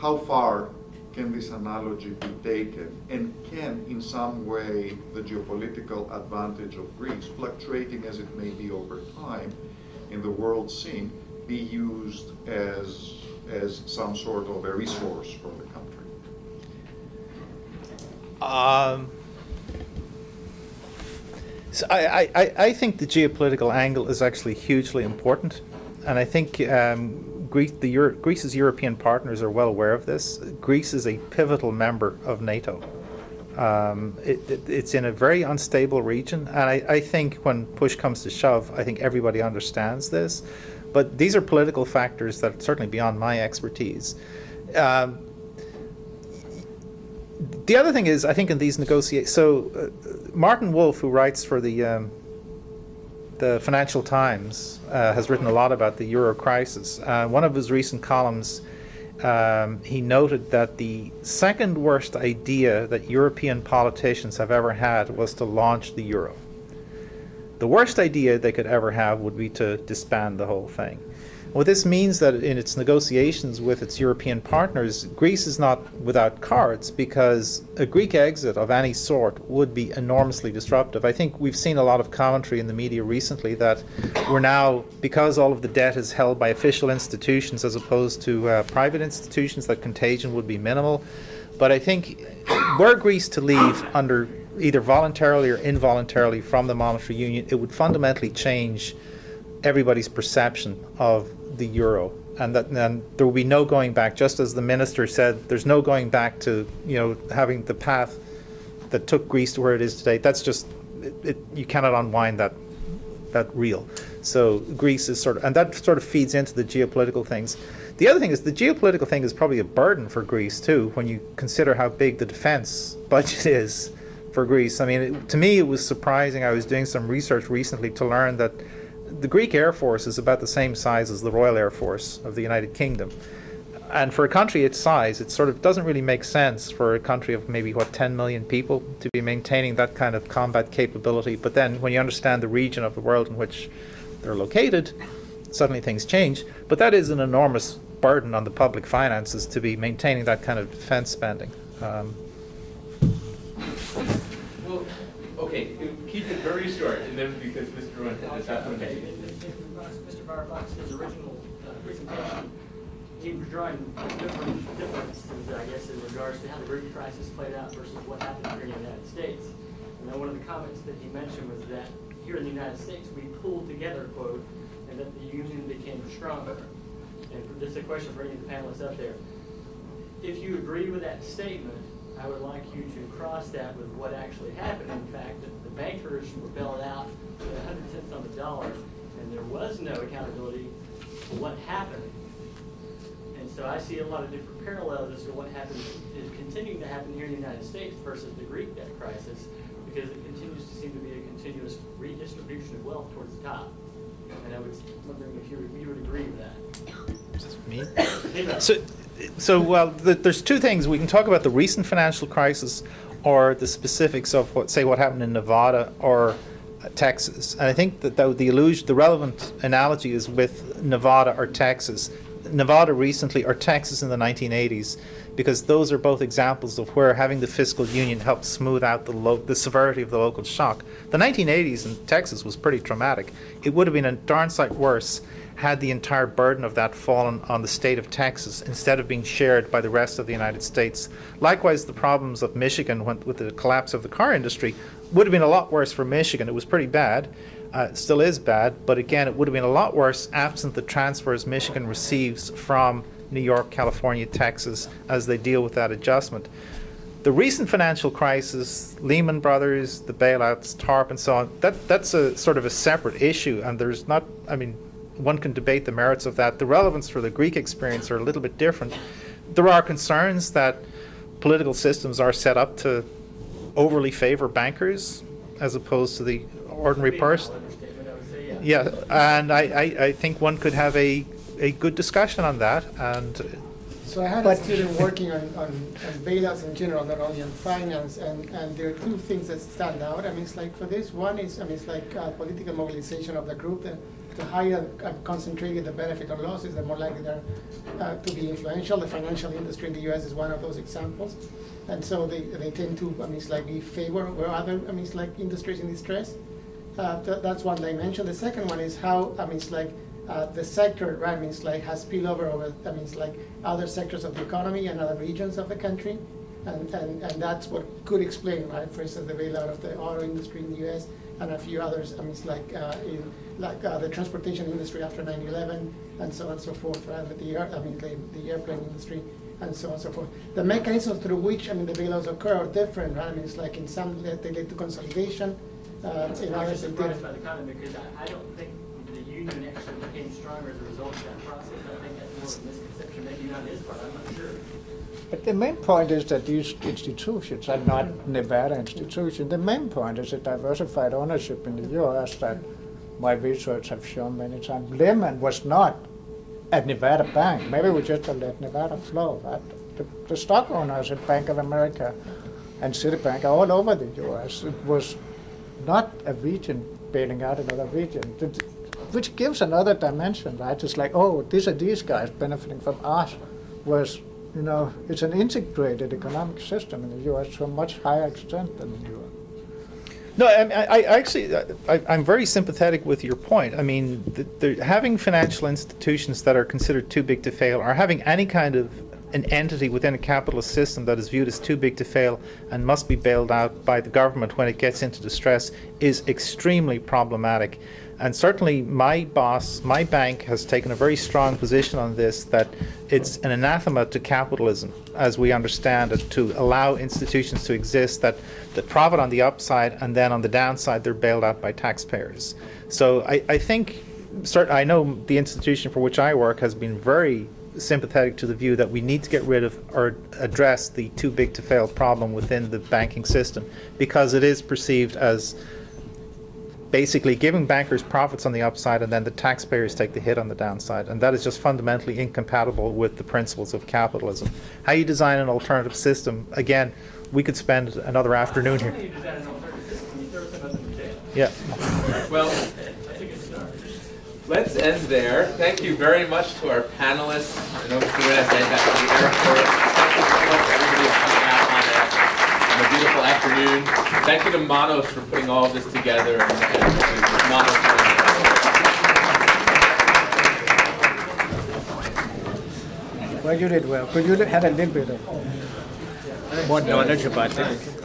how far can this analogy be taken? And can, in some way, the geopolitical advantage of Greece, fluctuating as it may be over time in the world scene, be used as, as some sort of a resource for the country? Um, so I, I, I think the geopolitical angle is actually hugely important. And I think um, Greece, the Euro, Greece's European partners are well aware of this. Greece is a pivotal member of NATO. Um, it, it, it's in a very unstable region, and I, I, think when push comes to shove, I think everybody understands this. But these are political factors that are certainly beyond my expertise. Um, the other thing is, I think in these negotiations, so uh, Martin Wolf, who writes for the um, the Financial Times uh, has written a lot about the euro crisis. Uh, one of his recent columns, um, he noted that the second worst idea that European politicians have ever had was to launch the euro. The worst idea they could ever have would be to disband the whole thing. What this means that in its negotiations with its European partners, Greece is not without cards because a Greek exit of any sort would be enormously disruptive. I think we've seen a lot of commentary in the media recently that we're now, because all of the debt is held by official institutions as opposed to uh, private institutions, that contagion would be minimal. But I think were Greece to leave under either voluntarily or involuntarily from the monetary union, it would fundamentally change everybody's perception of the euro, and that then there will be no going back. Just as the minister said, there's no going back to you know having the path that took Greece to where it is today. That's just it, it, you cannot unwind that that reel. So Greece is sort of, and that sort of feeds into the geopolitical things. The other thing is the geopolitical thing is probably a burden for Greece too, when you consider how big the defense budget (laughs) is for Greece. I mean, it, to me, it was surprising. I was doing some research recently to learn that the Greek Air Force is about the same size as the Royal Air Force of the United Kingdom. and for a country its size, it sort of doesn't really make sense for a country of maybe what 10 million people to be maintaining that kind of combat capability. But then, when you understand the region of the world in which they're located, suddenly things change. But that is an enormous burden on the public finances to be maintaining that kind of defense spending. Um, well, okay, keep it very short, and then because Mr. Ruan has okay. Mr. Original uh, presentation he was drawing different differences, I guess, in regards to how the Greek crisis played out versus what happened here in the United States. And then one of the comments that he mentioned was that here in the United States, we pulled together, quote, and that the union became stronger. And this is a question for any of the panelists up there. If you agree with that statement, I would like you to cross that with what actually happened. In fact, bankers were bailed out with 100 cents on the dollar, and there was no accountability for what happened And so I see a lot of different parallels as to what happens is continuing to happen here in the United States versus the Greek debt crisis, because it continues to seem to be a continuous redistribution of wealth towards the top. And I was wondering if you would, you would agree with that. Is that. Me? so, so well, the, there's two things we can talk about: the recent financial crisis, or the specifics of what, say, what happened in Nevada or Texas. And I think that the, the illusion, the relevant analogy is with Nevada or Texas Nevada recently or Texas in the 1980s, because those are both examples of where having the fiscal union helped smooth out the, lo- the severity of the local shock. The 1980s in Texas was pretty traumatic. It would have been a darn sight worse had the entire burden of that fallen on the state of Texas instead of being shared by the rest of the United States. Likewise, the problems of Michigan with the collapse of the car industry would have been a lot worse for Michigan. It was pretty bad. Uh, it still is bad, but again, it would have been a lot worse absent the transfers Michigan receives from New York, California, Texas as they deal with that adjustment. The recent financial crisis, Lehman Brothers, the bailouts, TARP, and so on, that, that's a sort of a separate issue, and there's not, I mean, one can debate the merits of that. The relevance for the Greek experience are a little bit different. There are concerns that political systems are set up to overly favor bankers as opposed to the ordinary person. Yeah, and I, I, I think one could have a, a good discussion on that. And so I had a student working on, on, on bailouts in general, not only on finance, and, and there are two things that stand out. I mean, it's like for this, one is, I mean, it's like uh, political mobilization of the group. The, the higher concentrated the benefit or losses, the more likely they're uh, to be influential. The financial industry in the U.S. is one of those examples, and so they, they tend to, I mean, be favor where other, I mean, like industries in distress. Uh, th that's one dimension. The second one is how, I mean, like uh, the sector, right, I mean, like has spillover over, I mean, like other sectors of the economy and other regions of the country. And, and, and that's what could explain, right, for instance, the bailout of the auto industry in the U.S. and a few others. I mean, it's like uh, in like uh, the transportation industry after 9/11 and so on and so forth, right? The air, I mean, the, the airplane industry and so on and so forth. The mechanisms through which I mean the bailouts occur are different, right? I mean, it's like in some they lead to consolidation, uh, in I'm surprised by the comment because I, I, don't think the union actually became stronger as a result of that process. I think that's more of a misconception, maybe on his part. I'm not sure. But the main point is that these institutions are not Nevada institutions. The main point is a diversified ownership in the U.S. that my research have shown many times. Lehman was not at Nevada Bank. Maybe we just let Nevada flow. The, the stock owners at Bank of America and Citibank are all over the U.S. It was not a region bailing out another region, which gives another dimension, right? It's like, oh, these are these guys benefiting from us, whereas, you know, it's an integrated economic system in the U.S. to a much higher extent than in Europe. No, I, I actually, I, am very sympathetic with your point. I mean, the, the, having financial institutions that are considered too big to fail, or having any kind of an entity within a capitalist system that is viewed as too big to fail and must be bailed out by the government when it gets into distress is extremely problematic. And certainly, my boss, my bank, has taken a very strong position on this that it's an anathema to capitalism, as we understand it, to allow institutions to exist that, that profit on the upside and then on the downside they're bailed out by taxpayers. So I, I think, cert- I know the institution for which I work has been very sympathetic to the view that we need to get rid of or address the too big to fail problem within the banking system because it is perceived as basically giving bankers profits on the upside and then the taxpayers take the hit on the downside. And that is just fundamentally incompatible with the principles of capitalism. How you design an alternative system, again, we could spend another afternoon here. Yeah. Well, let's end there. Thank you very much to our panelists. I know Mr. Wynne said that to the airport. Thank you so much to everybody for coming out on a, on a beautiful afternoon. Thank you to Manos for putting all of this together. And, and Manos Well, you did well, Could you have a little bit of more knowledge about it.